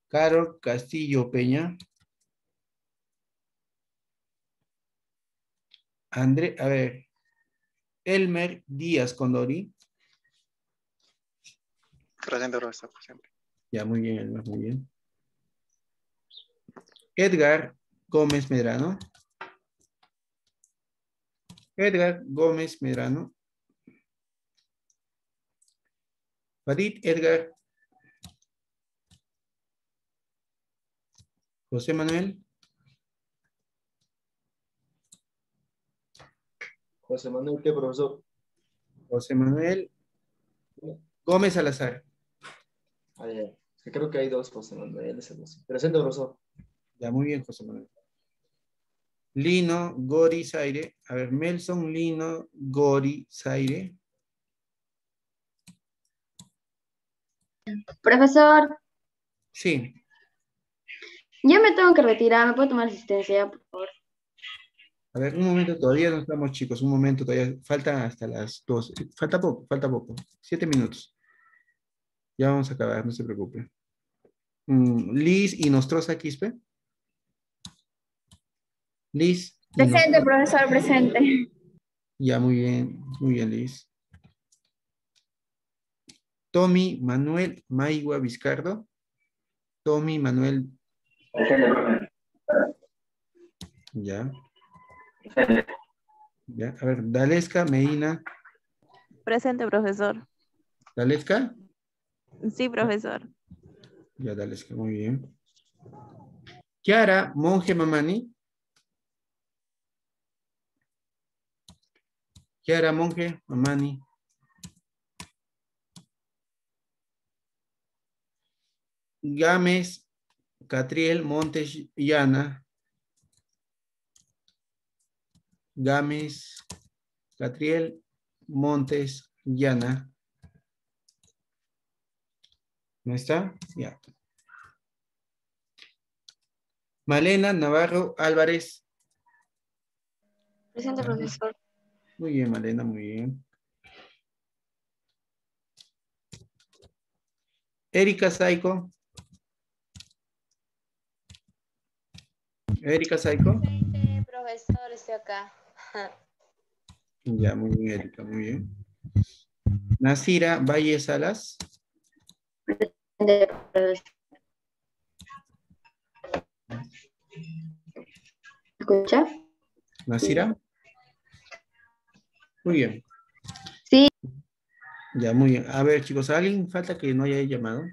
Carol Castillo Peña. André, a ver. Elmer Díaz Condori. Presente, profesor, presente. Ya, muy bien, Elmer, muy bien. Edgar Gómez Medrano. Edgar Gómez Medrano. Farid Edgar. José Manuel. José Manuel, ¿qué, profesor? José Manuel Gómez Salazar. Ah, ya. Es que creo que hay dos José Manuel. Presente, profesor. Ya, muy bien, José Manuel. Lino Gori Zaire. A ver, Melson Lino Gori Zaire. Profesor, Sí, yo me tengo que retirar. ¿Me puedo tomar asistencia, por favor? A ver, un momento, todavía no estamos chicos, un momento, todavía falta hasta las 12. Falta poco, falta poco. Siete minutos. Ya vamos a acabar, no se preocupe. Mm, Liz y Nostrosa Quispe. Liz. Presente, profesor, presente. Ya, muy bien, muy bien, Liz. Tommy Manuel Maigua Vizcardo. Tommy Manuel. Ya. Ya, a ver, Dalesca Medina. Presente, profesor. ¿Dalesca? Sí, profesor. Ya, Dalesca, muy bien. Kiara Monje Mamani. Kiara Monje Mamani. Gámez Catriel Montes Llana. Gámez Catriel Montes Llana. ¿No está? Ya. Malena Navarro Álvarez. Presente, profesor. Muy bien, Malena, muy bien. Erika Saiko. Erika Saiko. Presente, profesor, estoy acá. Ya, muy bien, Erika, muy bien. Nasira Valle Salas. ¿Escucha? Nasira. Muy bien. Sí. Ya, muy bien. A ver, chicos, ¿alguien falta que no haya llamado?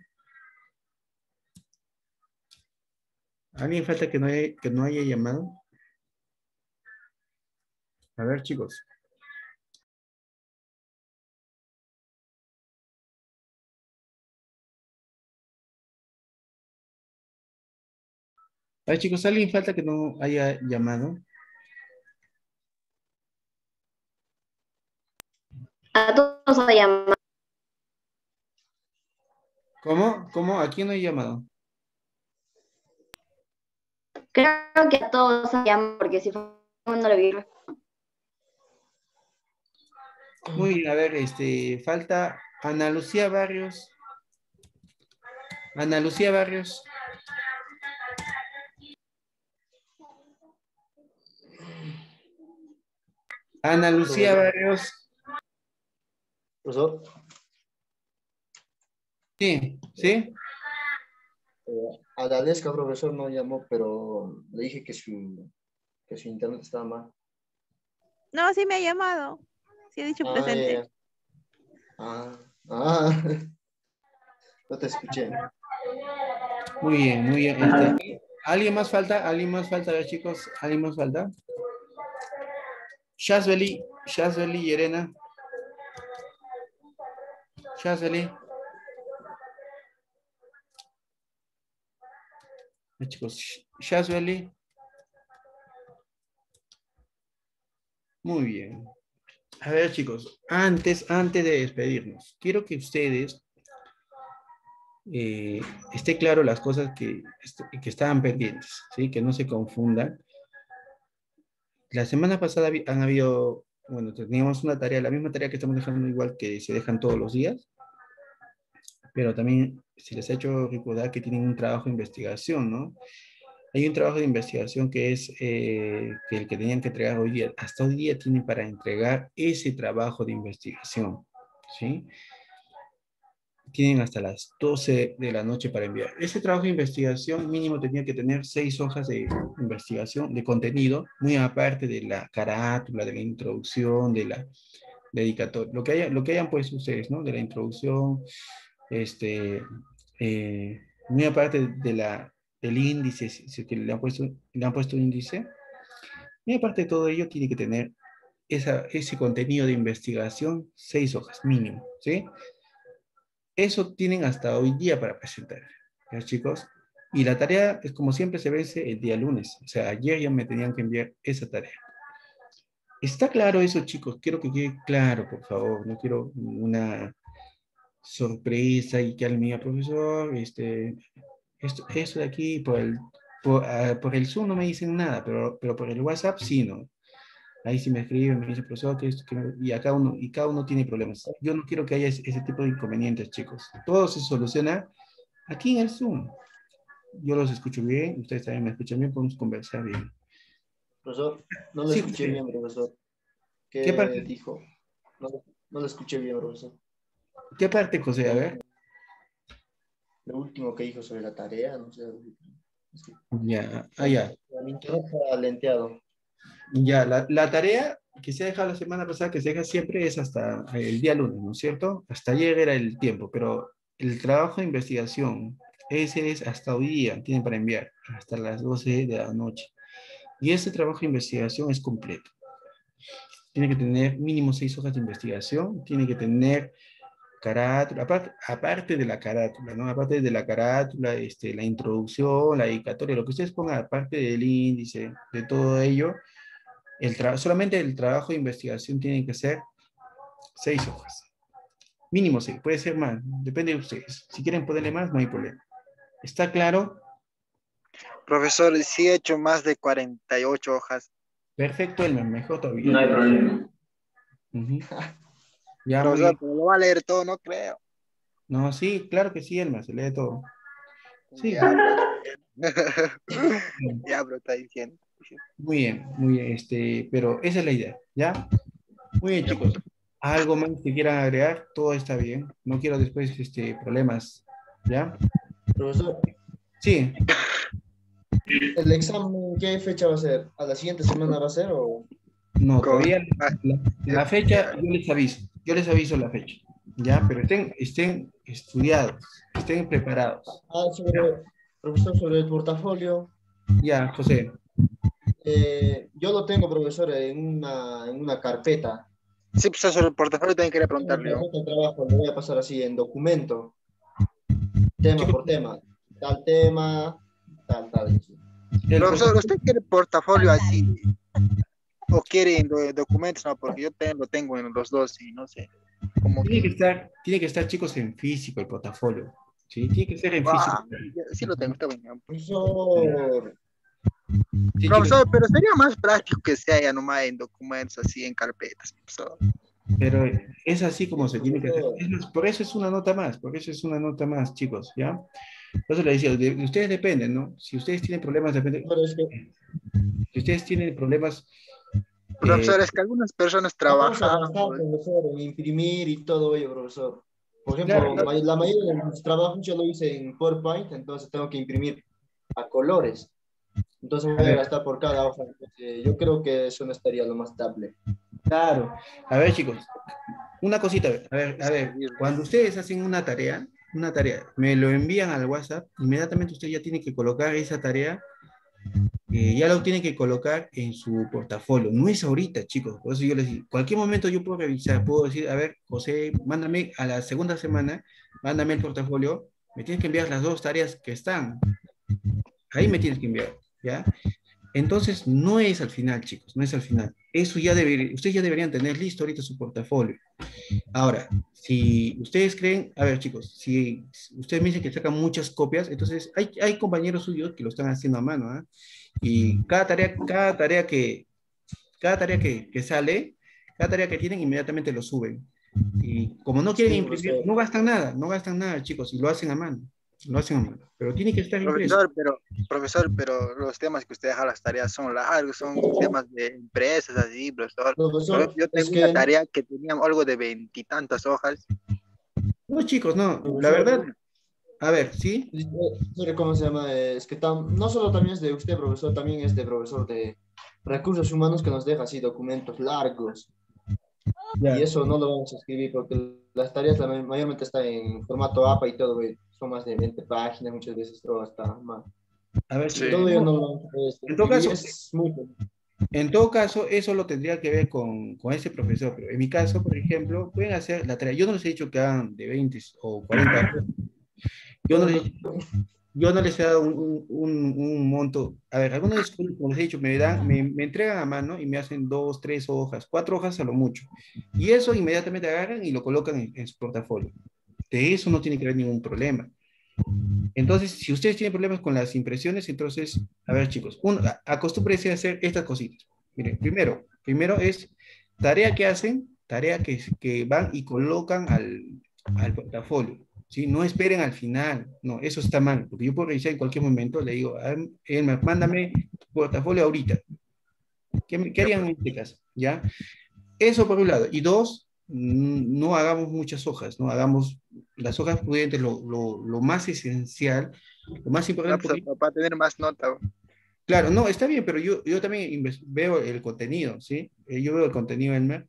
¿Alguien falta que no haya, que no haya llamado? A ver, chicos. A ver, chicos, ¿alguien falta que no haya llamado? A todos ha llamado. ¿Cómo? ¿Cómo? ¿A quién no hay llamado? Creo que a todos ha llamado, porque si fue no lo vi. Muy bien, a ver, este, falta Ana Lucía Barrios. Ana Lucía Barrios. Ana Lucía Barrios. Profesor, Sí, ¿sí? eh, Adalesca, profesor, no llamó, pero le dije que su, que su internet estaba mal. No, sí me ha llamado. Sí he dicho Ah, presente. Ah, ah. No te escuché. Muy bien, muy bien. Este, ¿Alguien más falta? ¿Alguien más falta? A ver, chicos, ¿alguien más falta? Shazbeli, Shazbeli y Elena. Shazbeli. Eh, Chicos, Shazbeli. Muy bien. A ver, chicos, antes, antes de despedirnos, quiero que ustedes eh, esté claro las cosas que, que estaban pendientes, ¿sí? Que no se confundan. La semana pasada han habido, bueno, teníamos una tarea, la misma tarea que estamos dejando igual que se dejan todos los días, pero también se les ha hecho recordar que tienen un trabajo de investigación, ¿no? Hay un trabajo de investigación que es eh, que el que tenían que entregar hoy día. Hasta hoy día tienen para entregar ese trabajo de investigación, ¿sí? tienen hasta las 12 de la noche para enviar. Ese trabajo de investigación mínimo tenía que tener seis hojas de investigación, de contenido, muy aparte de la carátula, de la introducción, de la dedicatoria, lo que, haya, lo que hayan puesto ustedes, ¿no? De la introducción, este, eh, muy aparte de la, del índice, si es que le han puesto, le han puesto índice, muy aparte de todo ello, tiene que tener ese contenido de investigación, seis hojas mínimo, ¿sí? Eso tienen hasta hoy día para presentar, ¿ya chicos? Y la tarea es como siempre se vence el día lunes. O sea, ayer ya me tenían que enviar esa tarea. ¿Está claro eso, chicos? Quiero que quede claro, por favor. No quiero una sorpresa y que al mío, profesor, este, esto, esto de aquí, por el, por, ah, por el Zoom no me dicen nada, pero, pero por el WhatsApp sí, ¿no? Ahí sí me escriben, me dicen, profesor, que esto, que me-". y acá uno, y cada uno tiene problemas. Yo no quiero que haya ese, ese tipo de inconvenientes, chicos. Todo se soluciona aquí en el Zoom. Yo los escucho bien, ustedes también me escuchan bien, podemos conversar bien. Profesor, no lo Sí, escuché sí. bien, profesor. ¿Qué, ¿Qué parte? dijo? No, no lo escuché bien, profesor. ¿Qué parte, José? A ver. Lo último que dijo sobre la tarea, no sé. Es que Ya, ah, ya. mi internet está lenteado. Ya, la, la tarea que se ha dejado la semana pasada, que se deja siempre, es hasta el día lunes, ¿no es cierto? Hasta ayer era el tiempo, pero el trabajo de investigación, ese es hasta hoy día, tienen para enviar, hasta las 12 de la noche. Y ese trabajo de investigación es completo. Tiene que tener mínimo seis hojas de investigación, tiene que tener carátula, aparte, aparte de la carátula, ¿no? Aparte de la carátula, este, la introducción, la dedicatoria, lo que ustedes pongan, aparte del índice, de todo ello, el solamente el trabajo de investigación tiene que ser seis hojas. Mínimo seis, puede ser más, depende de ustedes. Si quieren ponerle más, no hay problema. ¿Está claro? Profesor, sí he hecho más de 48 hojas. Perfecto, el mejor todavía. No hay problema. Ya, pero lo va a leer todo, no creo. No, sí, claro que sí, Elma, se lee todo. Sí. Ya, bro. ya, bro, está diciendo. Muy bien, muy bien, este, pero esa es la idea, ¿ya? Muy bien, chicos. ¿Algo más que quieran agregar? Todo está bien. No quiero después este, problemas, ¿ya? Profesor, Sí, ¿el examen qué fecha va a ser? ¿A la siguiente semana va a ser o...? no, todavía la, la fecha, yo les aviso, yo les aviso la fecha, ¿ya? Pero estén, estén estudiados, estén preparados. Ah, sobre, profesor, sobre el portafolio. Ya, José. eh, yo lo tengo, profesor, en una, en una carpeta. Sí, pues sobre el portafolio también quería En preguntarle. de trabajo, le voy a pasar así en documento. Tema por tema. Tal tema, tal, tal. El Profesor, ¿usted quiere portafolio así? ¿O quiere en do- documentos? No, porque yo te- lo tengo en los dos y no sé. Como Tiene que... que estar, tiene que estar, chicos, en físico el portafolio. ¿sí? Tiene que ser en Ah, físico. sí lo tengo, está bien. Profesor, Sí, Profesor, pero sería más práctico que sea ya nomás en documentos, así en carpetas, profesor. pero es así como se tiene que hacer. Es por eso es una nota más, por eso es una nota más, chicos, ¿ya? Eso le decía, de, de ustedes dependen, ¿no? Si ustedes tienen problemas, depende, pero es que si ustedes tienen problemas... Profesor, eh, es que algunas personas trabajan. profesor, en imprimir y todo ello, profesor. Por ejemplo, Claro. la mayoría de mis trabajos yo lo hice en PowerPoint, entonces tengo que imprimir a colores. Entonces voy a gastar por cada hoja. yo creo que eso no estaría lo más estable. Claro. A ver, chicos, una cosita, a ver, a ver, cuando ustedes hacen una tarea, una tarea, me lo envían al WhatsApp, inmediatamente usted ya tiene que colocar esa tarea, eh, ya lo tiene que colocar en su portafolio. No es ahorita, chicos, por eso yo les digo, cualquier momento yo puedo revisar, puedo decir, a ver, José, mándame a la segunda semana, mándame el portafolio, me tienes que enviar las dos tareas que están. Ahí me tienes que enviar, ¿ya? Entonces, no es al final, chicos, no es al final. Eso ya debería, ustedes ya deberían tener listo ahorita su portafolio. Ahora, si ustedes creen, a ver, chicos, si ustedes me dicen que sacan muchas copias, entonces hay, hay compañeros suyos que lo están haciendo a mano, ¿ah? Y cada tarea, cada tarea que, cada tarea que, que sale, cada tarea que tienen, inmediatamente lo suben. Y como no quieren imprimir, no gastan nada, no gastan nada, chicos, y lo hacen a mano. Lo hacen a mano. Pero tiene que estar impreso. Profesor, pero, profesor, pero los temas que usted deja las tareas son largos, son temas de empresas así, profesor. Profesor, Yo tengo una que- tarea que tenía algo de veintitantas hojas. No, chicos, no. La Profesor, verdad, a ver, ¿sí? ¿Cómo se llama? Es que tam- no solo también es de usted, profesor, también es de profesor de recursos humanos que nos deja así documentos largos. Ya. Y eso no lo vamos a escribir porque las tareas la may- mayormente están en formato APA y todo, güey. Son más de 20 páginas, muchas veces todo hasta más. A ver, Sí. Todo ello no En todo caso- es mucho. En todo caso, eso lo tendría que ver con, con ese profesor. Pero en mi caso, por ejemplo, pueden hacer la tarea. Yo no les he dicho que hagan de 20 o 40 horas. Yo no les, yo no les he dado un, un- un- monto. A ver, algunos escuelas, como les he dicho, me, dan, me, me entregan a mano y me hacen dos, tres hojas, cuatro hojas a lo mucho. Y eso inmediatamente agarran y lo colocan en, en su portafolio. De eso no tiene que haber ningún problema. Entonces, si ustedes tienen problemas con las impresiones, entonces, a ver chicos, uno, acostúmbrense a hacer estas cositas. Miren, primero, primero es tarea que hacen, tarea que, que van y colocan al, al portafolio. ¿sí? No esperen al final, no, eso está mal, porque yo puedo revisar en cualquier momento, le digo, a Elmer, mándame tu portafolio ahorita. ¿Qué, me- qué harían en este caso? ¿Ya? Eso por un lado. Y dos, no hagamos muchas hojas, no hagamos las hojas prudentes, lo, lo, lo más esencial, lo más importante. porque- para tener más nota. Claro, no, está bien, pero yo, yo también veo el contenido, ¿sí? Eh, Yo veo el contenido en Mer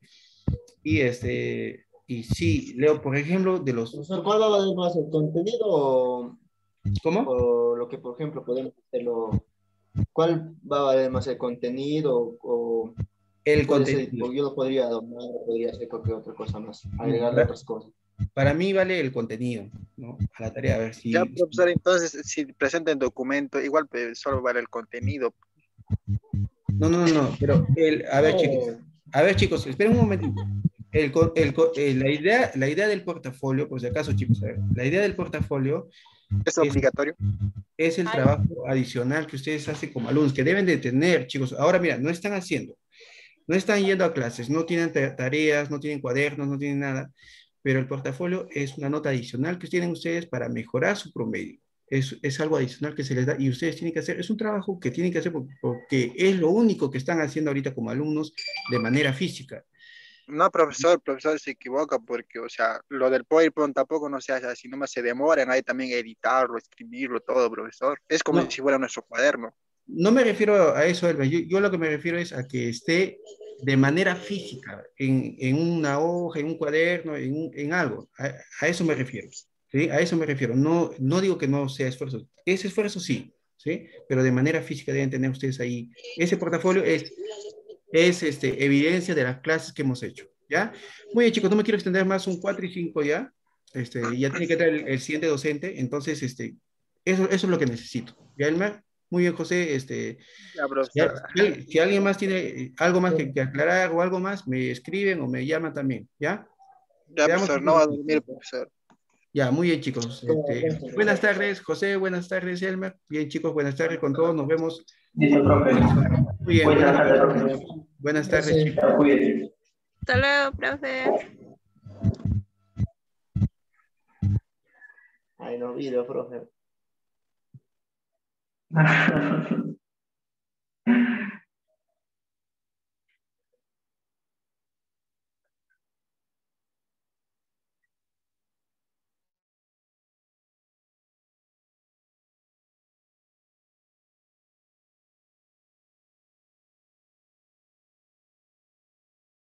y este, y sí, leo, por ejemplo, de los, Profesor, ¿cuál va a valer más, el contenido o, ¿cómo? o lo que, por ejemplo, podemos hacerlo? ¿Cuál va a valer más, el contenido o El ser- contenido. o yo lo podría donar, podría hacer cualquier otra cosa más, agregarle otras cosas? Para mí vale el contenido, ¿no? A la tarea, a ver si... Ya, profesor, entonces, si presentan documento, igual solo vale el contenido. No, no, no, no, pero el, a ver, No. chicos, a ver, chicos, esperen un momentito. El, el co- eh, la, idea, la idea del portafolio, por si acaso, chicos, a ver, la idea del portafolio ¿Es obligatorio? es el trabajo adicional que ustedes hacen como alumnos, que deben de tener, chicos. Ahora, mira, no están haciendo, no están yendo a clases, no tienen ta- tareas, no tienen cuadernos, no tienen nada, pero el portafolio es una nota adicional que tienen ustedes para mejorar su promedio. Es, es algo adicional que se les da y ustedes tienen que hacer, es un trabajo que tienen que hacer por- porque es lo único que están haciendo ahorita como alumnos de manera física. No, profesor, profesor se equivoca porque, o sea, lo del PowerPoint tampoco no se hace así, nomás se demoran ahí también editarlo, escribirlo, todo, profesor. Es como No. si fuera nuestro cuaderno. No me refiero a eso, Elba. Yo, yo lo que me refiero es a que esté de manera física, en, en una hoja, en un cuaderno, en, en algo. A, a eso me refiero. ¿sí? A eso me refiero. No, no digo que no sea esfuerzo. Ese esfuerzo sí, ¿sí? Pero de manera física deben tener ustedes ahí. Ese portafolio es, es este, evidencia de las clases que hemos hecho. ¿Ya? Muy bien, chicos, no me quiero extender más. Un 4 y 5 ya. Este, ya tiene que entrar el, el siguiente docente. Entonces, este, eso, eso es lo que necesito. ¿Ya, Elmer? Muy bien, José. Este, Ya, si, alguien más tiene algo más que, que aclarar o algo más, me escriben o me llaman también, ¿ya? Ya, Veamos profesor, no va a dormir, profesor. Ya, muy bien, chicos. Este, buenas tardes, José. Buenas tardes, Elmer. Bien, chicos, buenas tardes con todos. Nos vemos. Profe. Muy bien. Buenas Buenas tardes, profe. buenas tardes chicos. Cuídate. Hasta luego, profe. Ay, no olvido, profe. I